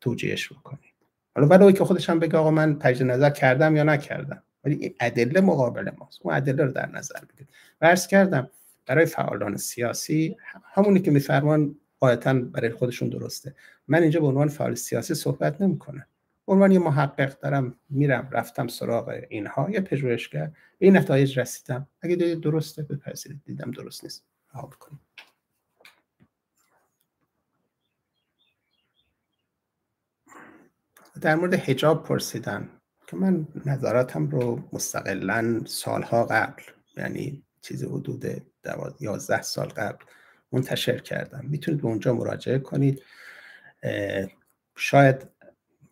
توجیهش بکنید؟ حالا ولو که خودش هم بگه آقا من تجدید نظر کردم یا نکردم ولی ادله مقابل ماست. اون ادله رو در نظر بگیرید. و کردم. برای فعالان سیاسی همونی که میفرمان قاعدتا برای خودشون درسته. من اینجا به عنوان فعال سیاسی صحبت نمی‌کنم. به عنوان یه محقق دارم میرم رفتم سراغ اینها. یه پژوهشگر. به این نتایج رسیدم. اگه دیدید درسته بپذیرید. دیدم درست نیست. رها بکنید در مورد حجاب پرسیدن که من نظراتم رو مستقلا سالها قبل یعنی چیز حدود یازده سال قبل منتشر کردم. می‌تونید به اونجا مراجعه کنید. شاید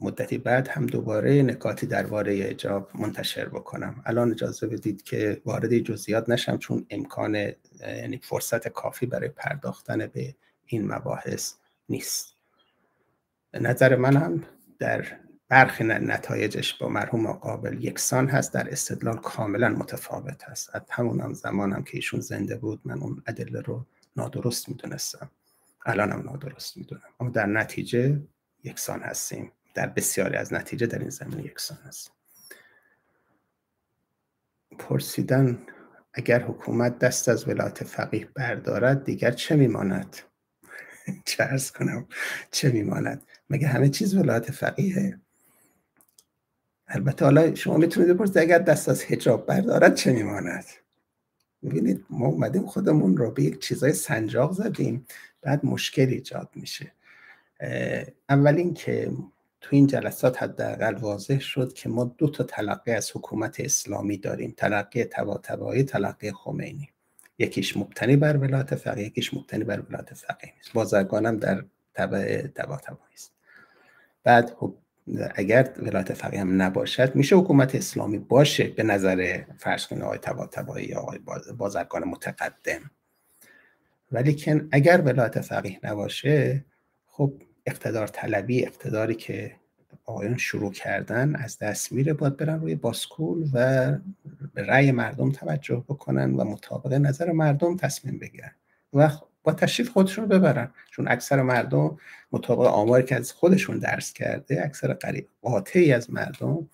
مدتی بعد هم دوباره نکاتی درباره اجاب منتشر بکنم. الان اجازه بدید که وارد جزئیات نشم چون امکان یعنی فرصت کافی برای پرداختن به این مباحث نیست. نظر من هم در برخی نتایجش با مرحوم قابل یکسان هست در استدلال کاملا متفاوت هست. از همون هم زمان هم که ایشون زنده بود من اون ادله رو نادرست می‌دونستم. الان هم نادرست می‌دونم. اما در نتیجه یکسان هستیم. در بسیاری از نتیجه در این زمینه یکسان هست پرسیدن اگر حکومت دست از ولایت فقیه بردارد دیگر چه میماند؟ چه ارز کنم چه میماند؟ مگه همه چیز ولایت فقیه البته حالا شما می‌تونید بپرسید اگر دست از حجاب بردارد چه میماند؟ می‌بینید ما اومدیم خودمون رو به یک چیزای سنجاق زدیم بعد مشکل ایجاد میشه. اول که تو این جلسات حداقل واضح شد که ما دو تا تلقی از حکومت اسلامی داریم تلقی تباتبایی تلقی خمینی. یکیش مبتنی بر ولایت فقیه یکیش مبتنی بر ولایت فقیه نیست. بازرگانم در تبع تباتبایی است. بعد اگر ولایت فقیه هم نباشد میشه حکومت اسلامی باشه به نظر فرض کنید آقای تباتبایی یا آقای بازرگان متقدم. ولی که اگر ولایت فقیه نباشه خب اقتدار طلبی اقتداری که آقایان شروع کردن از دست میره باید برن روی باسکول و به رأی مردم توجه بکنن و مطابق نظر مردم تصمیم بگیرن. و با تشریف خودشون ببرن. چون اکثر مردم مطابق آماری که از خودشون درس کرده اکثر قریب قاطعی از مردم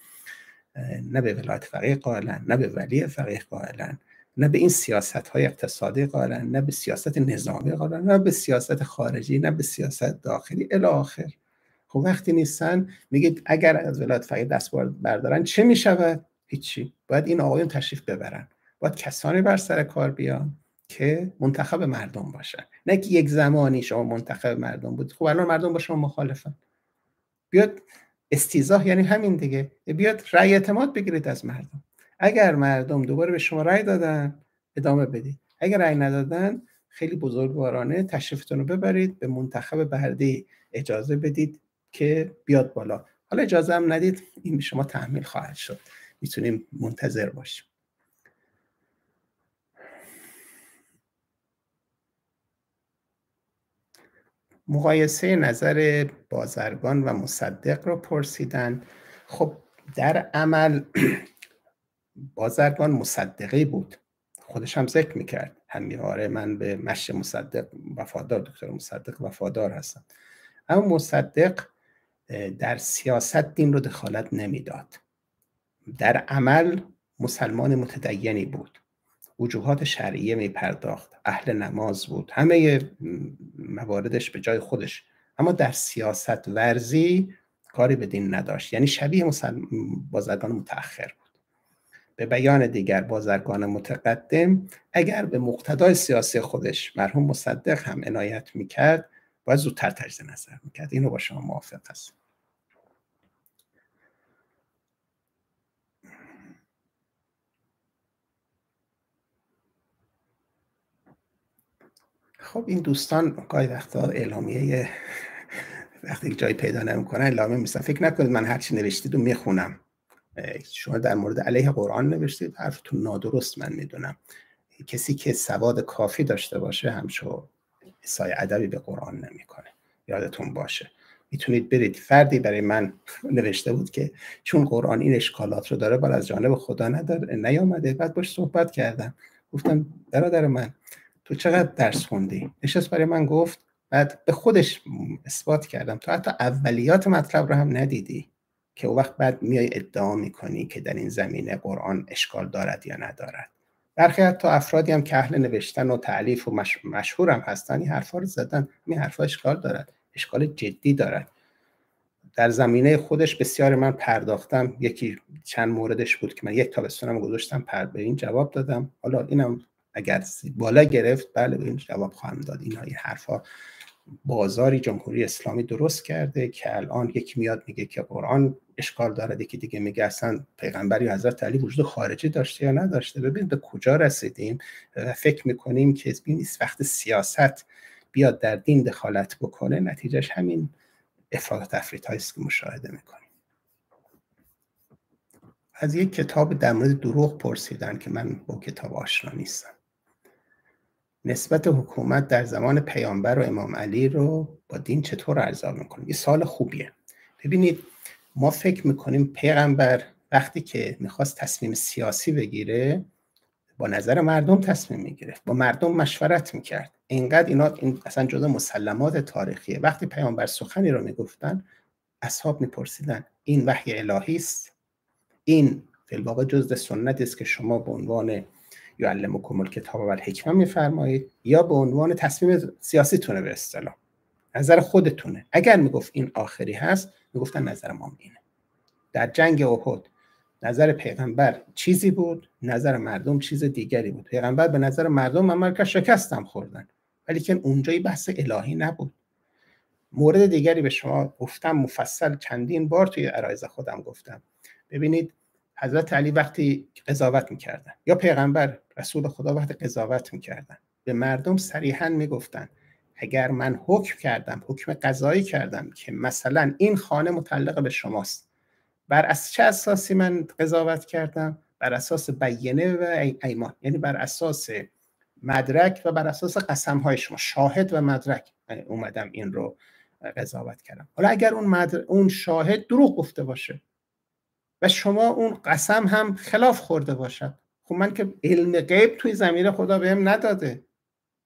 نه به ولایت فقیه قائلن نه به ولی فقیه قائلن نه به این سیاست های اقتصادی قائلن نه به سیاست نظامی قائلن نه به سیاست خارجی نه به سیاست داخلی. الی آخر. خب وقتی نیستن میگید اگر از ولایت فقیه دست بردارن چه می‌شود؟ هیچی. باید این آقایون تشریف ببرن. باید کسانی بر سر کار بیان. که منتخب مردم باشن نه که یک زمانی شما منتخب مردم بود. خب الان مردم با شما مخالفن. بیاد استیزاه یعنی همین دیگه. بیاد رأی اعتماد بگیرید از مردم. اگر مردم دوباره به شما رأی دادن ادامه بدید. اگر رأی ندادن خیلی بزرگوارانه تشریفتون رو ببرید به منتخب بردی اجازه بدید که بیاد بالا. حالا اجازه هم ندید این شما تحمیل خواهد شد. می‌تونیم منتظر باشیم. مقایسه نظر بازرگان و مصدق رو پرسیدن. خب در عمل بازرگان مصدقی بود. خودش هم ذکر می‌کرد. همیاره من به مش مصدق وفادار دکتر مصدق وفادار هستم. اما مصدق در سیاست دین رو دخالت نمی‌داد. در عمل مسلمان متدینی بود. وجوهات شرعیه می پرداخت اهل نماز بود. همه مواردش به جای خودش. اما در سیاست ورزی کاری به دین نداشت. یعنی شبیه بازرگان متأخر بود. به بیان دیگر بازرگان متقدم اگر به مقتدای سیاسی خودش مرحوم مصدق هم عنایت می‌کرد باید زودتر تجدید نظر می‌کرد. اینو با شما موافق هست خب این دوستان گاهی وقتا اعلامیه وقتی جایی پیدا نمی‌کنن اعلامیه میسن فکر نکنید من هرچی نوشتید و می‌خونم. شما در مورد علیه قرآن نوشتید حرفتون نادرست من می‌دونم. کسی که سواد کافی داشته باشه همشو سای ادبی به قرآن نمی‌کنه. یادتون باشه. می‌تونید برید. فردی برای من نوشته بود که چون قرآن این اشکالات رو داره باید از جانب خدا نداره نیامده. بعد باش صحبت کردم. گفتم برادر من تو چقدر درس خوندی؟ نشست برای من گفت بعد به خودش اثبات کردم. تو حتی اولیات مطلب رو هم ندیدی که او وقت بعد میای ادعا می‌کنی که در این زمینه قرآن اشکال دارد یا ندارد. برخی حتی افرادی هم که اهل نوشتن و تعلیف و مش... مشهور هم هستن این حرفا رو زدن. این حرفا اشکال دارد. اشکال جدی دارد. در زمینه خودش بسیار من پرداختم. یکی چند موردش بود که من یک تابستونم گذاشتم پر به این جواب دادم. حالا اینم اگر بالا گرفت بله این جواب خواهم داد. اینا این حرفا بازاری جمهوری اسلامی درست کرده که الان یکی میاد میگه که قرآن اشکال داره که دیگه میگه اصلا پیغمبری حضرت علی وجود خارجی داشته یا نداشته. ببین به کجا رسیدیم؟ و فکر می‌کنیم که نیست وقت سیاست بیاد در دین دخالت بکنه نتیجهش همین افراد تفریط است که مشاهده می‌کنیم. از یک کتاب در مورد دروغ پرسیدن که من با کتاب آشنا نیستم. نسبت حکومت در زمان پیامبر و امام علی رو با دین چطور ارزا می‌کنیم یه سال خوبیه. ببینید ما فکر می‌کنیم پیغمبر وقتی که می‌خواست تصمیم سیاسی بگیره با نظر مردم تصمیم می‌گرفت با مردم مشورت می‌کرد. اینقدر اینا این اصلا جدا مسلمات تاریخیه. وقتی پیامبر سخنی رو می‌گفتن اصحاب میپرسیدن این وحی الهی است؟ این فی الواقع جزء سنت است که شما به عنوان یعلمکم الکتاب و الحکمه میفرمایید یا به عنوان تصمیم سیاسی تونه به اصطلاح. نظر خودتونه. اگر می‌گفت این آخری هست می‌گفتن نظر ما اینه. در جنگ احد نظر پیغمبر چیزی بود نظر مردم چیز دیگری بود. پیغمبر به نظر مردم عمل شکستم خوردن. ولی که اونجایی بحث الهی نبود. مورد دیگری به شما گفتم مفصل چندین بار توی عرایز خودم گفتم. ببینید حضرت علی وقتی قضاوت می‌کردن یا پیغمبر رسول خدا وقتی قضاوت می‌کردن. به مردم صریحا می‌گفتن اگر من حکم کردم حکم قضایی کردم که مثلا این خانه متعلق به شماست بر از چه اساسی من قضاوت کردم؟ بر اساس بیینه و ایمان یعنی بر اساس مدرک و بر اساس قسم های شما. شاهد و مدرک. اومدم این رو قضاوت کردم. حالا اگر اون, مدر... اون شاهد دروغ گفته باشه و شما اون قسم هم خلاف خورده باشد خب من که علم غیب توی زمین خدا بهم نداده.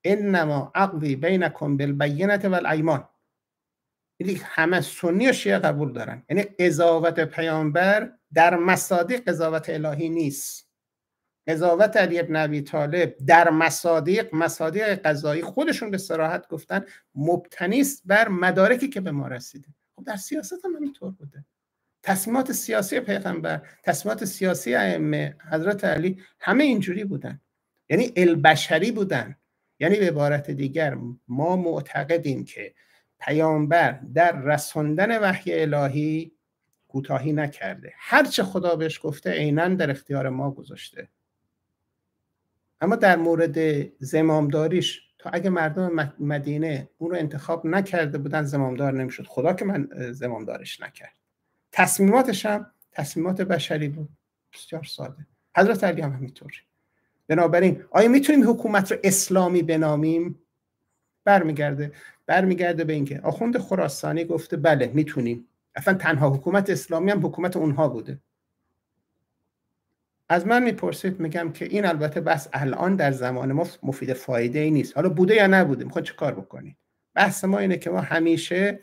انما عقدی بینکم بالبینه و الایمان یعنی همه سنی و شیعه قبول دارن. یعنی قضاوت پیامبر در مصادیق قضاوت الهی نیست. قضاوت علی ابن ابی طالب در مصادیق مصادیق قضایی خودشون به صراحت گفتن مبتنی است بر مدارکی که به ما رسیده. خب در سیاست هم همینطور بوده. تصمیمات سیاسی پیغمبر تصمیمات سیاسی ائمه حضرت علی همه اینجوری بودن. یعنی البشری بودن. یعنی به عبارت دیگر ما معتقدیم که پیامبر در رساندن وحی الهی کوتاهی نکرده. هرچه خدا بهش گفته عینا در اختیار ما گذاشته. اما در مورد زمامداریش تا اگه مردم مدینه اون رو انتخاب نکرده بودن زمامدار نمی‌شد. خدا که من زمامدارش نکرد. تصمیماتش هم تصمیمات بشری بود. بسیار ساده. حضرت علی هم همینطوری بنابراین آیا می‌تونیم حکومت رو اسلامی بنامیم؟ برمیگرده. برمیگرده به اینکه آخوند خراسانی گفته بله می‌تونیم. اصلا تنها حکومت اسلامی هم حکومت اونها بوده. از من می‌پرسید میگم که این البته بس الان در زمان ما مفید فایده ای نیست. حالا بوده یا نبوده؟ می‌خواد چه کار بکنید؟ بحث ما اینه که ما همیشه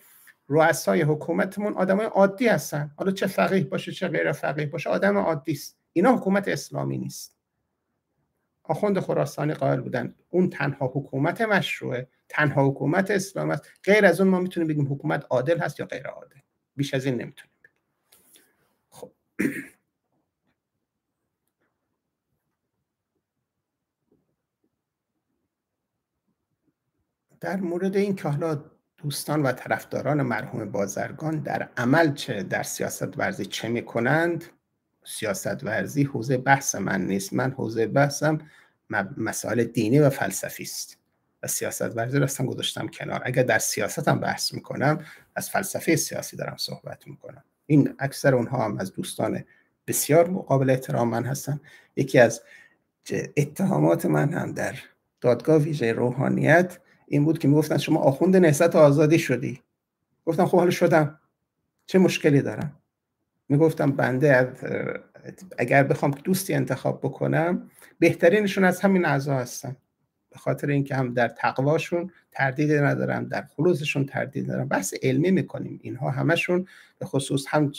رؤسای حکومتمون آدمای عادی هستن. حالا چه فقیه باشه چه غیر فقیه باشه آدم عادی است. اینا حکومت اسلامی نیست. آخوند خراسانی قائل بودن اون تنها حکومت مشروعه. تنها حکومت اسلام است. غیر از اون ما می‌تونیم بگیم حکومت عادل هست یا غیر عادل. بیش از این نمی‌تونیم خب. در مورد این که حالا دوستان و طرفداران مرحوم بازرگان در عمل چه در سیاست ورزی چه می‌کنند؟ سیاست ورزی حوزه بحث من نیست. من حوزه بحثم مسائل دینی و فلسفی است. و سیاست ورزی رو گذاشتم کنار. اگر در سیاست هم بحث می‌کنم از فلسفه سیاسی دارم صحبت می‌کنم. این اکثر اونها هم از دوستان بسیار مقابل احترام من هستن. یکی از اتهامات من هم در دادگاه ویژه روحانیت این بود که می‌گفتن شما آخوند نهضت آزادی شدی. گفتم خب حالا شدم. چه مشکلی دارم؟ می‌گفتم بنده اگر بخوام دوستی انتخاب بکنم بهترینشون از همین اعضا هستن. به خاطر اینکه هم در تقواشون تردیدی ندارم در خلوصشون تردید ندارم. بحث علمی می‌کنیم. اینها همشون به خصوص هم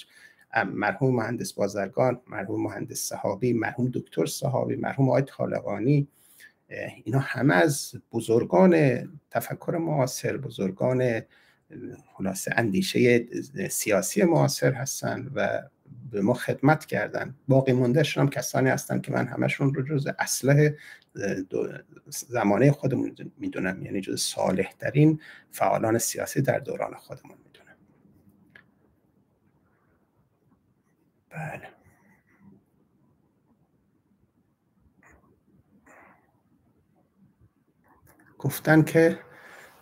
مرحوم مهندس بازرگان مرحوم مهندس صحابی مرحوم دکتر صحابی مرحوم آقای خالقانی اینا همه از بزرگان تفکر معاصر بزرگان خلاصه اندیشه سیاسی معاصر هستن و به ما خدمت کردن. باقی مونده هم کسانی هستن که من همشون رو جز اصله زمانه خودمون می‌دونم. یعنی جز صالح ترین فعالان سیاسی در دوران خودمون می‌دونم. بله. گفتن که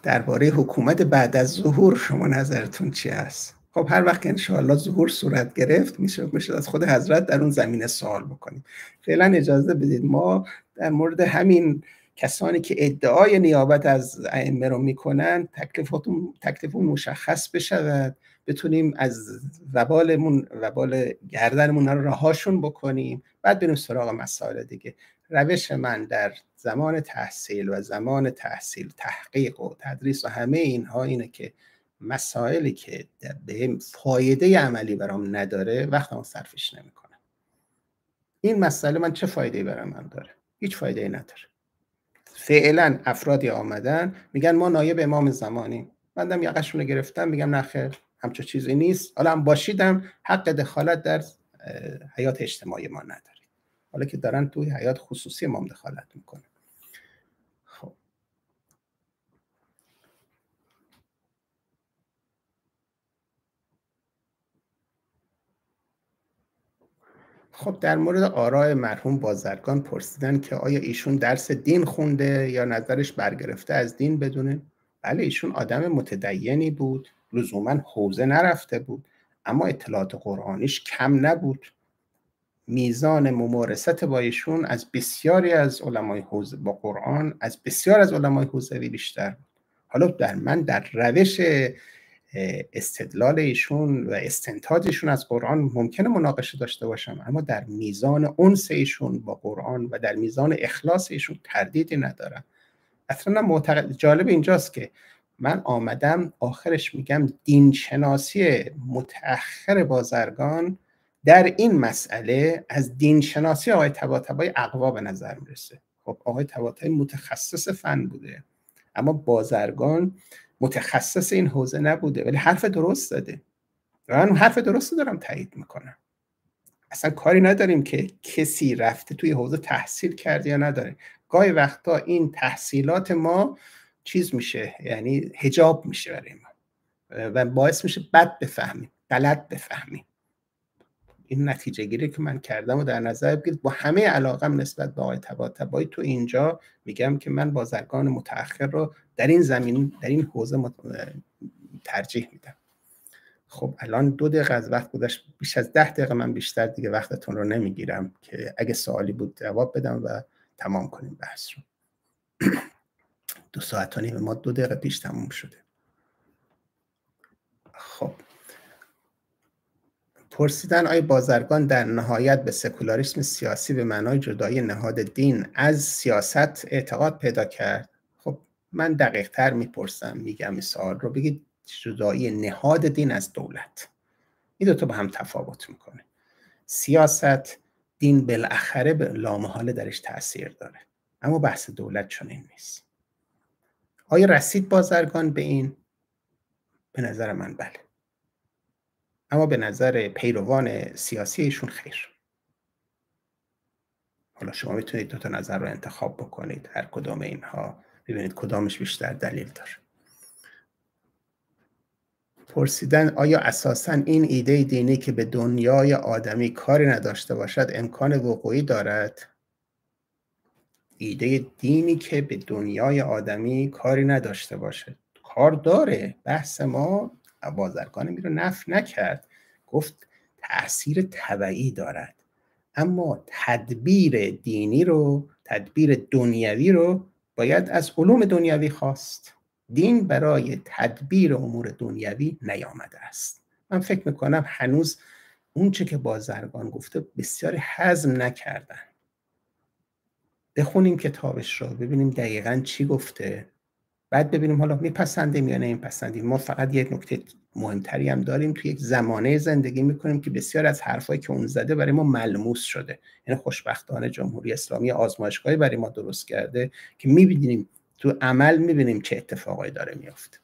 درباره حکومت بعد از ظهور شما نظرتون چی است؟ خب هر وقت انشاءالله ظهور صورت گرفت میشه میشه از خود حضرت در اون زمینه سوال بکنیم. فعلا اجازه بدید ما در مورد همین کسانی که ادعای نیابت از ائمه رو می‌کنن تکلیفاتون تکلیفون مشخص بشود. بتونیم از وبالمون وبال گردنمون رو رهاشون بکنیم. بعد بریم سراغ مسائل دیگه. روش من در زمان تحصیل و زمان تحصیل تحقیق و تدریس و همه اینها اینه که مسائلی که به فایده عملی برام نداره وقتمو صرفش نمی‌کنم. این مسئله من چه فایده برام من داره؟ هیچ فایده ای نداره. فعلا افرادی آمدن میگن ما نایب امام زمانی بندم یقشون رو گرفتم میگم نخیر همچون چیزی نیست. حالا هم باشیدم حق دخالت در حیات اجتماعی ما نداره. حالا که دارن توی حیات خصوصی ما دخالت می‌کنن. خب در مورد آراء مرحوم بازرگان پرسیدن که آیا ایشون درس دین خونده یا نظرش برگرفته از دین بدونه؟ بله ایشون آدم متدینی بود لزوما حوزه نرفته بود اما اطلاعات قرآنیش کم نبود. میزان ممارست با ایشون از بسیاری از علمای حوزه با قرآن از بسیار از علمای حوزوی بیشتر بود. حالا در من در روش استدلال ایشون و استنتاجشون از قرآن ممکنه مناقشه داشته باشم اما در میزان اونس ایشون با قرآن و در میزان اخلاص ایشون تردیدی ندارم. اصلا معتقد جالب اینجاست که من آمدم آخرش میگم دینشناسی متأخر بازرگان در این مسئله از دین شناسی آقای تباتبای اقوا به نظر می‌رسه. خب آقای تباتبای متخصص فن بوده اما بازرگان متخصص این حوزه نبوده ولی حرف درست و من حرف درست دارم تایید می‌کنم. اصلا کاری نداریم که کسی رفته توی حوزه تحصیل کرده یا نداره. گاهی وقتا این تحصیلات ما چیز میشه یعنی هجاب میشه برای ما. و باعث میشه بد بفهمیم غلط بفهمیم. این نتیجه گیری که من کردم و در نظر بگیرید با همه علاقم نسبت به آقای تبایی تو اینجا میگم که من بازرگان متأخر رو در این زمین در این حوزه ترجیح میدم. خب الان دو دقیقه از وقت گذشت بیش از ده دقیقه من بیشتر دیگه وقتتون رو نمی‌گیرم که اگه سوالی بود جواب بدم و تمام کنیم بحث رو. دو ساعت و نیم ما دو دقیقه پیش تموم شده. خب. پرسیدن آیا بازرگان در نهایت به سکولاریسم سیاسی به معنای جدایی نهاد دین از سیاست اعتقاد پیدا کرد؟ خب من دقیق تر می‌پرسم میگم این رو. بگید جدایی نهاد دین از دولت. این دوتا با هم تفاوت می‌کنه. سیاست دین بالاخره به لامحاله درش تاثیر داره. اما بحث دولت چنین نیست. آیا رسید بازرگان به این؟ به نظر من بله. اما به نظر پیروان سیاسی ایشون خیر. حالا شما می‌تونید دو تا نظر رو انتخاب بکنید. هر کدام اینها ببینید کدامش بیشتر دلیل داره. پرسیدن آیا اساسا این ایده دینی که به دنیای آدمی کاری نداشته باشد امکان وقوعی دارد؟ ایده دینی که به دنیای آدمی کاری نداشته باشه کار داره. بحث ما بازرگان رو نف نکرد. گفت تاثیر طبعی دارد. اما تدبیر دینی رو تدبیر دنیوی رو باید از علوم دنیوی خواست. دین برای تدبیر امور دنیوی نیامده است. من فکر می‌کنم هنوز اونچه که بازرگان گفته بسیاری حزم نکردن. بخونیم کتابش رو ببینیم دقیقا چی گفته. بعد ببینیم حالا میپسندیم یا نمیپسندیم. ما فقط یک نکته مهمتری هم داریم. توی یک زمانه زندگی می‌کنیم که بسیار از حرفایی که اون زده برای ما ملموس شده. یعنی خوشبختانه جمهوری اسلامی آزمایشگاهی برای ما درست کرده که می‌بینیم تو عمل می‌بینیم چه اتفاقایی داره میافته.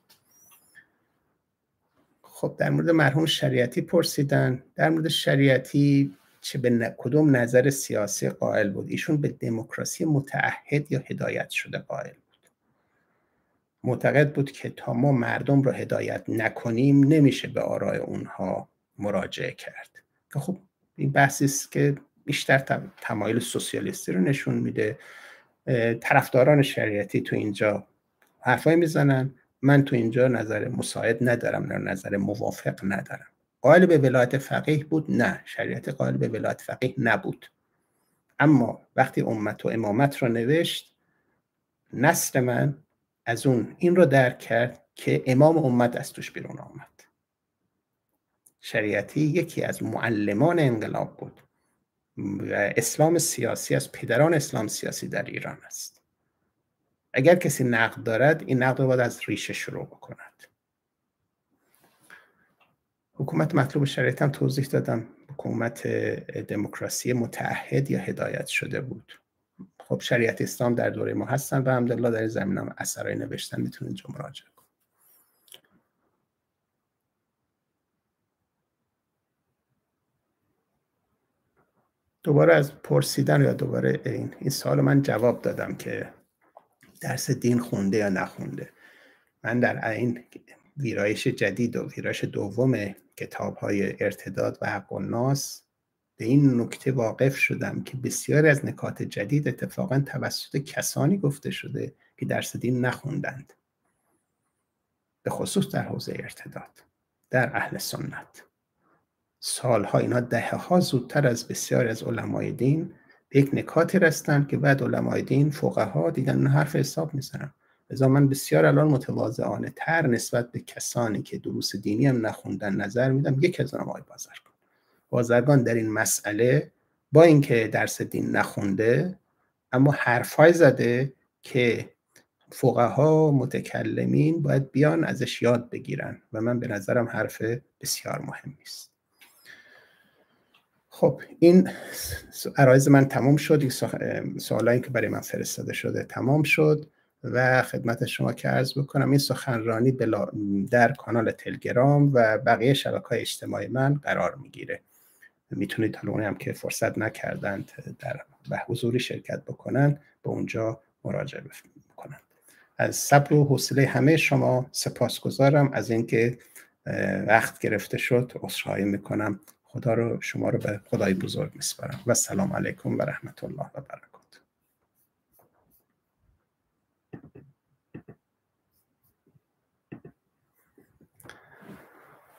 خب در مورد مرحوم شریعتی پرسیدن. در مورد شریعتی چه به کدوم نظر سیاسی قائل بود؟ ایشون به دموکراسی متعهد یا هدایت شده قائل؟ معتقد بود که تا ما مردم رو هدایت نکنیم نمیشه به آرای اونها مراجعه کرد. خب این بحثی است که بیشتر تمایل سوسیالیستی رو نشون میده. طرفداران شریعتی تو اینجا حرفای می‌زنن. من تو اینجا نظر مساعد ندارم نه نظر موافق ندارم. قائل به ولایت فقیه بود؟ نه. شریعت قائل به ولایت فقیه نبود. اما وقتی امت و امامت رو نوشت نسل من از اون. این رو درک کرد که امام امت از توش بیرون آمد. شریعتی یکی از معلمان انقلاب بود. و اسلام سیاسی از پدران اسلام سیاسی در ایران است. اگر کسی نقد دارد این نقد رو باید از ریشه شروع بکند. حکومت مطلوب شرایط هم توضیح دادم. حکومت دموکراسی متحد یا هدایت شده بود. خب شریعت اسلام در دوره ما هستن و همدلله در زمین هم اثرهای نوشتن می‌تونید جو مراجعه کن دوباره از پرسیدن یا دوباره این, این سال من جواب دادم که درس دین خونده یا نخونده. من در این ویرایش جدید و ویرایش دوم کتاب های ارتداد و حق و ناس به این نکته واقف شدم که بسیاری از نکات جدید اتفاقا توسط کسانی گفته شده که درس دین نخوندند. به خصوص در حوزه ارتداد در اهل سنت. سالها اینا دهه ها زودتر از بسیاری از علمای دین به یک نکاتی رستن که بعد علمای دین فقها دیدن اون حرف حساب می‌زنن. لذا من بسیار الان متواضعانه تر نسبت به کسانی که دروس دینی هم نخوندن نظر میدم. یک از آقای بازرگان بازرگان در این مسئله با اینکه درس دین نخونده اما حرفای زده که فقها متکلمین باید بیان ازش یاد بگیرن و من به نظرم حرف بسیار مهمی است خب این عرایز من تمام شد. سوالایی که برای من فرستاده شده تمام شد و خدمت شما که عرض بکنم این سخنرانی در کانال تلگرام و بقیه شبکه اجتماعی من قرار می‌گیره. می‌تونید حالا هم که فرصت نکردند در به حضوری شرکت بکنن به اونجا مراجعه بکنن. از صبر و حوصله همه شما سپاسگزارم. از اینکه وقت گرفته شد عذرخواهی می‌کنم. خدا رو شما رو به خدای بزرگ میسپارم. و سلام علیکم و رحمت الله و برکاته.